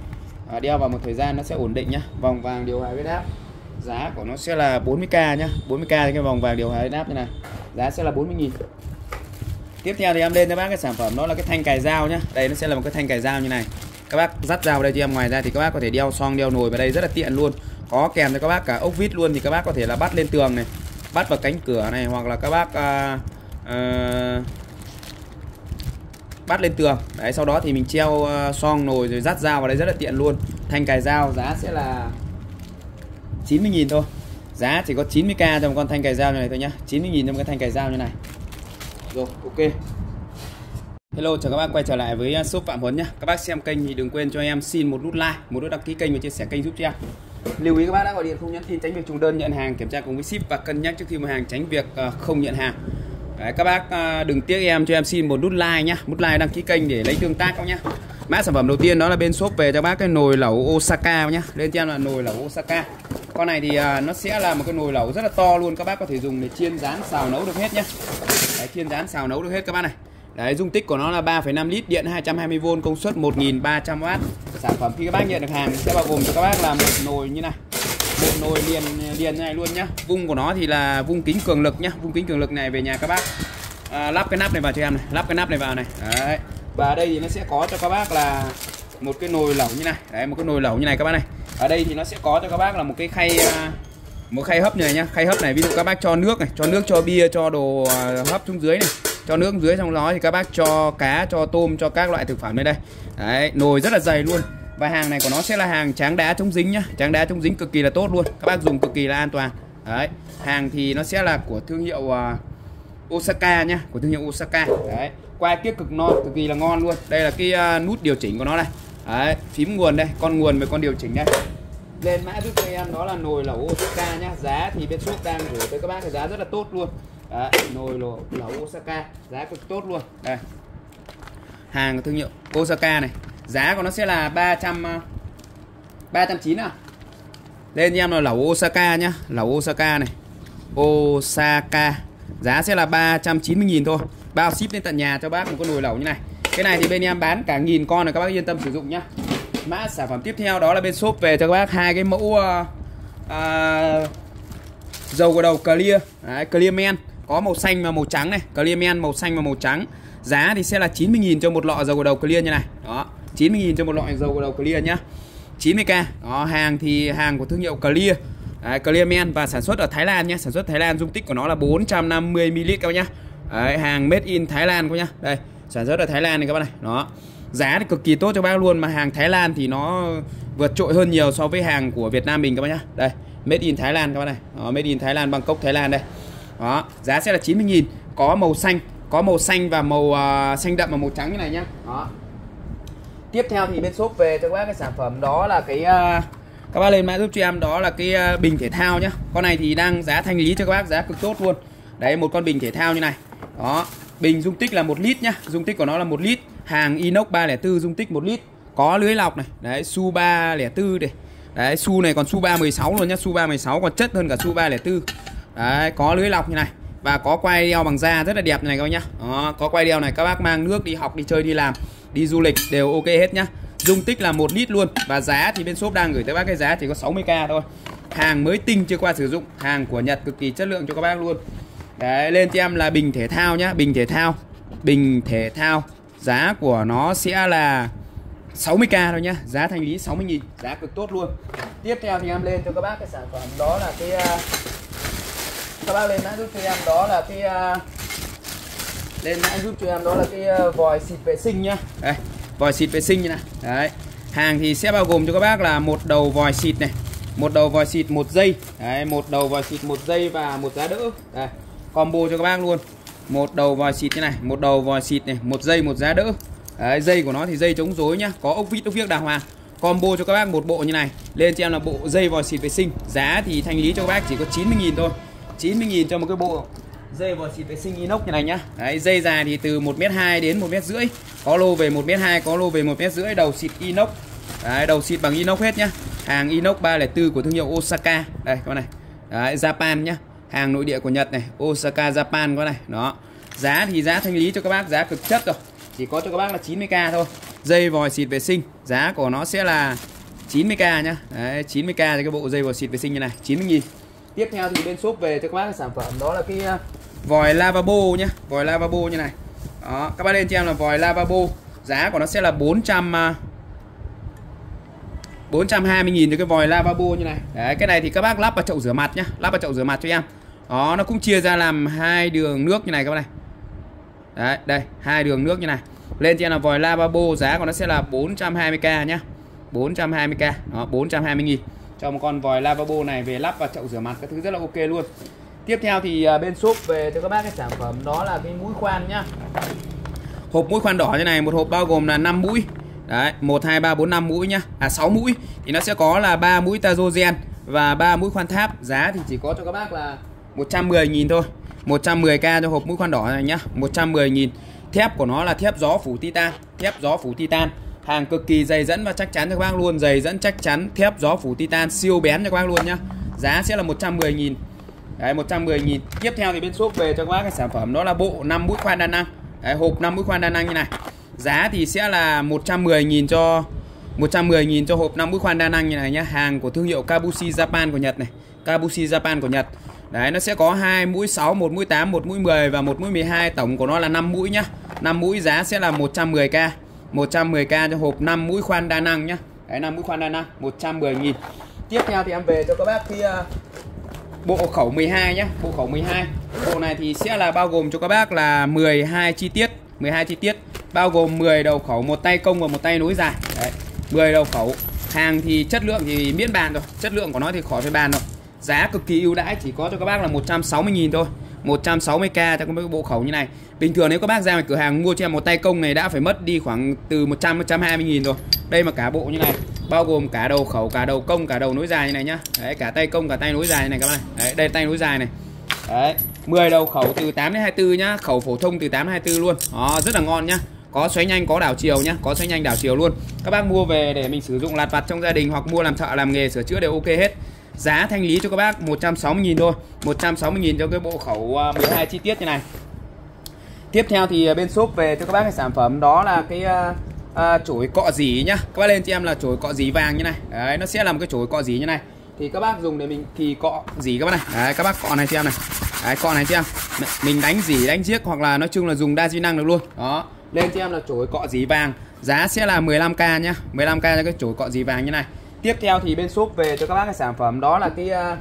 à, đeo vào một thời gian nó sẽ ổn định nhá. Vòng vàng điều hòa huyết áp giá của nó sẽ là 40k nhá. 40k cái vòng vàng điều hòa huyết áp như này giá sẽ là 40.000 tiếp theo thì em lên cho bác cái sản phẩm đó là cái thanh cài dao nhá. Đây nó sẽ là một cái thanh cài dao như này. Các bác dắt dao đây cho em ngoài ra thì các bác có thể đeo xong đeo nồi vào đây rất là tiện luôn. Có kèm cho các bác cả ốc vít luôn thì các bác có thể là bắt lên tường này bắt vào cánh cửa này hoặc là các bác uh, uh, bắt lên tường. Đấy sau đó thì mình treo ờ, uh, xoong nồi rồi dắt dao vào đây rất là tiện luôn. Thanh cài dao giá sẽ là 90.000 thôi. Giá chỉ có 90k cho một con thanh cài dao như này thôi nhá. 90.000 cho một cái thanh cài dao như này. Rồi ok. Hello chào các bác quay trở lại với ờ, shop Phạm Huấn nhé Các bác xem kênh thì đừng quên cho em xin một nút like Một nút đăng ký kênh và chia sẻ kênh giúp cho em. Lưu ý các bác đã gọi điện không nhắn tin tránh việc trùng đơn nhận hàng Kiểm tra cùng với ship và cân nhắc trước khi mua hàng tránh việc ờ, không nhận hàng. Đấy, các bác à, đừng tiếc em cho em xin một nút like nhá. Nút like đăng ký kênh để lấy tương tác các nhá. Mã sản phẩm đầu tiên đó là bên shop về cho bác cái nồi lẩu Osaka nhá. Lên cho em là nồi lẩu Osaka. Con này thì à, nó sẽ là một cái nồi lẩu rất là to luôn. Các bác có thể dùng để chiên rán xào nấu được hết nhá. Đấy, chiên rán xào nấu được hết các bác này. Đấy, dung tích của nó là 3,5 lít, điện 220V, công suất 1300W. Sản phẩm khi các bác nhận được hàng sẽ bao gồm cho các bác là một nồi như này bộ nồi liền liền này luôn nhá. Vung của nó thì là vung kính cường lực nhá. Vung kính cường lực này về nhà các bác à, lắp cái nắp này vào cho em này, lắp cái nắp này vào này. Đấy. Và ở đây thì nó sẽ có cho các bác là một cái nồi lẩu như này. Đấy, một cái nồi lẩu như này các bác này. Ở đây thì nó sẽ có cho các bác là một cái khay à, một khay hấp như này nhá. Khay hấp này ví dụ các bác cho nước này, cho nước cho bia, cho đồ à, hấp xuống dưới này cho nước dưới trong đó thì các bác cho cá cho tôm cho các loại thực phẩm lên đây đấy nồi rất là dày luôn và hàng này của nó sẽ là hàng tráng đá chống dính nhá. Tráng đá chống dính cực kỳ là tốt luôn. Các bác dùng cực kỳ là an toàn. Đấy. Hàng thì nó sẽ là của thương hiệu uh, Osaka nhá. Của thương hiệu Osaka. Đấy. Qua tiếp cực non cực kỳ là ngon luôn. Đây là cái uh, nút điều chỉnh của nó này đấy. Phím nguồn đây con nguồn với con điều chỉnh đây. Lên mã giúp cho em đó là nồi lẩu Osaka nhá. Giá thì bên shop đang gửi tới các bác thì giá rất là tốt luôn. Đấy, nồi lẩu, lẩu Osaka. Giá cực tốt luôn. Đây. Hàng thương hiệu Osaka này giá của nó sẽ là 300 390 ờ, à? Lên em là lẩu Osaka nhá lẩu Osaka này. Osaka. Giá sẽ là 390.000 thôi. Bao ship đến tận nhà cho bác một con nồi lẩu như này. Cái này thì bên em bán cả nghìn con rồi các bác yên tâm sử dụng nhá. Mã sản phẩm tiếp theo đó là bên shop về cho các bác hai cái mẫu uh, uh, dầu gội đầu clear. Đấy, clear men. Có màu xanh và màu trắng này. Clear men màu xanh và màu trắng. Giá thì sẽ là 90.000 cho một lọ dầu gội đầu clear như này. Đó. 90.000 cho một loại dầu đầu clear nhá. 90k đó hàng thì hàng của thương hiệu clear. Đấy, clear men và sản xuất ở Thái Lan nhé sản xuất Thái Lan dung tích của nó là 450 ml các bác nhá. Đấy, hàng made in Thái Lan các nhá. Đây sản xuất ở Thái Lan này các bạn này. Đó giá thì cực kỳ tốt cho bác luôn mà hàng Thái Lan thì nó vượt trội hơn nhiều so với hàng của Việt Nam mình các bác nhá. Đây made in Thái Lan các bạn này. Đó, made in Thái Lan Bangkok Thái Lan đây. Đó giá sẽ là 90.000 có màu xanh có màu xanh và màu uh, xanh đậm và màu trắng như này nhá. Đó tiếp theo thì bên shop về cho các bác cái sản phẩm đó là cái uh, các bác lên mã giúp cho em đó là cái uh, bình thể thao nhá. Con này thì đang giá thanh lý cho các bác giá cực tốt luôn. Đấy một con bình thể thao như này. Đó bình dung tích là một lít nhá. Dung tích của nó là một lít. Hàng inox 304 dung tích một lít. Có lưới lọc này. Đấy su 304 này. Đấy su này còn su 316 luôn nhá. Su 316 còn chất hơn cả su 304 đấy có lưới lọc như này. Và có quay đeo bằng da rất là đẹp này các bác nhá. Đó, có quay đeo này các bác mang nước đi học đi chơi đi làm đi du lịch đều ok hết nhá. Dung tích là một lít luôn. Và giá thì bên shop đang gửi tới bác cái giá chỉ có 60k thôi. Hàng mới tinh chưa qua sử dụng. Hàng của Nhật cực kỳ chất lượng cho các bác luôn. Đấy, lên cho em là bình thể thao nhá. Bình thể thao. Bình thể thao. Giá của nó sẽ là 60k thôi nhá. Giá thanh lý 60 000 giá cực tốt luôn. Tiếp theo thì em lên cho các bác cái sản phẩm. Đó là cái à, các bác lên mã giúp cho em. Đó là cái à, lên mã giúp cho em đó là cái ờ, vòi xịt vệ sinh nhá. Đây vòi xịt vệ sinh như này. Đấy hàng thì sẽ bao gồm cho các bác là một đầu vòi xịt này một đầu vòi xịt một dây đấy một đầu vòi xịt một dây và một giá đỡ. Đây combo cho các bác luôn. Một đầu vòi xịt như này một đầu vòi xịt này một dây một giá đỡ. Đấy, dây của nó thì dây chống rối nhá có ốc vít ốc viếc đàng hoàng. Combo cho các bác một bộ như này. Lên cho em là bộ dây vòi xịt vệ sinh. Giá thì thanh lý cho các bác chỉ có 90.000 thôi. 90.000 cho một cái bộ dây vào xịt vệ sinh inox như này nhá. Đấy dây dài thì từ 1m2 đến 1 mét rưỡi. Có lô về 1m2 có lô về 1 mét rưỡi. Đầu xịt inox. Đấy, đầu xịt bằng inox hết nhá. Hàng inox 304 của thương hiệu Osaka. Đây con này. Đấy, Japan nhá. Hàng nội địa của Nhật này Osaka Japan con này. Đó. Giá thì giá thanh lý cho các bác giá cực chất rồi. Chỉ có cho các bác là 90k thôi. Dây vòi xịt vệ sinh. Giá của nó sẽ là 90k nhá. Đấy, 90k cho cái bộ dây vòi xịt vệ sinh như này 90 000 tiếp theo thì bên shop về cho các bác cái sản phẩm đó là cái vòi lavabo nhé, vòi lavabo như này. Đó các bác lên cho em là vòi lavabo. Giá của nó sẽ là 400 420.000 à, cho cái vòi lavabo như này. Đấy, cái này thì các bác lắp vào chậu rửa mặt nhá lắp vào chậu rửa mặt cho em. Đó nó cũng chia ra làm hai đường nước như này các bác này. Đấy, đây hai đường nước như này. Lên cho em là vòi lavabo giá của nó sẽ là 420k nhá. 420k đó 420 nghìn. Cho một con vòi lavabo này về lắp vào chậu rửa mặt các thứ rất là ok luôn tiếp theo thì à, bên shop về cho các bác cái sản phẩm, đó là cái mũi khoan nhá. Hộp mũi khoan đỏ như này, một hộp bao gồm là 5 mũi. Đấy 1 2 3 4 5 mũi nhá. À 6 mũi. Thì nó sẽ có là 3 mũi tazogen và 3 mũi khoan tháp. Giá thì chỉ có cho các bác là 110.000 thôi. 110k cho hộp mũi khoan đỏ này nhá. 110.000 thép của nó là thép gió phủ titan, thép gió phủ titan. Hàng cực kỳ dày dẫn và chắc chắn cho các bác luôn. Dày dẫn chắc chắn, thép gió phủ titan, siêu bén cho các bác luôn nhá. Giá sẽ là 110.000 Đấy 110.000 Tiếp theo thì bên shop về cho các bác cái sản phẩm đó là bộ 5 mũi khoan đa năng Đấy, hộp 5 mũi khoan đa năng như này. Giá thì sẽ là 110.000 cho 110.000 cho hộp 5 mũi khoan đa năng như này nhá. Hàng của thương hiệu Kabushi Japan của Nhật này. Kabushi Japan của Nhật. Đấy nó sẽ có hai mũi 6, một mũi 8, một mũi 10 và một mũi 12 tổng của nó là 5 mũi nhá. 5 mũi giá sẽ là 110k 110k cho hộp 5 mũi khoan đa năng nhá. Đấy 5 mũi khoan đa năng 110.000 Tiếp theo thì em về cho các bác cái ờ, bộ khẩu 12 nhé bộ khẩu 12 bộ này thì sẽ là bao gồm cho các bác là 12 chi tiết 12 chi tiết bao gồm 10 đầu khẩu một tay công và một tay nối dài. Đấy, 10 đầu khẩu hàng thì chất lượng thì miễn bàn rồi chất lượng của nó thì khỏi phải bàn rồi. Giá cực kỳ ưu đãi chỉ có cho các bác là 160.000 thôi 160k cho các bộ khẩu như này. Bình thường nếu các bác ra ngoài cửa hàng mua cho em một tay công này đã phải mất đi khoảng từ 100 120 nghìn rồi. Đây mà cả bộ như này bao gồm cả đầu khẩu, cả đầu công, cả đầu nối dài như này nhá. Đấy, cả tay công, cả tay nối dài như này các bạn đấy, đây, tay nối dài này. Đấy 10 đầu khẩu từ 8 đến 24 nhá. Khẩu phổ thông từ 8 đến 24 luôn. Đó, rất là ngon nhá. Có xoáy nhanh, có đảo chiều nhá. Có xoáy nhanh, đảo chiều luôn. Các bác mua về để mình sử dụng lặt vặt trong gia đình hoặc mua làm thợ, làm nghề, sửa chữa đều ok hết. Giá thanh lý cho các bác 160.000 thôi. 160.000 cho cái bộ khẩu à, 12 chi tiết như này. Tiếp theo thì à, bên shop về cho các bác cái sản phẩm. Đó là cái à, à, chổi cọ dỉ nhá. Các bác lên cho em là chổi cọ dỉ vàng như này. Đấy nó sẽ là một cái chổi cọ dỉ như này. Thì các bác dùng để mình kỳ cọ dỉ các bác này. Đấy các bác cọ này cho em này. Đấy cọ này cho em. Mình đánh dỉ đánh chiếc hoặc là nói chung là dùng đa di năng được luôn. Đó. Lên cho em là chổi cọ dỉ vàng. Giá sẽ là 15k nhá. 15k cho cái chổi cọ dỉ vàng như này. Tiếp theo thì bên shop về cho các bác cái sản phẩm. Đó là cái uh,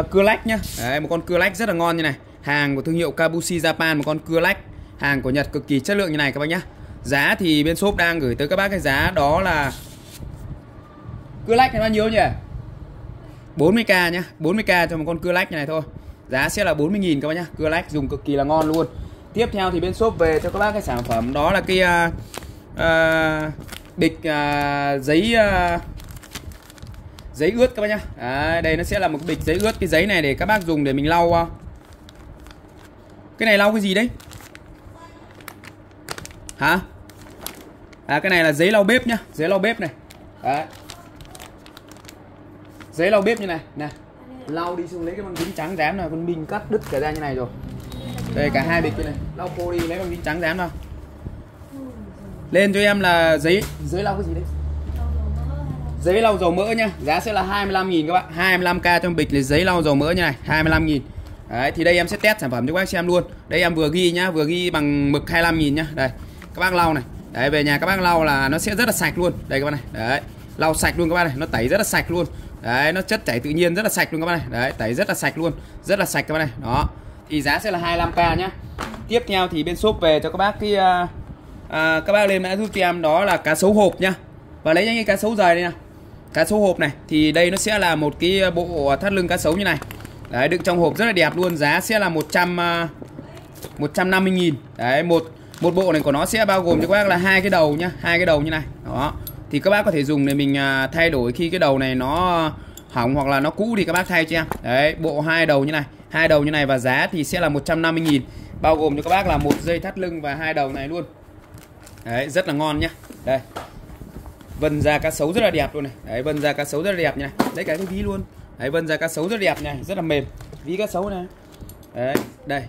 uh, cưa lách nhá. Đấy, một con cưa lách rất là ngon như này. Hàng của thương hiệu Kabushi Japan một con cưa lách. Hàng của Nhật cực kỳ chất lượng như này các bác nhá giá thì bên shop đang gửi tới các bác cái giá đó là cưa lách này bao nhiêu nhỉ? 40k nhá 40k cho một con cưa lách như này thôi. Giá sẽ là 40.000 các bác nhá cưa lách dùng cực kỳ là ngon luôn. Tiếp theo thì bên shop về cho các bác cái sản phẩm đó là cái uh, uh, bịch uh, giấy uh, giấy ướt các bác nhá. À, đây nó sẽ là một bịch giấy ướt cái giấy này để các bác dùng để mình lau uh. cái này lau cái gì đấy? Hả? À cái này là giấy lau bếp nhá. Giấy lau bếp này. Đấy. Giấy lau bếp như này. Nè lau đi xuống lấy cái băng dính trắng dám nào con minh cắt đứt cả ra như này rồi. Đây cả hai bịch như này. Lau khô đi lấy băng dính trắng dám nào lên cho em là giấy giấy lau cái gì đấy? Giấy lau dầu mỡ nhá. Giá sẽ là 25.000 các bạn. 25k trong bịch là giấy lau dầu mỡ như này. 25.000 Đấy, thì đây em sẽ test sản phẩm cho các bác xem luôn. Đây em vừa ghi nhá vừa ghi bằng mực 25.000 nhá. Đây các bác lau này đấy về nhà các bác lau là nó sẽ rất là sạch luôn. Đây các bác này đấy. Lau sạch luôn các bác này nó tẩy rất là sạch luôn. Đấy nó chất chảy tự nhiên rất là sạch luôn các bác này. Đấy tẩy rất là sạch luôn rất là sạch các bác này. Đó. Thì giá sẽ là 25k nhá. Tiếp theo thì bên shop về cho các bác cái uh, uh, các bác lên mã giúp cho em đó là cá sấu hộp nhá. Và lấy những cái cá sấu dài đây nè cá sấu hộp này thì đây nó sẽ là một cái bộ thắt lưng cá sấu như này. Đấy đựng trong hộp rất là đẹp luôn. Giá sẽ là 100 uh, 150 nghìn. Đấy một một bộ này của nó sẽ bao gồm cho các bác là hai cái đầu nhá, hai cái đầu như này. Đó. Thì các bác có thể dùng để mình à, thay đổi khi cái đầu này nó hỏng hoặc là nó cũ thì các bác thay cho em đấy, bộ hai đầu như này. Hai đầu như này và giá thì sẽ là 150 nghìn. Bao gồm cho các bác là một dây thắt lưng và hai đầu này luôn. Đấy, rất là ngon nhá. Đây. Vân da cá sấu rất là đẹp luôn này. Đấy, vân da cá sấu rất là đẹp nha. Đấy, cái cái ví luôn. Đấy, vân da cá sấu rất là đẹp nha. Rất là mềm. Ví cá sấu này. Đấy, đây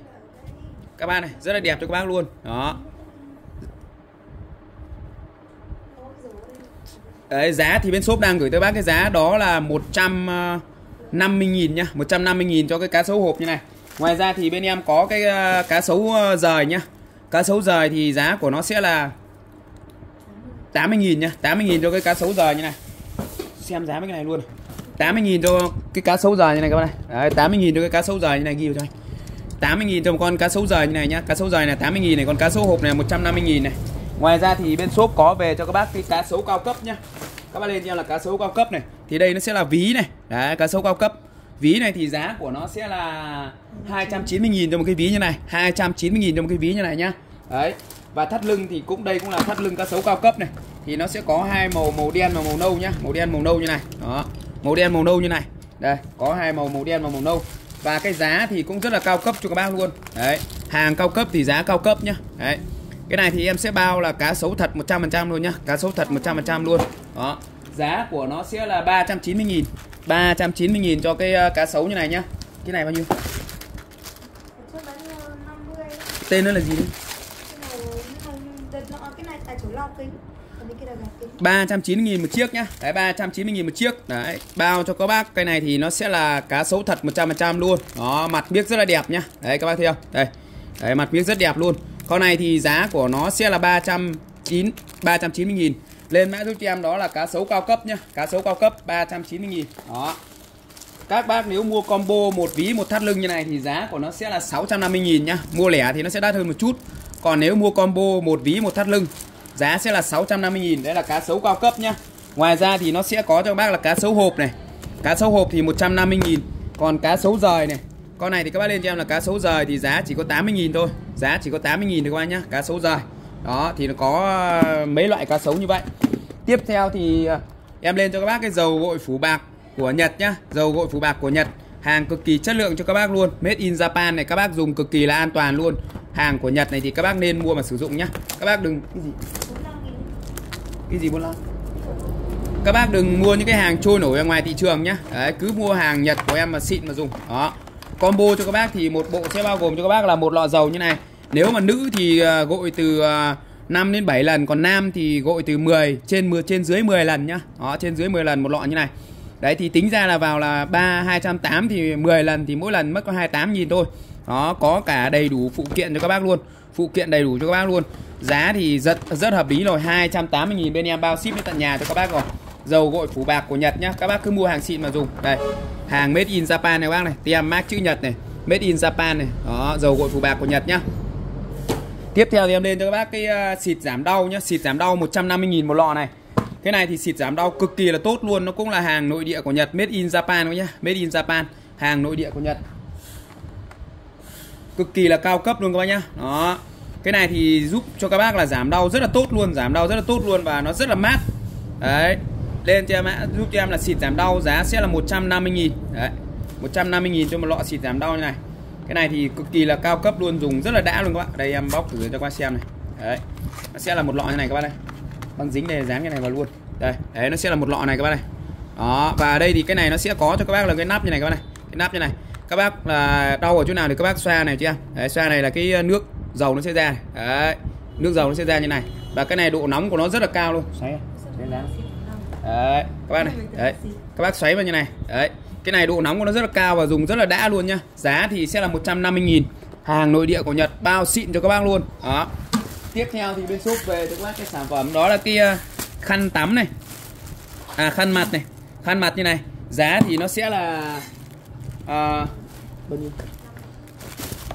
các bác này rất là đẹp cho các bác luôn. Đó. Đấy, giá thì bên shop đang gửi tới bác cái giá đó là 150.000 nhá 150.000 cho cái cá sấu hộp như này. Ngoài ra thì bên em có cái ờ, cá sấu ờ, rời nhá Cá sấu rời thì giá của nó sẽ là 80.000 nhá 80.000 cho cái cá sấu rời như này. Xem giá mấy cái này luôn. 80.000 cho cái cá sấu rời như này các bạn này. Đấy, 80.000 cho cái cá sấu rời như này ghi vào cho anh. 80.000 cho một con cá sấu rời như này nhá. Cá sấu rời là 80.000 này Còn cá sấu hộp này 150.000 này. Ngoài ra thì bên shop có về cho các bác cái cá sấu cao cấp nhá. Các bác lên nhau là cá sấu cao cấp này. Thì đây nó sẽ là ví này. Đấy, cá sấu cao cấp. Ví này thì giá của nó sẽ là 290.000 cho một cái ví như này. 290.000 cho một cái ví như này nhá. Đấy, và thắt lưng thì cũng đây cũng là thắt lưng cá sấu cao cấp này. Thì nó sẽ có hai màu màu đen và màu nâu nhá. Màu đen, màu nâu như này. Đó, màu đen, màu nâu như này. Đây, có hai màu màu đen và màu nâu và cái giá thì cũng rất là cao cấp cho các bác luôn. Đấy hàng cao cấp thì giá cao cấp nhá. Đấy cái này thì em sẽ bao là cá sấu thật 100% luôn nhá. Cá sấu thật 100% luôn. Đó giá của nó sẽ là 390 nghìn. 390 nghìn cho cái uh, cá sấu như này nhá. Cái này bao nhiêu? Ờ, 50 tên nó là gì đấy? Cái này, cái này, này chỗ lau kính 390.000 một chiếc nhá. Đấy 390.000 một chiếc. Đấy, bao cho các bác. Cái này thì nó sẽ là cá sấu thật 100% luôn. Đó, mặt biếc rất là đẹp nhá. Đấy, các bác thấy không? Đây. Đấy, mặt biếc rất đẹp luôn. Con này thì giá của nó sẽ là 390 390.000 Lên mã giúp cho em đó là cá sấu cao cấp nhá. Cá sấu cao cấp 390.000 Đó. Các bác nếu mua combo một ví, một thắt lưng như này thì giá của nó sẽ là 650.000 nhá. Mua lẻ thì nó sẽ đắt hơn một chút. Còn nếu mua combo một ví, một thắt lưng Giá sẽ là 650 nghìn, Đấy là cá sấu cao cấp nhá. Ngoài ra thì nó sẽ có cho các bác là cá sấu hộp này. Cá sấu hộp thì 150 nghìn, Còn cá sấu rời này. Con này thì các bác lên cho em là cá sấu rời thì giá chỉ có 80 nghìn thôi. Giá chỉ có 80 nghìn thôi các bác nhá, Cá sấu rời. Đó, thì nó có ờ, mấy loại cá sấu như vậy. Tiếp theo thì ờ, em lên cho các bác cái dầu gội phủ bạc của Nhật nhá. Dầu gội phủ bạc của Nhật, Hàng cực kỳ chất lượng cho các bác luôn. Made in Japan này, các bác dùng cực kỳ là an toàn luôn. Hàng của Nhật này thì các bác nên mua mà sử dụng nhá. Các bác đừng Cái gì? Cái gì 45 Các bác đừng mua những cái hàng trôi nổi ở ngoài thị trường nhá. Đấy, cứ mua hàng Nhật của em mà xịn mà dùng. Đó. Combo cho các bác thì một bộ sẽ bao gồm cho các bác là một lọ dầu như này. Nếu mà nữ thì à, gội từ à, 5 đến 7 lần, Còn nam thì gội từ 10 trên 10 trên dưới 10 lần nhá. Đó, trên dưới 10 lần một lọ như này. Đấy, thì tính ra là vào là 3 208 thì 10 lần thì mỗi lần mất có 28 nghìn thôi. Đó có cả đầy đủ phụ kiện cho các bác luôn. Phụ kiện đầy đủ cho các bác luôn. Giá thì rất rất hợp lý rồi, 280 nghìn bên em bao ship đến tận nhà cho các bác rồi. Dầu gội phủ bạc của Nhật nhá. Các bác cứ mua hàng xịn mà dùng. Đây. Hàng made in Japan này các bác này, tem mác chữ Nhật này, made in Japan này. Đó, dầu gội phủ bạc của Nhật nhá. Tiếp theo thì em lên cho các bác cái ờ, xịt giảm đau nhá, xịt giảm đau 150 nghìn một lọ này. Cái này thì xịt giảm đau cực kỳ là tốt luôn Nó cũng là hàng nội địa của Nhật Made in Japan các nhá Made in Japan Hàng nội địa của Nhật Cực kỳ là cao cấp luôn các bác nhá. Đó. Cái này thì giúp cho các bác là giảm đau rất là tốt luôn, Giảm đau rất là tốt luôn Và nó rất là mát. Đấy. Lên cho em ạ, Giúp cho em là xịt giảm đau, Giá sẽ là 150 nghìn. Đấy. 150 nghìn cho một lọ xịt giảm đau như này. Cái này thì cực kỳ là cao cấp luôn, Dùng rất là đã luôn các bạn Đây, em bóc thử cho các bác xem này. Đấy. Nó sẽ là một lọ như này các bác đây băng dính này, dán cái này vào luôn. Đây, đấy, nó sẽ là một lọ này các bác này. Đó, và đây thì cái này nó sẽ có cho các bác là cái nắp như này các bác này. Cái nắp như này các bác là đau ở chỗ nào thì các bác xoa này chưa đấy, xoa này là cái ờ, nước dầu nó sẽ ra. Đấy, nước dầu nó sẽ ra như này. Và cái này độ nóng của nó rất là cao luôn. Xoáy à? đấy, các bác này. Đấy, các bác xoáy vào như này. Đấy, cái này độ nóng của nó rất là cao và dùng rất là đã luôn nhá. Giá thì sẽ là 150 nghìn. Hàng nội địa của Nhật bao xịn cho các bác luôn. Đó. Tiếp theo thì bên shop về cho các bác cái sản phẩm. Đó là cái ờ, khăn tắm này. À khăn mặt này. Khăn mặt như này. Giá thì nó sẽ là à, bao nhiêu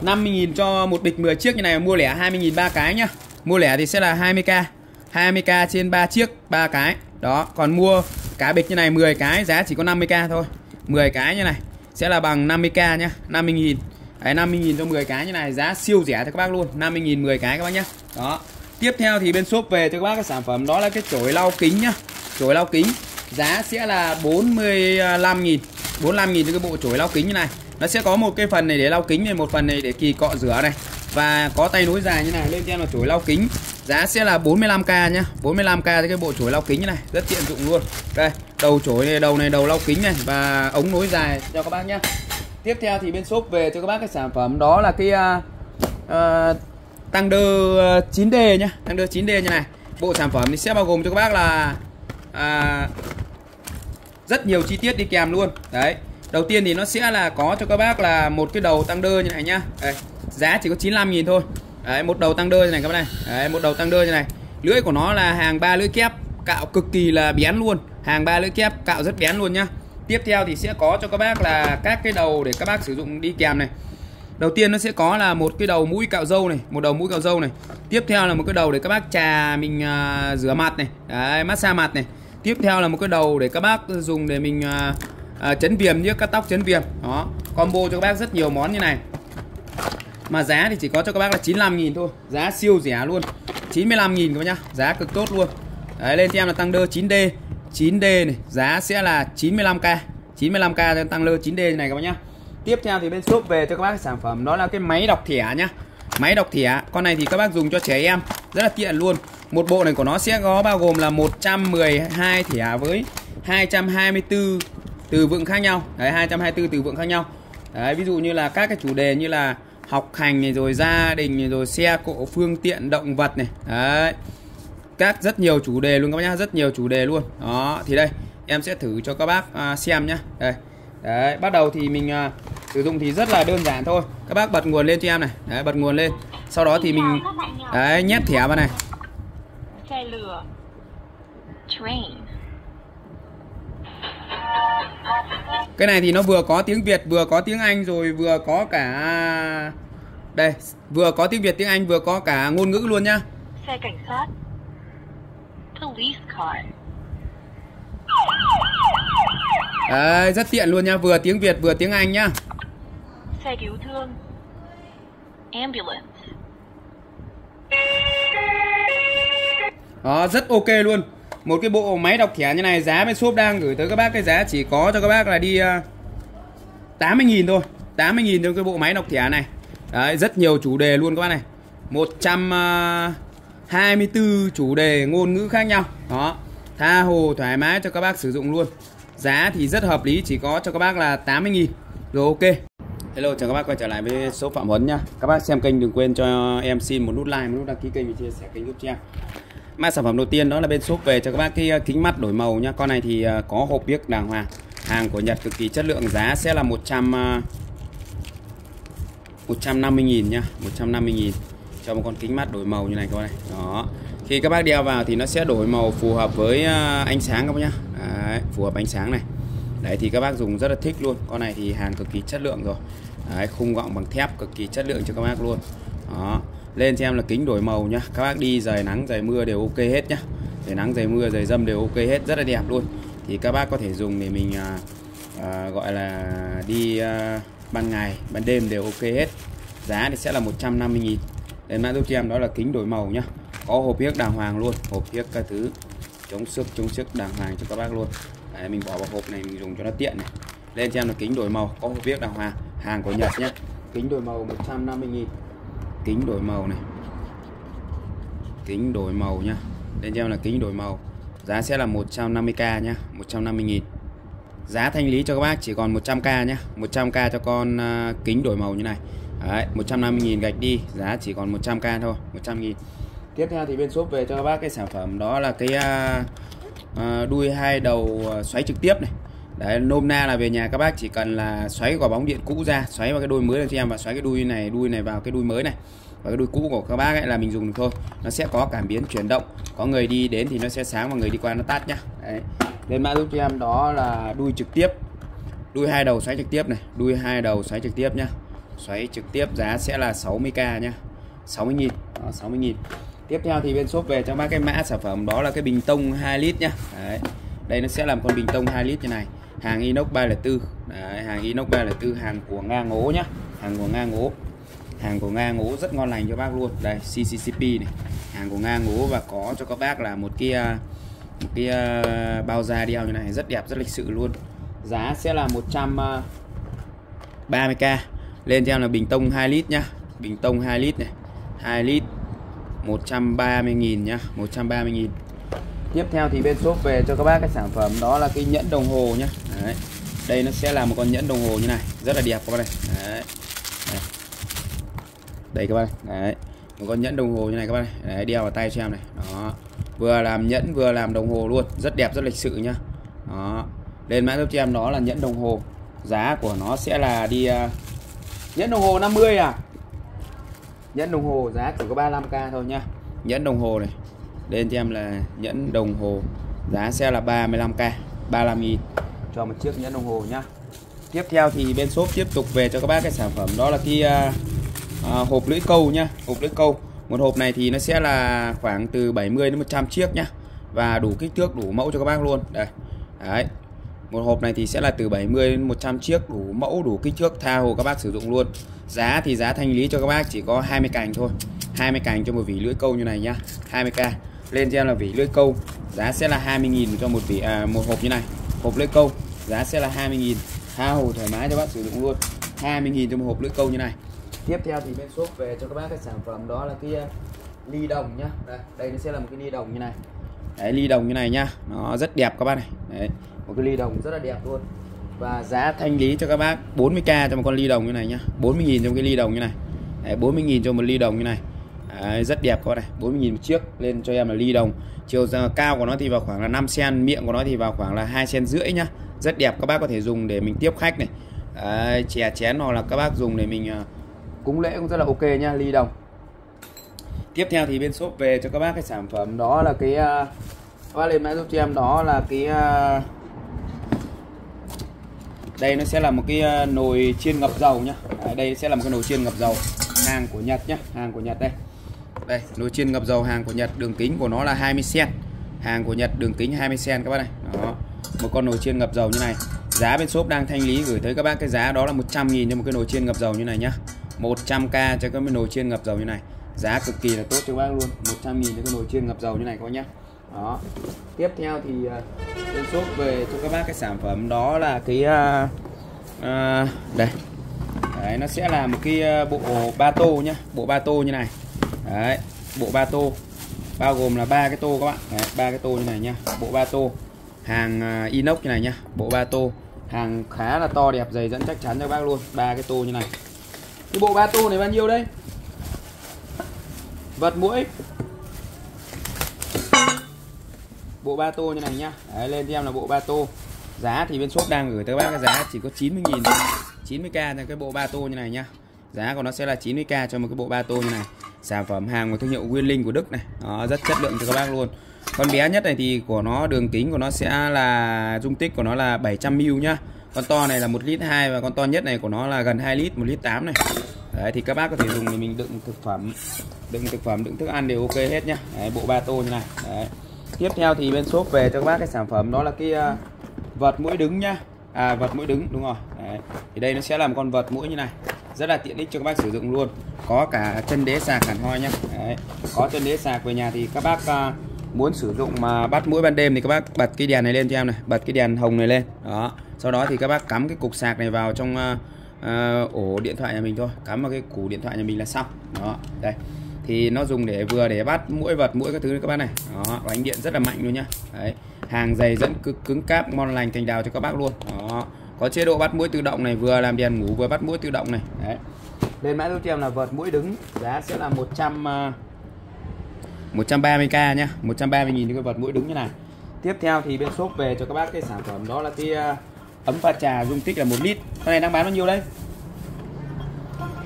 50.000 cho một bịch 10 chiếc như này mua lẻ 20.000 ba cái nhá. Mua lẻ thì sẽ là 20k 20k trên 3 chiếc 3 cái. Đó còn mua cả bịch như này 10 cái giá chỉ có 50k thôi. 10 cái như này sẽ là bằng 50k nhá 50.000 Đấy 50.000 cho 10 cái như này giá siêu rẻ cho các bác luôn 50.000 10 cái các bác nhá. Đó. Tiếp theo thì bên shop về cho các bác cái sản phẩm đó là cái chổi lau kính nhá. Chổi lau kính Giá sẽ là 45.000 45.000 cho cái bộ chổi lau kính như này. Nó sẽ có một cái phần này để lau kính này Một phần này để kỳ cọ rửa này. Và có tay nối dài như này lên trên là chổi lau kính. Giá sẽ là 45k nhá. 45k cho cái bộ chổi lau kính như này. Rất tiện dụng luôn. Đây đầu chổi này đầu này đầu lau kính này Và ống nối dài cho các bác nhá. Tiếp theo thì bên shop về cho các bác cái sản phẩm đó là cái uh, uh, tăng đơ à, 9D nhá, tăng đơ 9D như này. Bộ sản phẩm thì sẽ bao gồm cho các bác là à, rất nhiều chi tiết đi kèm luôn. Đấy. Đầu tiên thì nó sẽ là có cho các bác là một cái đầu tăng đơ như này nhá. Đây, giá chỉ có 95 000 thôi. Đấy, một đầu tăng đơ như này các bác này. Đấy, một đầu tăng đơ như này. Lưỡi của nó là hàng ba lưỡi kép, cạo cực kỳ là bén luôn. Hàng ba lưỡi kép cạo rất bén luôn nhá tiếp theo thì sẽ có cho các bác là các cái đầu để các bác sử dụng đi kèm này đầu tiên nó sẽ có là một cái đầu mũi cạo râu này một đầu mũi cạo râu này tiếp theo là một cái đầu để các bác trà mình uh, rửa mặt này đấy, massage mặt này tiếp theo là một cái đầu để các bác dùng để mình à, à, chấn viêm nhé cắt tóc chấn viêm. Đó combo cho các bác rất nhiều món như này. Mà giá thì chỉ có cho các bác là 95.000 thôi giá siêu rẻ luôn. 95.000 các bác nhá giá cực tốt luôn. Đấy lên cho em là tăng đơ 9D 9D này giá sẽ là 95k 95k cho tăng lơ 9D này các bác nhá. Tiếp theo thì bên shop về cho các bác sản phẩm đó là cái máy đọc thẻ nhá. Máy đọc thẻ con này thì các bác dùng cho trẻ em rất là tiện luôn một bộ này của nó sẽ có bao gồm là 112 thẻ với 224 từ vựng khác nhau. Đấy 224 từ vựng khác nhau. Đấy ví dụ như là các cái chủ đề như là học hành này rồi gia đình này rồi xe cộ phương tiện động vật này. Đấy. Các rất nhiều chủ đề luôn các bác nhá rất nhiều chủ đề luôn. Đó thì đây em sẽ thử cho các bác uh, xem nhá. Đây. Đấy bắt đầu thì mình uh, sử dụng thì rất là đơn giản thôi. Các bác bật nguồn lên cho em này. Đấy bật nguồn lên. Sau đó thì mình đấy nhét thẻ vào này xe lửa. Train. Cái này thì nó vừa có tiếng Việt vừa có tiếng Anh rồi vừa có cả đây vừa có tiếng Việt tiếng Anh vừa có cả ngôn ngữ luôn nhá. Xe cảnh sát. Police car. Đấy, rất tiện luôn nha, vừa tiếng Việt vừa tiếng Anh nhá. xe cứu thương. Ambulance đó, rất ok luôn. Một cái bộ máy đọc thẻ như này giá bên shop đang gửi tới các bác cái giá chỉ có cho các bác là đi à, uh, 80.000 thôi. 80.000 cho cái bộ máy đọc thẻ này. Đấy, rất nhiều chủ đề luôn các bác này. 124 à, chủ đề ngôn ngữ khác nhau. Đó. Tha hồ thoải mái cho các bác sử dụng luôn. Giá thì rất hợp lý chỉ có cho các bác là 80.000. Rồi ok. Hello chào các bác quay trở lại với số Phạm Huấn nhá. Các bác xem kênh đừng quên cho em xin một nút like, một nút đăng ký kênh và chia sẻ kênh giúp cho em. Mã sản phẩm đầu tiên đó là bên shop về cho các bác cái ờ, kính mắt đổi màu nhá. Con này thì ờ, có hộp biếc đàng hoàng. Hàng của Nhật cực kỳ chất lượng, giá sẽ là 100 150 000 nhá, 150 000 cho một con kính mắt đổi màu như này các bác này. Đó. Khi các bác đeo vào thì nó sẽ đổi màu phù hợp với ờ, ánh sáng các bác nhá. Đấy, phù hợp ánh sáng này. Đấy thì các bác dùng rất là thích luôn. Con này thì hàng cực kỳ chất lượng rồi. Đấy, khung gọng bằng thép cực kỳ chất lượng cho các bác luôn. Đó. Lên xem là kính đổi màu nhá. Các bác đi giày nắng, giày mưa đều ok hết nhá. Giày nắng, giày mưa, giày dâm đều ok hết, rất là đẹp luôn. Thì các bác có thể dùng để mình à, à, gọi là đi à, ban ngày, ban đêm đều ok hết. Giá thì sẽ là 150 000 Đến mã giúp cho em đó là kính đổi màu nhá. Có hộp biếc đàng hoàng luôn, hộp biếc các thứ chống sức chống sức đàng hoàng cho các bác luôn. Đấy, mình bỏ vào hộp này mình dùng cho nó tiện này lên xem là kính đổi màu có hộp viết đàng hoàng hàng của Nhật nhé kính đổi màu 150 000 kính đổi màu này. Kính đổi màu nhá. Lên cho em là kính đổi màu. Giá sẽ là 150k nhá 150 000 giá thanh lý cho các bác chỉ còn 100k nhá. 100k cho con uh, kính đổi màu như này. Đấy, 150 000 gạch đi giá chỉ còn 100k thôi 100 000 tiếp theo thì bên shop về cho các bác cái sản phẩm đó là cái uh, uh, đuôi hai đầu xoáy trực tiếp này đấy nôm na là về nhà các bác chỉ cần là xoáy quả bóng điện cũ ra xoáy vào cái đuôi mới này cho em và xoáy cái đuôi này đuôi này vào cái đuôi mới này. Và cái đuôi cũ của các bác ấy là mình dùng được thôi. Nó sẽ có cảm biến chuyển động có người đi đến thì nó sẽ sáng và người đi qua nó tắt nhá. Đấy. Lên mã giúp cho em đó là đuôi trực tiếp. Đuôi hai đầu xoáy trực tiếp này đuôi hai đầu xoáy trực tiếp nhá. Xoáy trực tiếp giá sẽ là 60k nhá. 60 nghìn đó, 60 nghìn. Tiếp theo thì bên shop về cho bác cái mã sản phẩm đó là cái bình tông 2 lít nhá. Đấy. Đây nó sẽ làm con bình tông 2 lít như này hàng inox 304 đấy, hàng inox 304 hàng của Nga ngố nhá. Hàng của Nga ngố. Hàng của Nga ngố rất ngon lành cho bác luôn. Đây CCCP này. Hàng của Nga ngố và có cho các bác là một cái một cái ờ, bao da đeo như này rất đẹp rất lịch sự luôn. Giá sẽ là 130k ờ, lên cho em là bình tông 2 lít nhá. Bình tông 2 lít này. 2 lít 130.000 nhá 130.000 tiếp theo thì bên shop về cho các bác cái sản phẩm đó là cái nhẫn đồng hồ nhá Đấy. đây nó sẽ là một con nhẫn đồng hồ như này rất là đẹp các bác này Đấy. Đây. đây các bác này. Đấy. một con nhẫn đồng hồ như này các bác này Đấy, đeo vào tay cho em này đó vừa làm nhẫn vừa làm đồng hồ luôn rất đẹp rất lịch sự nhá đó lên mã giúp cho em đó là nhẫn đồng hồ giá của nó sẽ là đi uh, nhẫn đồng hồ 50 à nhẫn đồng hồ giá chỉ có 35k thôi nhá nhẫn đồng hồ này lên cho em là nhẫn đồng hồ giá xe là 35k 35 nghìn. Cho một chiếc nhẫn đồng hồ nhá. Tiếp theo thì bên shop tiếp tục về cho các bác cái sản phẩm đó là cái à, à, hộp lưỡi câu nhá hộp lưỡi câu. Một hộp này thì nó sẽ là khoảng từ 70 đến 100 chiếc nhá và đủ kích thước đủ mẫu cho các bác luôn. Đây đấy. Một hộp này thì sẽ là từ 70 đến 100 chiếc đủ mẫu đủ kích thước tha hồ các bác sử dụng luôn. Giá thì giá thanh lý cho các bác chỉ có 20 cành thôi. 20 cành cho một vỉ lưỡi câu như này nhá 20k lên cho em là vỉ lưỡi câu giá sẽ là 20.000 cho một vỉ à, một hộp như này. Hộp lưỡi câu giá sẽ là 20.000 tha hồ thoải mái cho bác sử dụng luôn. 20.000 cho một hộp lưỡi câu như này. Tiếp theo thì bên shop về cho các bác cái sản phẩm đó là cái uh, ly đồng nhá. Đây, đây nó sẽ là một cái ly đồng như này. Đấy ly đồng như này nhá. Nó rất đẹp các bác này. Đấy, một cái ly đồng rất là đẹp luôn. Và giá thanh lý cho các bác 40k cho một con ly đồng như này nhá. 40.000 cho một cái ly đồng như này. Đấy, 40.000 cho một ly đồng như này đấy, rất đẹp các bạn này. 40.000 một chiếc lên cho em là ly đồng. Chiều cao của nó thì vào khoảng là 5 cm miệng của nó thì vào khoảng là hai cm rưỡi nhá. Rất đẹp các bác có thể dùng để mình tiếp khách này. Đấy, chè chén hoặc là các bác dùng để mình à, cúng lễ cũng rất là ok nhá, ly đồng. Tiếp theo thì bên shop về cho các bác cái sản phẩm đó là cái uh, các lên mã giúp cho em đó là cái uh, đây nó sẽ là một cái nồi chiên ngập dầu nhá. À, đây sẽ là một cái nồi chiên ngập dầu. Hàng của Nhật nhá hàng của Nhật đây đây nồi chiên ngập dầu hàng của Nhật đường kính của nó là 20 cm hàng của Nhật đường kính 20 cm các bác này. Đó một con nồi chiên ngập dầu như này. Giá bên shop đang thanh lý gửi tới các bác cái giá đó là 100.000 cho một cái nồi chiên ngập dầu như này nhá. 100k cho cái nồi chiên ngập dầu như này. Giá cực kỳ là tốt cho bác luôn 100 nghìn cho cái nồi chiên ngập dầu như này các bác đó. Tiếp theo thì à, bên shop về cho các bác cái sản phẩm đó là cái uh, uh, đây. Đấy nó sẽ là một cái bộ ba tô nhá bộ ba tô như này đấy bộ ba tô. Bao gồm là ba cái tô các bạn. Ba cái tô như này nhá. Bộ ba tô. Hàng à, inox như này nhá. Bộ ba tô. Hàng khá là to đẹp dày dẫn chắc chắn cho bác luôn. Ba cái tô như này. Cái bộ ba tô này bao nhiêu đây? Vật mũi bộ ba tô như này nhá. Đấy, lên cho em là bộ ba tô. Giá thì bên shop đang gửi tới bác cái giá chỉ có 90.000 90k cho cái bộ ba tô như này nhá. Giá của nó sẽ là 90k cho một cái bộ ba tô như này sản phẩm hàng của thương hiệu Nguyên Linh của Đức này. Nó rất chất lượng cho các bác luôn. Con bé nhất này thì của nó đường kính của nó sẽ là dung tích của nó là 700 ml nhá. Con to này là một lít hai và con to nhất này của nó là gần 2 lít một lít 8 này. Đấy thì các bác có thể dùng để mình đựng thực phẩm đựng thực phẩm đựng thức ăn đều ok hết nhá. Đấy, bộ ba tô như này. Đấy. tiếp theo thì bên shop về cho các bác cái sản phẩm đó là cái ờ, uh, vật mũi đứng nhá. À vật mũi đứng đúng rồi. Đấy. thì đây nó sẽ là một con vật mũi như này rất là tiện ích cho các bác sử dụng luôn. Có cả chân đế sạc hẳn hoi nhé, đấy. có chân đế sạc về nhà thì các bác à, muốn sử dụng mà bắt mũi ban đêm thì các bác bật cái đèn này lên cho em này bật cái đèn hồng này lên. Đó sau đó thì các bác cắm cái cục sạc này vào trong uh, ổ điện thoại nhà mình thôi. Cắm vào cái củ điện thoại nhà mình là xong. Đó đây. Thì nó dùng để vừa để bắt mũi vật mũi các thứ các bác này. Đó đánh điện rất là mạnh luôn nhá. Đấy hàng dày dẫn cực cứng cáp ngon lành thành đào cho các bác luôn. Đó có chế độ bắt mũi tự động này vừa làm đèn ngủ vừa bắt mũi tự động này. Đấy. Lên mã giúp cho em là vật mũi đứng giá sẽ là 100 uh, 130k nhá 130.000 cho cái vật mũi đứng như này. Tiếp theo thì bên shop về cho các bác cái sản phẩm đó là cái uh, ấm pha trà dung tích là một lít. Con này đang bán bao nhiêu đấy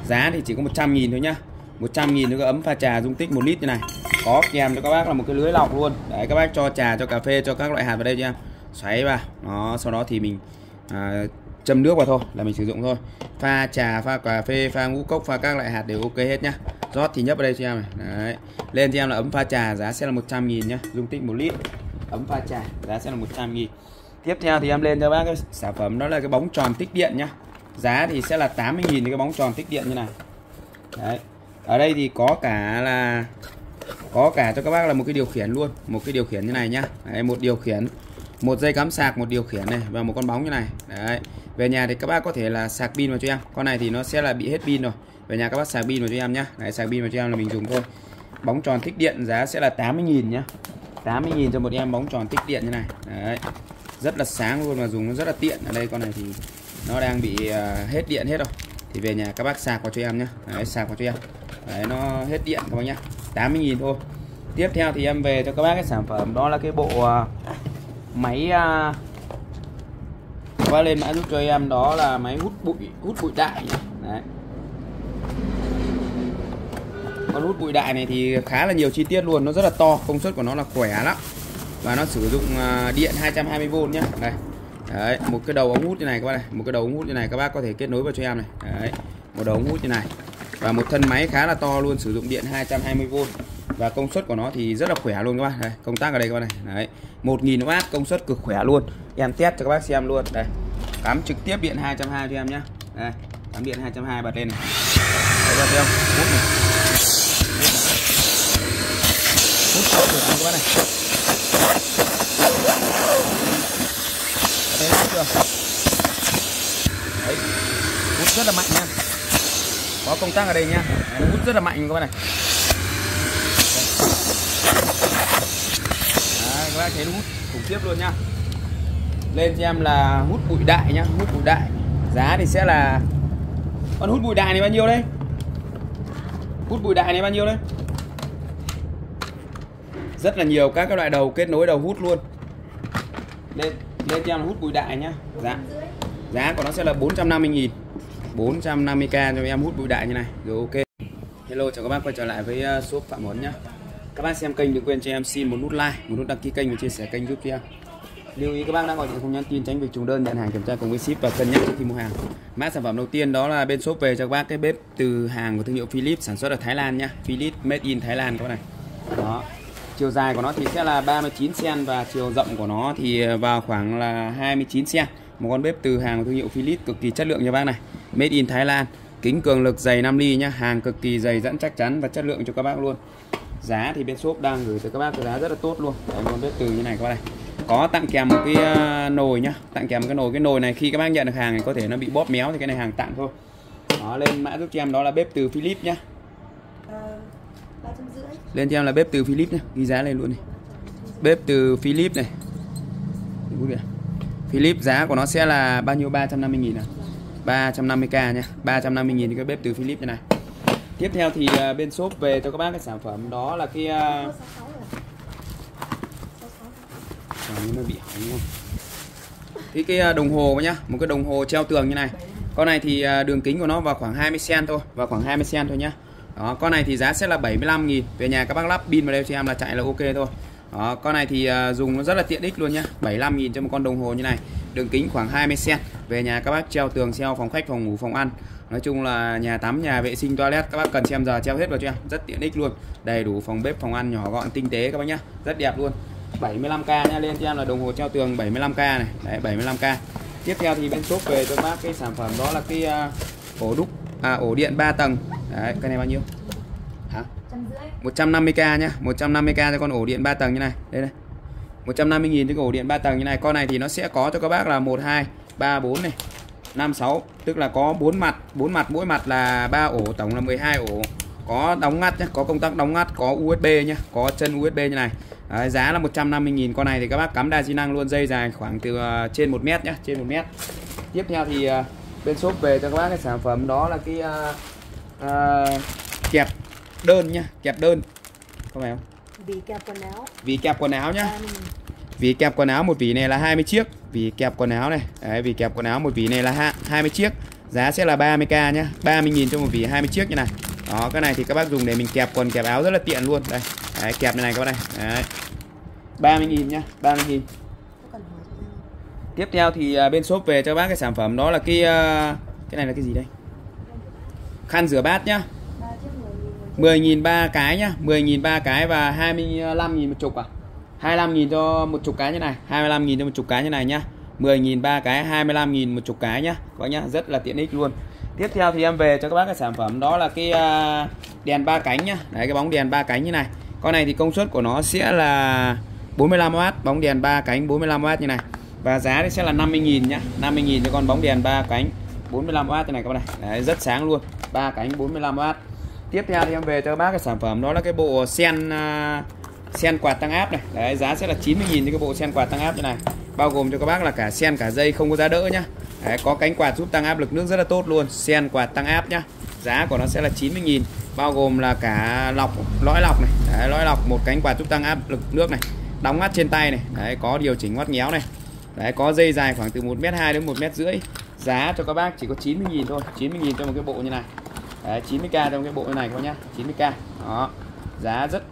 giá thì chỉ có 100.000 thôi nhá. 100.000 cho cái ấm pha trà dung tích một lít như này. Có kèm cho các bác là một cái lưới lọc luôn. Đấy các bác cho trà cho cà phê cho các loại hạt vào đây cho em xoáy vào. Nó sau đó thì mình à, châm nước vào thôi là mình sử dụng thôi. Pha trà pha cà phê pha ngũ cốc pha các loại hạt đều ok hết nhá. Rót thì nhấp vào đây cho em này. Đấy. Lên cho em là ấm pha trà giá sẽ là 100 nghìn nhá. Dung tích một lít. Ấm pha trà giá sẽ là 100 nghìn. Tiếp theo thì em lên cho bác cái sản phẩm đó là cái bóng tròn tích điện nhá. Giá thì sẽ là 80 nghìn cái bóng tròn tích điện như này. Đấy. Ở đây thì có cả là có cả cho các bác là một cái điều khiển luôn. Một cái điều khiển như này nhá. Đấy, một điều khiển một dây cắm sạc một điều khiển này và một con bóng như này. Đấy. Về nhà thì các bác có thể là sạc pin vào cho em. Con này thì nó sẽ là bị hết pin rồi. Về nhà các bác sạc pin vào cho em nhá. Đấy sạc pin vào cho em là mình dùng thôi. Bóng tròn tích điện giá sẽ là 80.000 nhá. 80.000 cho một em bóng tròn tích điện như này. Đấy. Rất là sáng luôn mà dùng nó rất là tiện. Ở đây con này thì nó đang bị uh, hết điện hết rồi. Thì về nhà các bác sạc vào cho em nhá. Đấy, sạc vào cho em. Đấy nó hết điện các bác nhá 80.000 thôi. Tiếp theo thì em về cho các bác cái sản phẩm. Đó là cái bộ uh, máy uh, qua lên mã giúp cho em đó là máy hút bụi hút bụi đại đấy. Con hút bụi đại này thì khá là nhiều chi tiết luôn nó rất là to công suất của nó là khỏe lắm. Và nó sử dụng à, điện 220V nhé đây. Đấy một cái đầu ống hút như này các bác này một cái đầu ống hút như này các bác có thể kết nối vào cho em này. Đấy một đầu ống hút như này. Và một thân máy khá là to luôn sử dụng điện 220V và công suất của nó thì rất là khỏe luôn các bác đây công tác ở đây các bác này. Đấy 1000W công suất cực khỏe luôn. Em test cho các bác xem luôn. Đây cắm trực tiếp điện 220 cho em nhé đây cắm điện 220 bật lên này. Đấy, bật không? Hút này. Hút tốt được các bác này. Đây hút chưa? Đấy hút rất là mạnh nha có công tác ở đây nha hút rất là mạnh các bác này Đấy, các bác thấy nó hút khủng khiếp luôn nhá. Lên cho em là hút bụi đại nhá, hút bụi đại. Giá thì sẽ là, con hút bụi đại này bao nhiêu đấy hút bụi đại này bao nhiêu đấy rất là nhiều các cái loại đầu kết nối đầu hút luôn. Lên lên cho em hút bụi đại nhá. Giá giá của nó sẽ là 450 nghìn. 450k cho em hút bụi đại như này. Rồi ok. Hello, chào các bác quay trở lại với ờ, shop Phạm Huấn nhá các bác xem kênh đừng quên cho em xin một nút like, một nút đăng ký kênh và chia sẻ kênh giúp cho em. Lưu ý các bác đang gọi điện không nhắn tin tránh việc trùng đơn, nhận hàng kiểm tra cùng với ship và cân nhắc trước khi mua hàng. Mã sản phẩm đầu tiên đó là bên shop về cho các bác cái bếp từ hàng của thương hiệu Philips sản xuất ở Thái Lan nhá. Philips made in Thái Lan các này. Đó. Chiều dài của nó thì sẽ là 39 cm và chiều rộng của nó thì vào khoảng là 29 cm một con bếp từ hàng của thương hiệu Philips cực kỳ chất lượng nha bác này. Made in Thái Lan. Kính cường lực dày 5 ly nhá, hàng cực kỳ dày dẫn chắc chắn và chất lượng cho các bác luôn giá thì bên shop đang gửi tới các bác cái giá rất là tốt luôn. Đấy, con bếp từ như này các bác này. Có tặng kèm một cái uh, nồi nhá. Tặng kèm một cái nồi. Cái nồi này khi các bác nhận được hàng thì có thể nó bị bóp méo thì cái này hàng tặng thôi. Đó lên mã giúp cho em đó là bếp từ Philips nhá. Lên cho em là bếp từ Philips nhá. Ghi giá lên luôn này bếp từ Philips này. Philip. Philips giá của nó sẽ là bao nhiêu? 350 nghìn à? 350k nhá. 350 nghìn thì cái bếp từ Philips như này tiếp theo thì à, bên shop về cho các bác cái sản phẩm đó là cái à, nó bị hỏng luôn. Thì cái à, đồng hồ nhá một cái đồng hồ treo tường như này. Con này thì đường kính của nó vào khoảng 20 cm thôi vào khoảng 20 cm thôi nhá. Đó con này thì giá sẽ là 75 nghìn. Về nhà các bác lắp pin vào đây cho em là chạy là ok thôi. Đó con này thì dùng nó rất là tiện ích luôn nhá 75 nghìn cho một con đồng hồ như này. Đường kính khoảng 20 cm về nhà các bác treo tường treo phòng khách phòng ngủ phòng ăn nói chung là nhà tắm nhà vệ sinh toilet các bác cần xem giờ treo hết vào cho em rất tiện ích luôn. Đầy đủ phòng bếp phòng ăn nhỏ gọn tinh tế các bác nhá. Rất đẹp luôn. 75k nha lên cho em là đồng hồ treo tường 75k này. Đấy 75k tiếp theo thì bên shop về cho bác cái sản phẩm đó là cái uh, ổ đúc à, ổ điện 3 tầng. Đấy cái này bao nhiêu? Hả? 150k nhá. 150k cho con ổ điện 3 tầng như này. Đây này. 150 000 cho cái ổ điện 3 tầng như này. Con này thì nó sẽ có cho các bác là 1 2 3 4 này. 5 6 tức là có 4 mặt. 4 mặt mỗi mặt là 3 ổ tổng là 12 ổ. Có đóng ngắt nhé có công tắc đóng ngắt có USB nhé có chân USB như này. Đấy, giá là 150.000 con này thì các bác cắm đa di năng luôn dây dài khoảng từ uh, trên 1 mét nhé trên 1 mét. Tiếp theo thì uh, bên shop về cho các bác cái sản phẩm đó là cái uh, uh, kẹp đơn nhá kẹp đơn. Có phải không? Vì kẹp quần áo. Vì kẹp quần áo nhá. Vì kẹp quần áo một vỉ này là 20 chiếc vì kẹp quần áo này. Đấy, vì kẹp quần áo một vỉ này là 20 chiếc. Giá sẽ là 30k nhá. 30.000 cho một vỉ 20 chiếc như này. Đó cái này thì các bác dùng để mình kẹp quần kẹp áo rất là tiện luôn. Đây Đấy, kẹp này này các bác này. Đấy. 30.000 nhá 30.000 tiếp theo thì à, bên shop về cho bác cái sản phẩm đó là cái à, cái này là cái gì đây? Khăn rửa bát nhá. 10.000 một ba cái nhá. 10.000 ba cái và 25.000 một chục à? 25.000 cho một chục cái như này 25.000 cho một chục cái như này nhá. 10.000 ba cái 25.000 một chục cái nhá. Các bác nhá rất là tiện ích luôn. Tiếp theo thì em về cho các bác cái sản phẩm đó là cái à, đèn ba cánh nhá. Đấy cái bóng đèn ba cánh như này. Con này thì công suất của nó sẽ là 45W bóng đèn ba cánh 45W như này. Và giá thì sẽ là 50.000 nhá. 50.000 cho con bóng đèn ba cánh 45W như này các bạn này. Đấy, rất sáng luôn. Ba cánh 45W tiếp theo thì em về cho các bác cái sản phẩm đó là cái bộ sen à, sen quạt tăng áp này. Đấy giá sẽ là 90.000 cho cái bộ sen quạt tăng áp như này. Bao gồm cho các bác là cả sen cả dây không có giá đỡ nhá. Đấy, có cánh quạt giúp tăng áp lực nước rất là tốt luôn. Sen quạt tăng áp nhá. Giá của nó sẽ là 90.000 bao gồm là cả lọc lõi lọc này. Đấy, lõi lọc một cánh quạt giúp tăng áp lực nước này. Đóng mắt trên tay này. Đấy có điều chỉnh ngoắt nhéo này. Đấy có dây dài khoảng từ 1m2 đến 1m rưỡi. Giá cho các bác chỉ có 90.000 thôi. 90.000 cho một cái bộ như này. Đấy, 90k trong cái bộ như này các nhá. 90k đó. Giá rất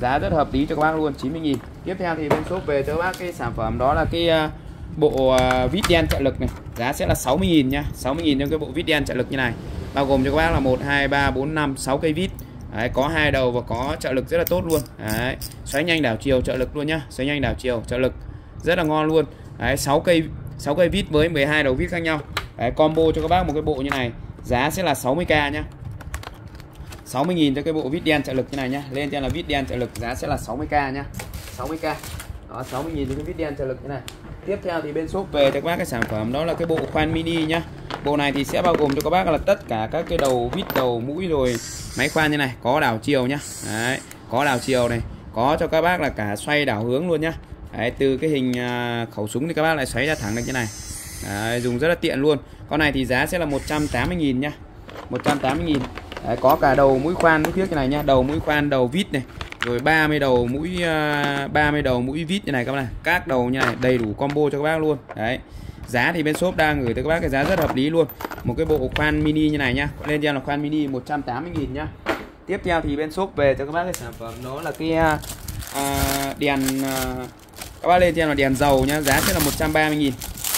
giá rất hợp lý cho các bác luôn 90.000 tiếp theo thì bên shop về cho các bác cái sản phẩm đó là cái à, bộ à, vít đen trợ lực này. Giá sẽ là 60.000 nha 60.000 cho cái bộ vít đen trợ lực như này. Bao gồm cho các bác là 1 2 3 4 5 6 cây vít. Đấy, có hai đầu và có trợ lực rất là tốt luôn. Đấy, xoáy nhanh đảo chiều trợ lực luôn nhá xoáy nhanh đảo chiều trợ lực rất là ngon luôn. Đấy, 6 cây 6 cây vít với 12 đầu vít khác nhau. Đấy, combo cho các bác một cái bộ như này giá sẽ là 60k nhá. 60.000 cho cái bộ vít đen trợ lực như này nhá. Lên cho là vít đen trợ lực giá sẽ là 60k nhá. 60k đó 60.000 cho cái vít đen trợ lực như này. Tiếp theo thì bên shop về cho các bác cái sản phẩm đó là cái bộ khoan mini nhá. Bộ này thì sẽ bao gồm cho các bác là tất cả các cái đầu vít đầu mũi rồi máy khoan như này. Có đảo chiều nhá. Đấy, có đảo chiều này. Có cho các bác là cả xoay đảo hướng luôn nhá. Đấy, từ cái hình à, khẩu súng thì các bác lại xoáy ra thẳng được như này. Đấy, dùng rất là tiện luôn. Con này thì giá sẽ là 180.000 nhá. 180.000 Đấy, có cả đầu mũi khoan mũi phía như này nhá. Đầu mũi khoan đầu vít này. Rồi 30 đầu mũi à, uh, 30 đầu mũi vít như này các bạn này. Các đầu như này đầy đủ combo cho các bác luôn. Đấy. Giá thì bên shop đang gửi tới các bác cái giá rất hợp lý luôn. Một cái bộ khoan mini như này nhá. Lên cho là khoan mini 180.000 nhá. Tiếp theo thì bên shop về cho các bác cái sản phẩm đó là cái uh, đèn uh, các bác lên cho là đèn dầu nhá. Giá sẽ là 130.000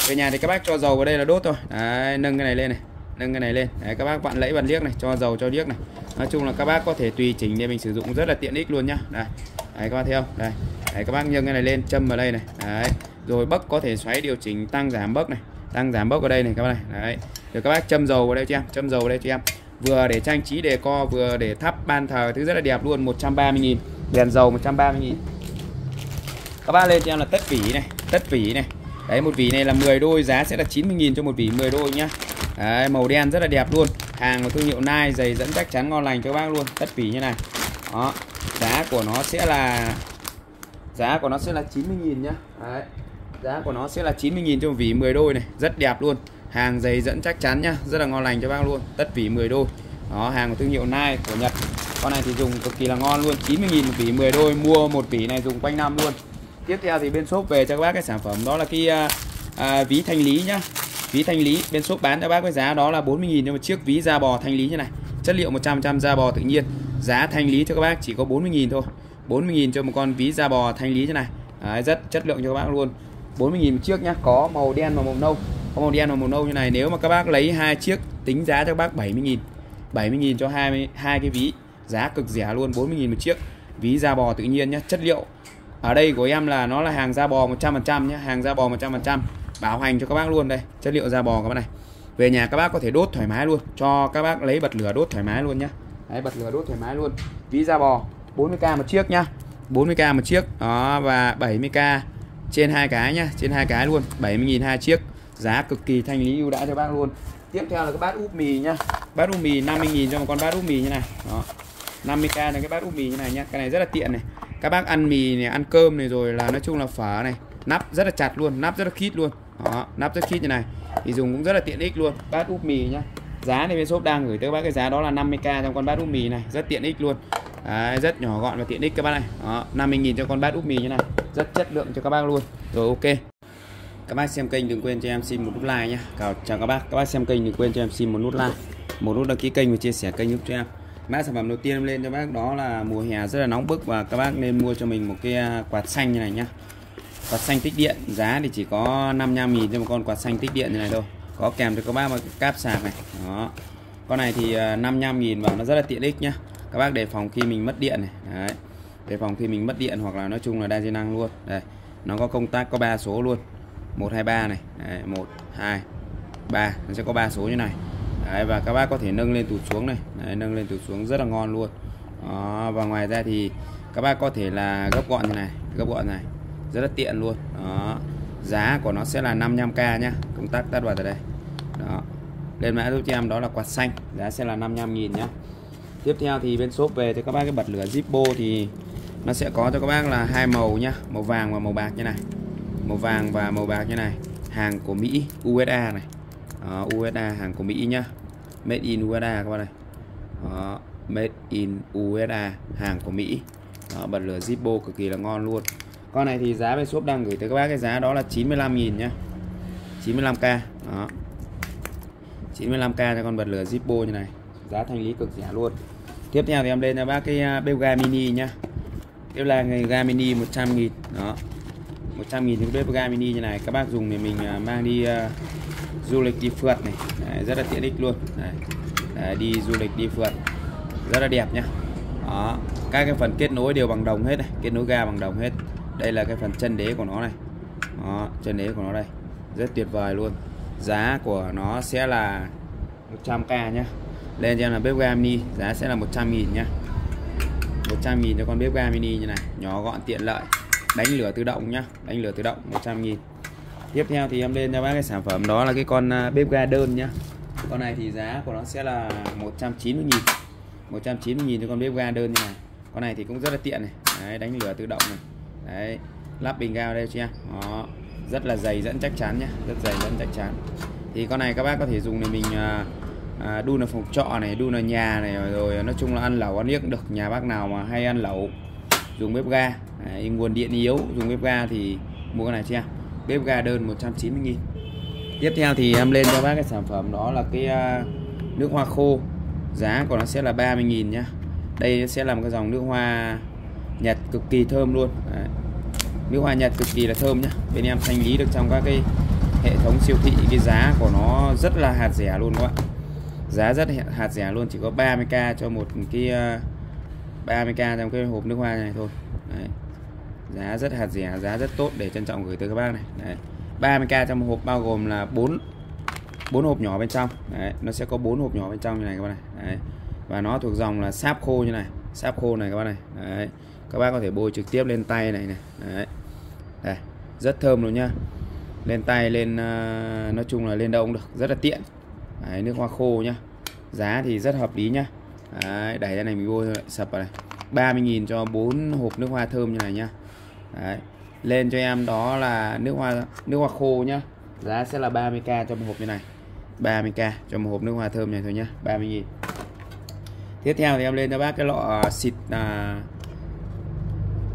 về nhà thì các bác cho dầu vào đây là đốt thôi. Đấy, nâng cái này lên này nâng cái này lên. Đấy, các bác bạn lẫy bàn liếc này cho dầu cho liếc này. Nói chung là các bác có thể tùy chỉnh để mình sử dụng rất là tiện ích luôn nhá. Đây đấy các bác thấy không? Đây đấy, các bác nhân cái này lên châm vào đây này. Đấy rồi bấc có thể xoáy điều chỉnh tăng giảm bấc này tăng giảm bấc ở đây này các bác này. Đấy rồi các bác châm dầu vào đây cho em châm dầu vào đây cho em. Vừa để trang trí đề co vừa để thắp ban thờ thứ rất là đẹp luôn 130.000 đèn dầu 130.000 các bác lên cho em là tất vỉ này tất vỉ này. Đấy một vỉ này là 10 đôi giá sẽ là 90.000 cho một vỉ 10 đôi nhá đấy, màu đen rất là đẹp luôn. Hàng của thương hiệu Nike dày dẫn chắc chắn ngon lành cho các bác luôn. Tất phỉ như này. Đó giá của nó sẽ là giá của nó sẽ là 90.000 nhá. Đấy. giá của nó sẽ là 90.000 cho một vỉ 10 đôi này. Rất đẹp luôn. Hàng dày dẫn chắc chắn nhá. Rất là ngon lành cho bác luôn. Tất vỉ 10 đôi. Đó hàng của thương hiệu Nike của Nhật. Con này thì dùng cực kỳ là ngon luôn. 90.000 một vỉ 10 đôi. Mua một vỉ này dùng quanh năm luôn. Tiếp theo thì bên shop về cho các bác cái sản phẩm đó là cái à, à, ví thanh lý nhá ví thanh lý bên shop bán cho bác với giá đó là 40.000 cho một chiếc ví da bò thanh lý như này. Chất liệu 100% da bò tự nhiên. Giá thanh lý cho các bác chỉ có 40.000 thôi. 40.000 cho một con ví da bò thanh lý như này. Đấy, rất chất lượng cho các bác luôn. 40.000 một chiếc nhá có màu đen và màu nâu. Có màu đen và màu nâu như này nếu mà các bác lấy hai chiếc tính giá cho các bác 70.000 70.000 cho hai hai cái ví giá cực rẻ luôn 40.000 một chiếc. Ví da bò tự nhiên nhá chất liệu. Ở đây của em là nó là hàng da bò 100% nhé hàng da bò 100% bảo hành cho các bác luôn đây. Chất liệu da bò các bác này. Về nhà các bác có thể đốt thoải mái luôn. Cho các bác lấy bật lửa đốt thoải mái luôn nhá. Đấy, bật lửa đốt thoải mái luôn. Ví da bò 40k một chiếc nhá. 40k một chiếc. Đó, và 70k trên hai cái nhá. Trên hai cái luôn. 70.000 hai chiếc. Giá cực kỳ thanh lý ưu đãi cho bác luôn. Tiếp theo là cái bát úp mì nhá. Bát úp mì 50.000 cho một con bát úp mì như này. Đó 50k là cái bát úp mì như này nhá. Cái này rất là tiện này. Các bác ăn mì này, ăn cơm này rồi là nói chung là phở này. Nắp rất là chặt luôn, nắp rất là khít luôn đó nắp rất khít như này. Thì dùng cũng rất là tiện ích luôn. Bát úp mì nhá. Giá này bên shop đang gửi tới các bác cái giá đó là 50k trong con bát úp mì này. Rất tiện ích luôn. Đấy, rất nhỏ gọn và tiện ích các bác này. Đó 50.000 cho con bát úp mì như này. Rất chất lượng cho các bác luôn. Rồi ok. Các bác xem kênh đừng quên cho em xin một nút like nhé chào các bác. Các bác xem kênh đừng quên cho em xin một nút like. Một nút đăng ký kênh và chia sẻ kênh giúp cho em. Mã sản phẩm đầu tiên em lên cho bác đó là mùa hè rất là nóng bức và các bác nên mua cho mình một cái à, quạt xanh như này nhá quạt xanh tích điện giá thì chỉ có 55.000 cho một con quạt xanh tích điện như này thôi. Có kèm cho các bác một cáp sạc này. Đó. Con này thì à, 55.000 và nó rất là tiện ích nhá. Các bác đề phòng khi mình mất điện này. Đấy. đề phòng khi mình mất điện hoặc là nói chung là đa di năng luôn. Đây nó có công tác có ba số luôn. 123 này. Đấy, 1 2 3 nó sẽ có ba số như này. Đấy, và các bác có thể nâng lên tụt xuống này. Đấy, nâng lên tụt xuống rất là ngon luôn. Đó, và ngoài ra thì các bác có thể là gấp gọn như này gấp gọn này rất là tiện luôn. Đó. Giá của nó sẽ là 55k nhá. Công tắc tắt vào từ đây. Đó. Lên mã giúp cho em đó là quạt xanh. Giá sẽ là 55.000 nhá. Tiếp theo thì bên shop về thì các bác cái bật lửa Zippo thì nó sẽ có cho các bác là hai màu nhá. Màu vàng và màu bạc như này. Màu vàng và màu bạc như này. Hàng của Mỹ USA này. Đó, USA hàng của Mỹ nhá. Made in USA các bạn này. Đó, made in USA hàng của Mỹ. Đó, bật lửa Zippo cực kỳ là ngon luôn con này thì giá bên shop đang gửi tới các bác cái giá đó là 95.000 nhá. 95k đó. 95k cho con bật lửa Zippo như này. Giá thanh lý cực rẻ luôn. Tiếp theo thì em lên cho bác cái à, bếp ga mini nhá. Bếp là ga mini 100 nghìn đó. 100 nghìn cái bếp ga mini như này các bác dùng thì mình à, mang đi uh, du lịch đi phượt này. Đấy, rất là tiện ích luôn. Đấy. Đấy, đi du lịch đi phượt. Rất là đẹp nhá. Đó các cái phần kết nối đều bằng đồng hết này kết nối ga bằng đồng hết đây là cái phần chân đế của nó này. Đó, chân đế của nó đây. Rất tuyệt vời luôn. Giá của nó sẽ là 100k nhá. Lên cho em là bếp ga mini giá sẽ là 100 nghìn nhá. 100 nghìn cho con bếp ga mini như này. Nhỏ gọn tiện lợi. Đánh lửa tự động nhá. Đánh lửa tự động 100 nghìn. Tiếp theo thì em lên cho bác cái sản phẩm đó là cái con à, bếp ga đơn nhá. Con này thì giá của nó sẽ là 190 nghìn. 190 nghìn cho con bếp ga đơn như này. Con này thì cũng rất là tiện này. Đấy, đánh lửa tự động này đấy lắp bình ga vào đây cho đó rất là dày dẫn chắc chắn nhá rất dày dẫn chắc chắn. Thì con này các bác có thể dùng để mình à, à, đun ở phòng trọ này đun ở nhà này rồi nói chung là ăn lẩu ăn niếc cũng được nhà bác nào mà hay ăn lẩu dùng bếp ga. Đấy, nguồn điện yếu dùng bếp ga thì mua cái này chưa bếp ga đơn 190 nghìn. Tiếp theo thì em lên cho bác cái sản phẩm đó là cái à, nước hoa khô. Giá của nó sẽ là 30 nghìn nhá. Đây sẽ là một cái dòng nước hoa Nhật cực kỳ thơm luôn Đấy. nước hoa Nhật cực kỳ là thơm nhá bên em thanh lý được trong các cái hệ thống siêu thị cái giá của nó rất là hạt rẻ luôn các bạn giá rất hạt rẻ luôn chỉ có 30k cho một cái ờ, uh, 30k trong cái hộp nước hoa này thôi Đấy. giá rất hạt rẻ giá rất tốt để trân trọng gửi tới các bác này Đấy. 30k trong một hộp bao gồm là 4 bốn hộp nhỏ bên trong Đấy. nó sẽ có bốn hộp nhỏ bên trong như này các bạn này Đấy. và nó thuộc dòng là sáp khô như này sáp khô này các bạn này Đấy các bác có thể bôi trực tiếp lên tay này này. Đấy. Đây. rất thơm luôn nhá. Lên tay lên uh, nói chung là lên đâu cũng được rất là tiện. Đấy, nước hoa khô nhá. Giá thì rất hợp lý nhá. Đấy, đẩy ra này mình bôi thôi, sập vào này. 30.000 cho 4 hộp nước hoa thơm như này nhá. Đấy. lên cho em đó là nước hoa nước hoa khô nhá. Giá sẽ là 30k cho một hộp như này. 30k cho một hộp nước hoa thơm này thôi nhá 30.000 tiếp theo thì em lên cho bác cái lọ xịt à,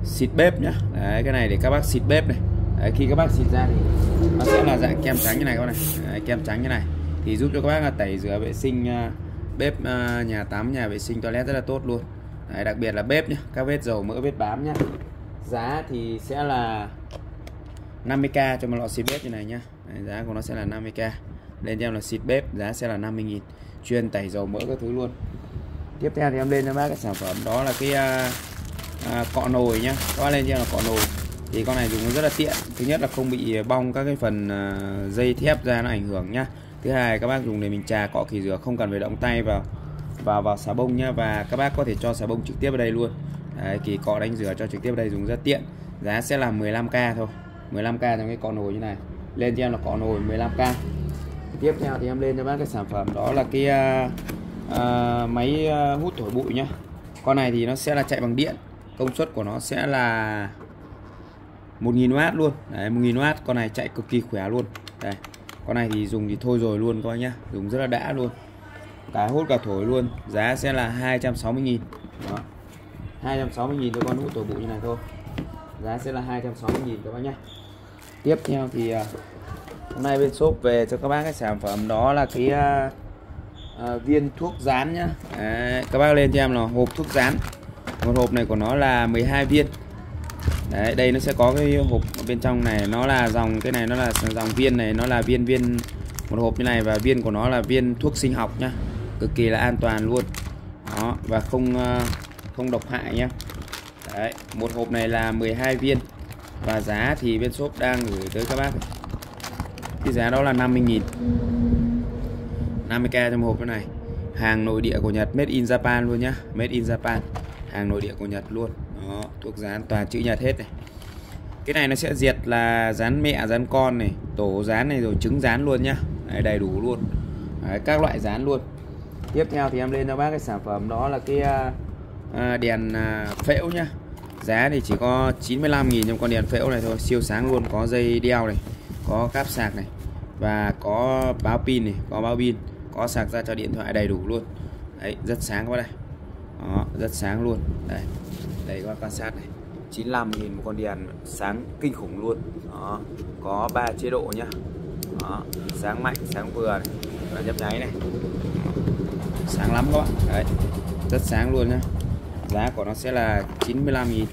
xịt bếp nhá. Đấy, cái này để các bác xịt bếp này. Đấy, khi các bác xịt ra thì nó sẽ là dạng kem trắng như này các bác này. Đấy, kem trắng như này. Thì giúp cho các bác là tẩy rửa vệ sinh à, bếp à, nhà tắm nhà vệ sinh toilet rất là tốt luôn. Đấy, đặc biệt là bếp nhá. Các vết dầu mỡ vết bám nhá. Giá thì sẽ là 50k cho một lọ xịt bếp như này nhá. Đấy, giá của nó sẽ là 50k lên cho em là xịt bếp giá sẽ là 50.000 chuyên tẩy dầu mỡ các thứ luôn. Tiếp theo thì em lên cho bác cái sản phẩm. Đó là cái uh, À, cọ nồi nhá. Các bác lên cho là cọ nồi. Thì con này dùng rất là tiện. Thứ nhất là không bị bong các cái phần à, dây thép ra nó ảnh hưởng nhá. Thứ hai các bác dùng để mình trà cọ kỳ rửa không cần phải động tay vào vào vào xà bông nhá. Và các bác có thể cho xà bông trực tiếp vào đây luôn. Đấy, kỳ cọ đánh rửa cho trực tiếp vào đây dùng rất tiện. Giá sẽ là 15k thôi. 15k trong cái cọ nồi như này. Lên cho em là cọ nồi 15k tiếp theo thì em lên cho bác cái sản phẩm đó là cái uh, uh, máy uh, hút thổi bụi nhá. Con này thì nó sẽ là chạy bằng điện công suất của nó sẽ là 1000W luôn. Đấy 1000W con này chạy cực kỳ khỏe luôn. Đây con này thì dùng thì thôi rồi luôn coi nhá. Dùng rất là đã luôn. Cả hút cả thổi luôn. Giá sẽ là 260.000 đó. 260.000 cho con hút thổi bụi như này thôi. Giá sẽ là 260.000 các bác nhá. Tiếp theo thì à, hôm nay bên shop về cho các bác cái sản phẩm đó là cái uh, uh, viên thuốc rán nhá. Đấy, các bác lên cho em là hộp thuốc rán một hộp này của nó là 12 viên. Đấy, đây nó sẽ có cái hộp bên trong này. Nó là dòng cái này nó là dòng viên này nó là viên viên một hộp như này và viên của nó là viên thuốc sinh học nhá. Cực kỳ là an toàn luôn. Đó và không ờ, không độc hại nhá. Đấy, một hộp này là 12 viên. Và giá thì bên shop đang gửi tới các bác. Cái giá đó là 50.000 50k trong hộp cái này. Hàng nội địa của Nhật made in Japan luôn nhá. Made in Japan hàng nội địa của Nhật luôn. Đó thuốc rán toàn chữ Nhật hết này. Cái này nó sẽ diệt là rán mẹ rán con này tổ rán này rồi trứng rán luôn nhá. Đấy, đầy đủ luôn. Đấy, các loại rán luôn. Tiếp theo thì em lên cho bác cái sản phẩm đó là cái uh, đèn uh, phễu nhá. Giá thì chỉ có 95.000 trong con đèn phễu này thôi. Siêu sáng luôn có dây đeo này có cáp sạc này và có báo pin này có báo pin có sạc ra cho điện thoại đầy đủ luôn. Đấy rất sáng quá đây đó, rất sáng luôn. Đây đây các bạn quan sát này. 95.000 một con đèn sáng kinh khủng luôn. Đó có 3 chế độ nhá. Đó, sáng mạnh sáng vừa này và nhấp nháy này. Sáng lắm các bạn. Đấy rất sáng luôn nhá. Giá của nó sẽ là 95.000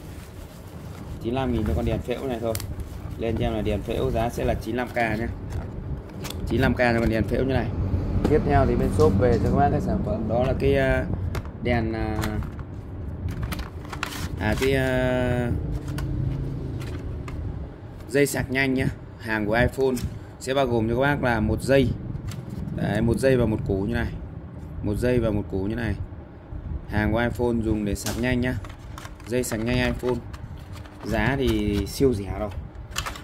95.000 cho con đèn phễu này thôi. Lên cho em là đèn phễu giá sẽ là 95k nhé 95k cho con đèn phễu như này. Tiếp theo thì bên shop về cho các bác cái sản phẩm. Đó là cái uh, đèn à, à cái ờ, dây sạc nhanh nhá. Hàng của iPhone sẽ bao gồm cho các bác là một dây Đấy, một dây và một củ như này. Một dây và một củ như này. Hàng của iPhone dùng để sạc nhanh nhá. Dây sạc nhanh iPhone. Giá thì siêu rẻ đâu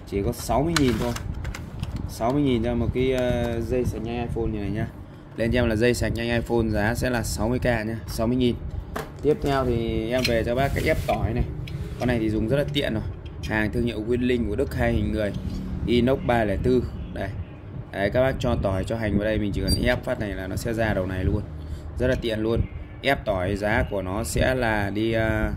chỉ có 60.000 thôi. 60.000 cho một cái à, dây sạc nhanh iPhone như này nhá lên cho em là dây sạc nhanh iPhone giá sẽ là 60k nhá 60.000 tiếp theo thì em về cho bác cái ép tỏi này. Con này thì dùng rất là tiện rồi. Hàng thương hiệu Winlink của Đức hai hình người. Inox 304 đây. Đấy, các bác cho tỏi cho hành vào đây mình chỉ cần ép phát này là nó sẽ ra đầu này luôn. Rất là tiện luôn. Ép tỏi giá của nó sẽ là đi à,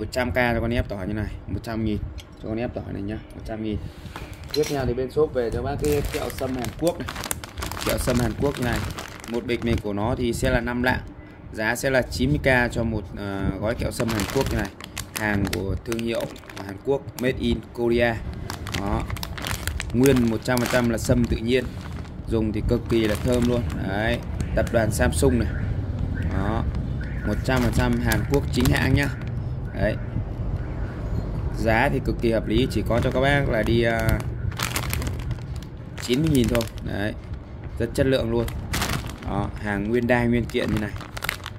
uh, 100k cho con ép tỏi như này 100 nghìn. Cho con ép tỏi này nhá 100 nghìn. Tiếp theo thì bên shop về cho bác cái kẹo sâm Hàn Quốc này kẹo sâm Hàn Quốc này. Một bịch này của nó thì sẽ là 5 lạng. Giá sẽ là 90k cho một uh, gói kẹo sâm Hàn Quốc này. Hàng của thương hiệu Hàn Quốc made in Korea. Đó. Nguyên 100% là sâm tự nhiên. Dùng thì cực kỳ là thơm luôn. Đấy tập đoàn Samsung này. Đó. 100% Hàn Quốc chính hãng nhá. Đấy. Giá thì cực kỳ hợp lý chỉ có cho các bác là đi ờ, uh, 90.000 thôi. Đấy rất chất lượng luôn. Đó, hàng nguyên đai nguyên kiện như này.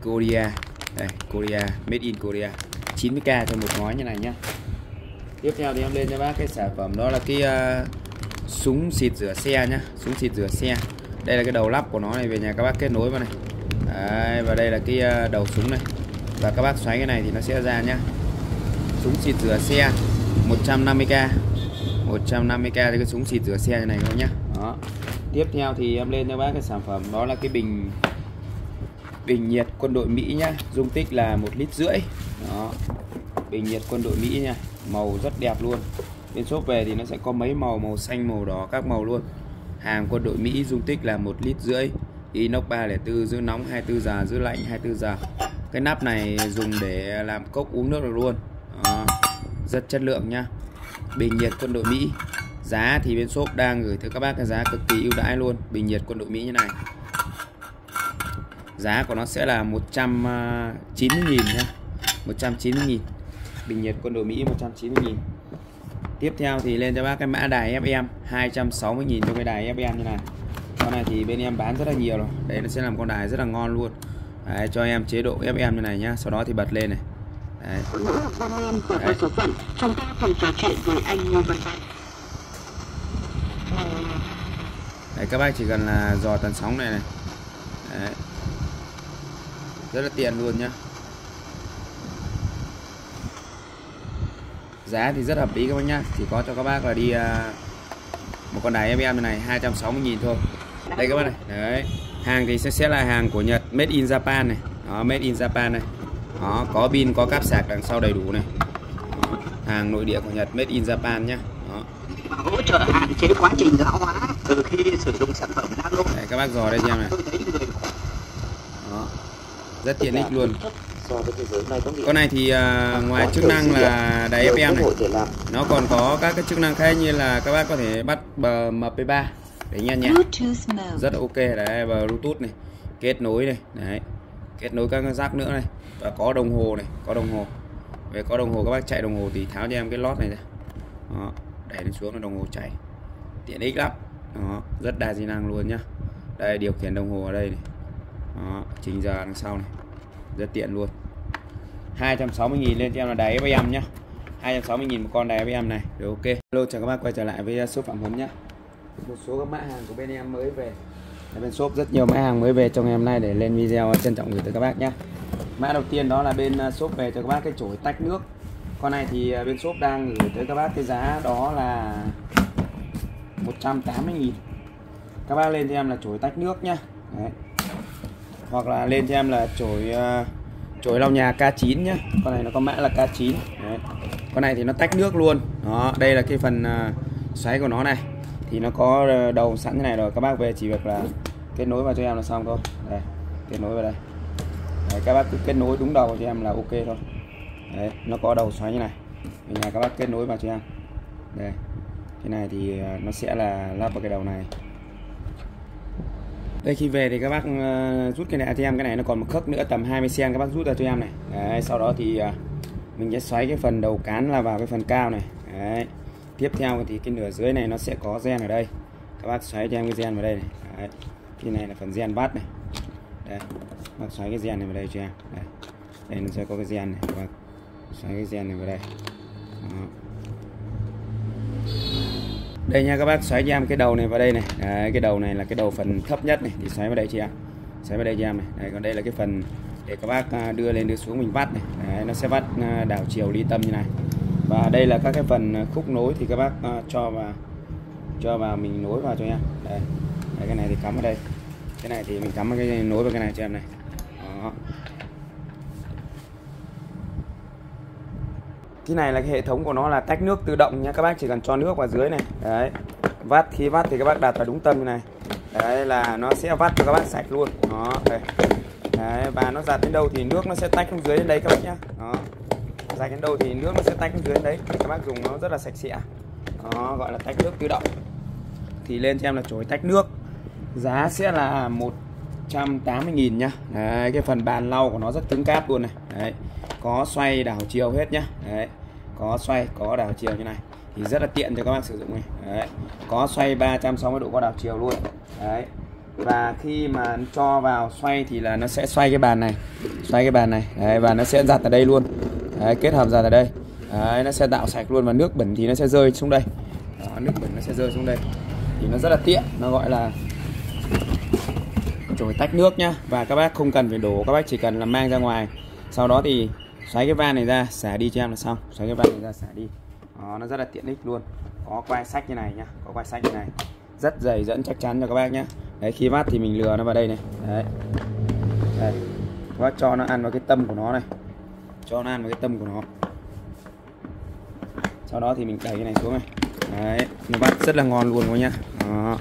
Korea đây Korea made in Korea. 90k cho một gói như này nhá. Tiếp theo thì em lên cho bác cái sản phẩm đó là cái uh, súng xịt rửa xe nhá. Súng xịt rửa xe. Đây là cái đầu lắp của nó này về nhà các bác kết nối vào này. Đấy, và đây là cái uh, đầu súng này. Và các bác xoáy cái này thì nó sẽ ra nhá. Súng xịt rửa xe 150k 150k thì cái súng xịt rửa xe này thôi nhá. Đó tiếp theo thì em lên cho bác cái sản phẩm, đó là cái bình bình nhiệt quân đội Mỹ nhá. Dung tích là một lít rưỡi. Đó, bình nhiệt quân đội Mỹ nha. Màu rất đẹp luôn. Bên shop về thì nó sẽ có mấy màu màu xanh, màu đỏ, các màu luôn. Hàng quân đội Mỹ dung tích là một lít rưỡi. Inox 304 giữ nóng 24 giờ, giữ lạnh 24 giờ. Cái nắp này dùng để làm cốc uống nước được luôn. Đó. rất chất lượng nhá. Bình nhiệt quân đội Mỹ giá thì bên shop đang gửi tới các bác cái giá cực kỳ ưu đãi luôn. Bình nhiệt quân đội Mỹ như này. Giá của nó sẽ là 190.000 nhé. 190.000 bình nhiệt quân đội Mỹ 190.000 tiếp theo thì lên cho bác cái mã đài FM 260.000 cho cái đài FM như này. Con này thì bên em bán rất là nhiều rồi. Đấy nó sẽ làm con đài rất là ngon luôn. Đấy, cho em chế độ FM như này nhá. Sau đó thì bật lên này. Đấy. Đấy. Chúng ta cùng trò chuyện với anh Ngô Văn Văn. Đấy, các bác chỉ cần là dò tần sóng này này. Đấy. rất là tiện luôn nhá. Giá thì rất hợp lý các bác nhá. Chỉ có cho các bác là đi uh, một con đài em này 260.000 thôi. Đây các bác này. Đấy. Hàng thì sẽ sẽ là hàng của Nhật made in Japan này. Đó made in Japan này. Đó có pin có cáp sạc đằng sau đầy đủ này. Đó, hàng nội địa của Nhật made in Japan nhá đó. hỗ trợ hạn chế quá trình lão hóa từ khi sử dụng sản phẩm nano. Đấy, các bác dò đây cho em này đó. rất tiện ích luôn. So với thế giới này có nghĩa con này thì à, ngoài chức năng là đài nhiều FM này. nó còn có các cái chức năng khác như là các bác có thể bắt bờ MP3 để nghe nhạc. Rất là ok đấy và Bluetooth này kết nối này đấy. Kết nối các cái rác nữa này. Và có đồng hồ này có đồng hồ. Về có đồng hồ các bác chạy đồng hồ thì tháo cho em cái lót này ra. Đó để lên xuống là đồng hồ chạy tiện ích lắm. Đó, rất đa di năng luôn nhá. Đây, điều khiển đồng hồ ở đây này. Đó chỉnh giờ đằng sau này. Rất tiện luôn. 260.000 lên cho em là đầy với em nhá. 260.000 một con đầy với em này. Được, ok. Hello, chào các bác, quay trở lại với à, số phạm huấn nhá. Một số các mã hàng của bên em mới về. Ở bên shop rất nhiều mã hàng mới về trong ngày hôm nay để lên video trân trọng gửi tới các bác nhé mã đầu tiên đó là bên à, shop về cho các bác cái chổi tách nước con này thì à, bên shop đang gửi tới các bác cái giá đó là 180.000 các bác lên cho em là chổi tách nước nhá. Đấy. hoặc là lên cho em là chổi uh, chổi lau nhà K9 nhá. Con này nó có mã là K9 Đấy. con này thì nó tách nước luôn. Đó đây là cái phần uh, xoáy của nó này. Thì nó có đầu sẵn thế này rồi. Các bác về chỉ việc là kết nối vào cho em là xong thôi. Đây kết nối vào đây. Đấy, các bác cứ kết nối đúng đầu cho em là ok thôi đấy nó có đầu xoáy như này. Ở nhà các bác kết nối vào cho em. Đây cái này thì à, nó sẽ là lắp vào cái đầu này. Đây khi về thì các bác à, rút cái này cho em. Cái này nó còn một khớp nữa tầm 20 cm các bác rút ra cho em này. Đấy, sau đó thì à, mình sẽ xoáy cái phần đầu cán là vào cái phần cao này. Đấy. tiếp theo thì cái nửa dưới này nó sẽ có gen ở đây. Các bác xoáy cho em cái gen vào đây này. Đấy. cái này là phần gen bát này. Đây bác xoáy cái gen này vào đây cho em. Đây đây nó sẽ có cái gen này. Các bác xoáy cái gen này vào đây. Đó. đây nha các bác xoáy cho em cái đầu này vào đây này. Đấy, cái đầu này là cái đầu phần thấp nhất này. Thì xoáy vào đây chị ạ. xoáy vào đây cho em này. Đấy, còn đây là cái phần để các bác à, đưa lên đưa xuống mình vắt này. Đấy, nó sẽ vắt à, đảo chiều ly tâm như này. Và đây là các cái phần à, khúc nối thì các bác cho vào cho vào mình nối vào cho em đây. đấy, cái này thì cắm ở đây. Cái này thì mình cắm cái nối vào cái này cho em này. Đó. Cái này là cái hệ thống của nó là tách nước tự động nha các bác chỉ cần cho nước vào dưới này. Đấy. Vắt khi vắt thì các bác đặt vào đúng tâm như này. Đấy là nó sẽ vắt cho các bác sạch luôn. Đó đây. Đấy, và nó giặt đến đâu thì nước nó sẽ tách xuống dưới đến đấy các bác nhá. Đó. Giặt đến đâu thì nước nó sẽ tách xuống dưới đến đấy. Thì các bác dùng nó rất là sạch sẽ. Đó gọi là tách nước tự động. Thì lên cho em là chổi tách nước. Giá sẽ là 180.000 nhá. Đấy, cái phần bàn lau của nó rất cứng cáp luôn này. Đấy. Có xoay đảo chiều hết nhá. Đấy có xoay có đảo chiều như này. Thì rất là tiện cho các bác sử dụng này đấy có xoay 360 độ có đảo chiều luôn. Đấy và khi mà cho vào xoay thì là nó sẽ xoay cái bàn này xoay cái bàn này. Đấy, và nó sẽ giặt ở đây luôn. Đấy, kết hợp giặt ở đây. Đấy, nó sẽ tạo sạch luôn và nước bẩn thì nó sẽ rơi xuống đây. Đó, nước bẩn nó sẽ rơi xuống đây. Thì nó rất là tiện nó gọi là chổi tách nước nhá. Và các bác không cần phải đổ các bác chỉ cần là mang ra ngoài. Sau đó thì xoáy cái van này ra xả đi cho em là xong. Xoáy cái van này ra xả đi. Đó, nó rất là tiện ích luôn. Có quai sách như này nhá có quai sách như này. Rất dày dẫn chắc chắn cho các bác nhá. đấy khi vắt thì mình lừa nó vào đây này. Đấy. Đây. Các bác cho nó ăn vào cái tâm của nó này. Cho nó ăn vào cái tâm của nó. Sau đó thì mình đẩy cái này xuống này. Đấy nó vắt rất là ngon luôn các nhá. Đó.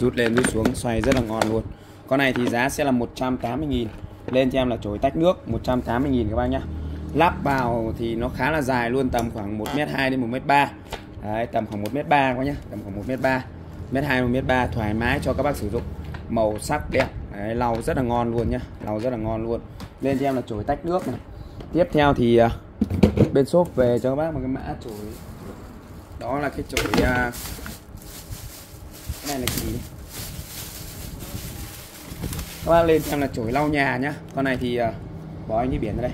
rút lên rút xuống xoay rất là ngon luôn. Con này thì giá sẽ là 180.000 lên cho em là chổi tách nước 180.000 các bác nhá lắp vào thì nó khá là dài luôn tầm khoảng 1m2 đến 1m3 Đấy, tầm khoảng 1m3 quá nhá tầm khoảng 1m3 1m2 1m3 thoải mái cho các bác sử dụng. Màu sắc đẹp. Đấy, lau rất là ngon luôn nhá lau rất là ngon luôn. Lên cho em là chổi tách nước này. Tiếp theo thì uh, bên shop về cho các bác một cái mã chổi. Đó là cái chổi uh, cái này là cái gì các bác lên xem là chổi lau nhà nhá. Con này thì uh, bỏ anh đi biển ra đây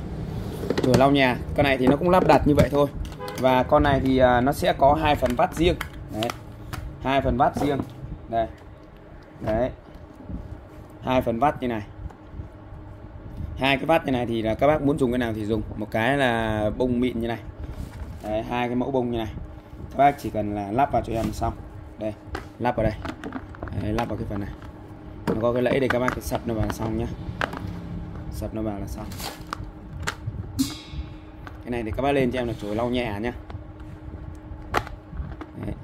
chổi lau nhà. Con này thì nó cũng lắp đặt như vậy thôi. Và con này thì à, nó sẽ có hai phần vắt riêng. Đấy. Hai phần vắt riêng. Đây. Đấy. Hai phần vắt như này. Hai cái vắt như này thì là các bác muốn dùng cái nào thì dùng. Một cái là bông mịn như này. Đấy, hai cái mẫu bông như này. Các bác chỉ cần là lắp vào cho em xong. Đây lắp vào đây. Đấy, lắp vào cái phần này. Nó có cái lẫy để các bác sập nó vào là xong nhá. Sập nó vào là xong cái này thì các bác lên cho em là chổi lau nhà nhá. Đấy.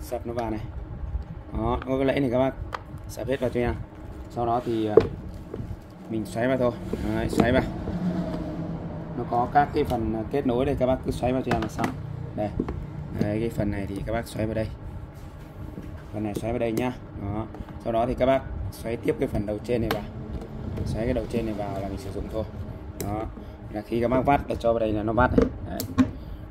sập nó vào này. Đó có cái lẫy này các bác. Sập hết vào cho em. Sau đó thì à, mình xoáy vào thôi. Đấy, xoáy vào. Nó có các cái phần à, kết nối đây các bác cứ xoáy vào cho em là xong. Đây. Đấy, cái phần này thì các bác xoáy vào đây. Phần này xoáy vào đây nhá. Đó. Sau đó thì các bác xoáy tiếp cái phần đầu trên này vào. Xoáy cái đầu trên này vào là mình sử dụng thôi. Đó. Là khi các bác vắt là cho vào đây là nó vắt này. Đấy.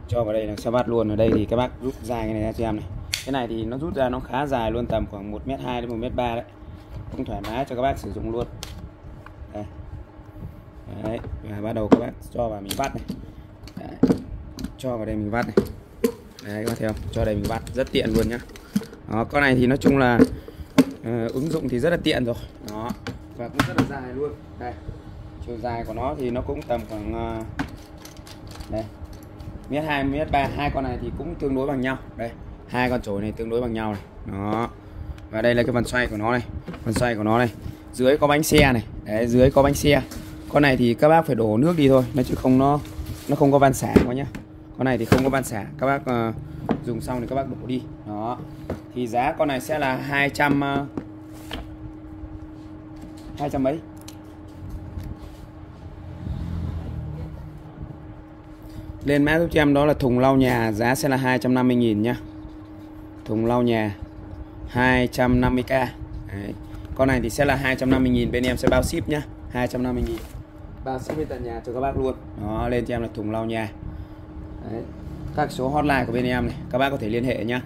cho vào đây là sẽ vắt luôn. Ở đây thì các bác rút dài cái này ra cho em này. Cái này thì nó rút ra nó khá dài luôn tầm khoảng 1m2 đến 1m3 đấy. Cũng thoải mái cho các bác sử dụng luôn. Đây. Đấy. và bắt đầu các bác cho vào mình vắt này. Đấy. cho vào đây mình vắt này. Đấy có thấy không? Cho đây mình vắt. Rất tiện luôn nhá. Đó, con này thì nói chung là uh, ứng dụng thì rất là tiện rồi. Đó. Và cũng rất là dài luôn. Đây. Chiều dài của nó thì nó cũng tầm khoảng uh, đây. Mét hai mét ba hai con này thì cũng tương đối bằng nhau. Đây. Hai con chổi này tương đối bằng nhau này. Đó. Và đây là cái phần xoay của nó này. Phần xoay của nó này. Dưới có bánh xe này. Đấy dưới có bánh xe. Con này thì các bác phải đổ nước đi thôi. Nó chứ không nó nó không có van xả quá nhá. Con này thì không có van xả. Các bác uh, dùng xong thì các bác đổ đi. Đó. Thì giá con này sẽ là 200 uh, 200 mấy? Lên mã giúp cho em đó là thùng lau nhà giá sẽ là 250.000 nhá thùng lau nhà 250k Đấy. con này thì sẽ là 250.000 bên em sẽ bao ship nhá. 250.000 bao ship đến tận nhà cho các bác luôn. Đó lên cho em là thùng lau nhà. Đấy các số hotline của bên em này các bác có thể liên hệ nhé.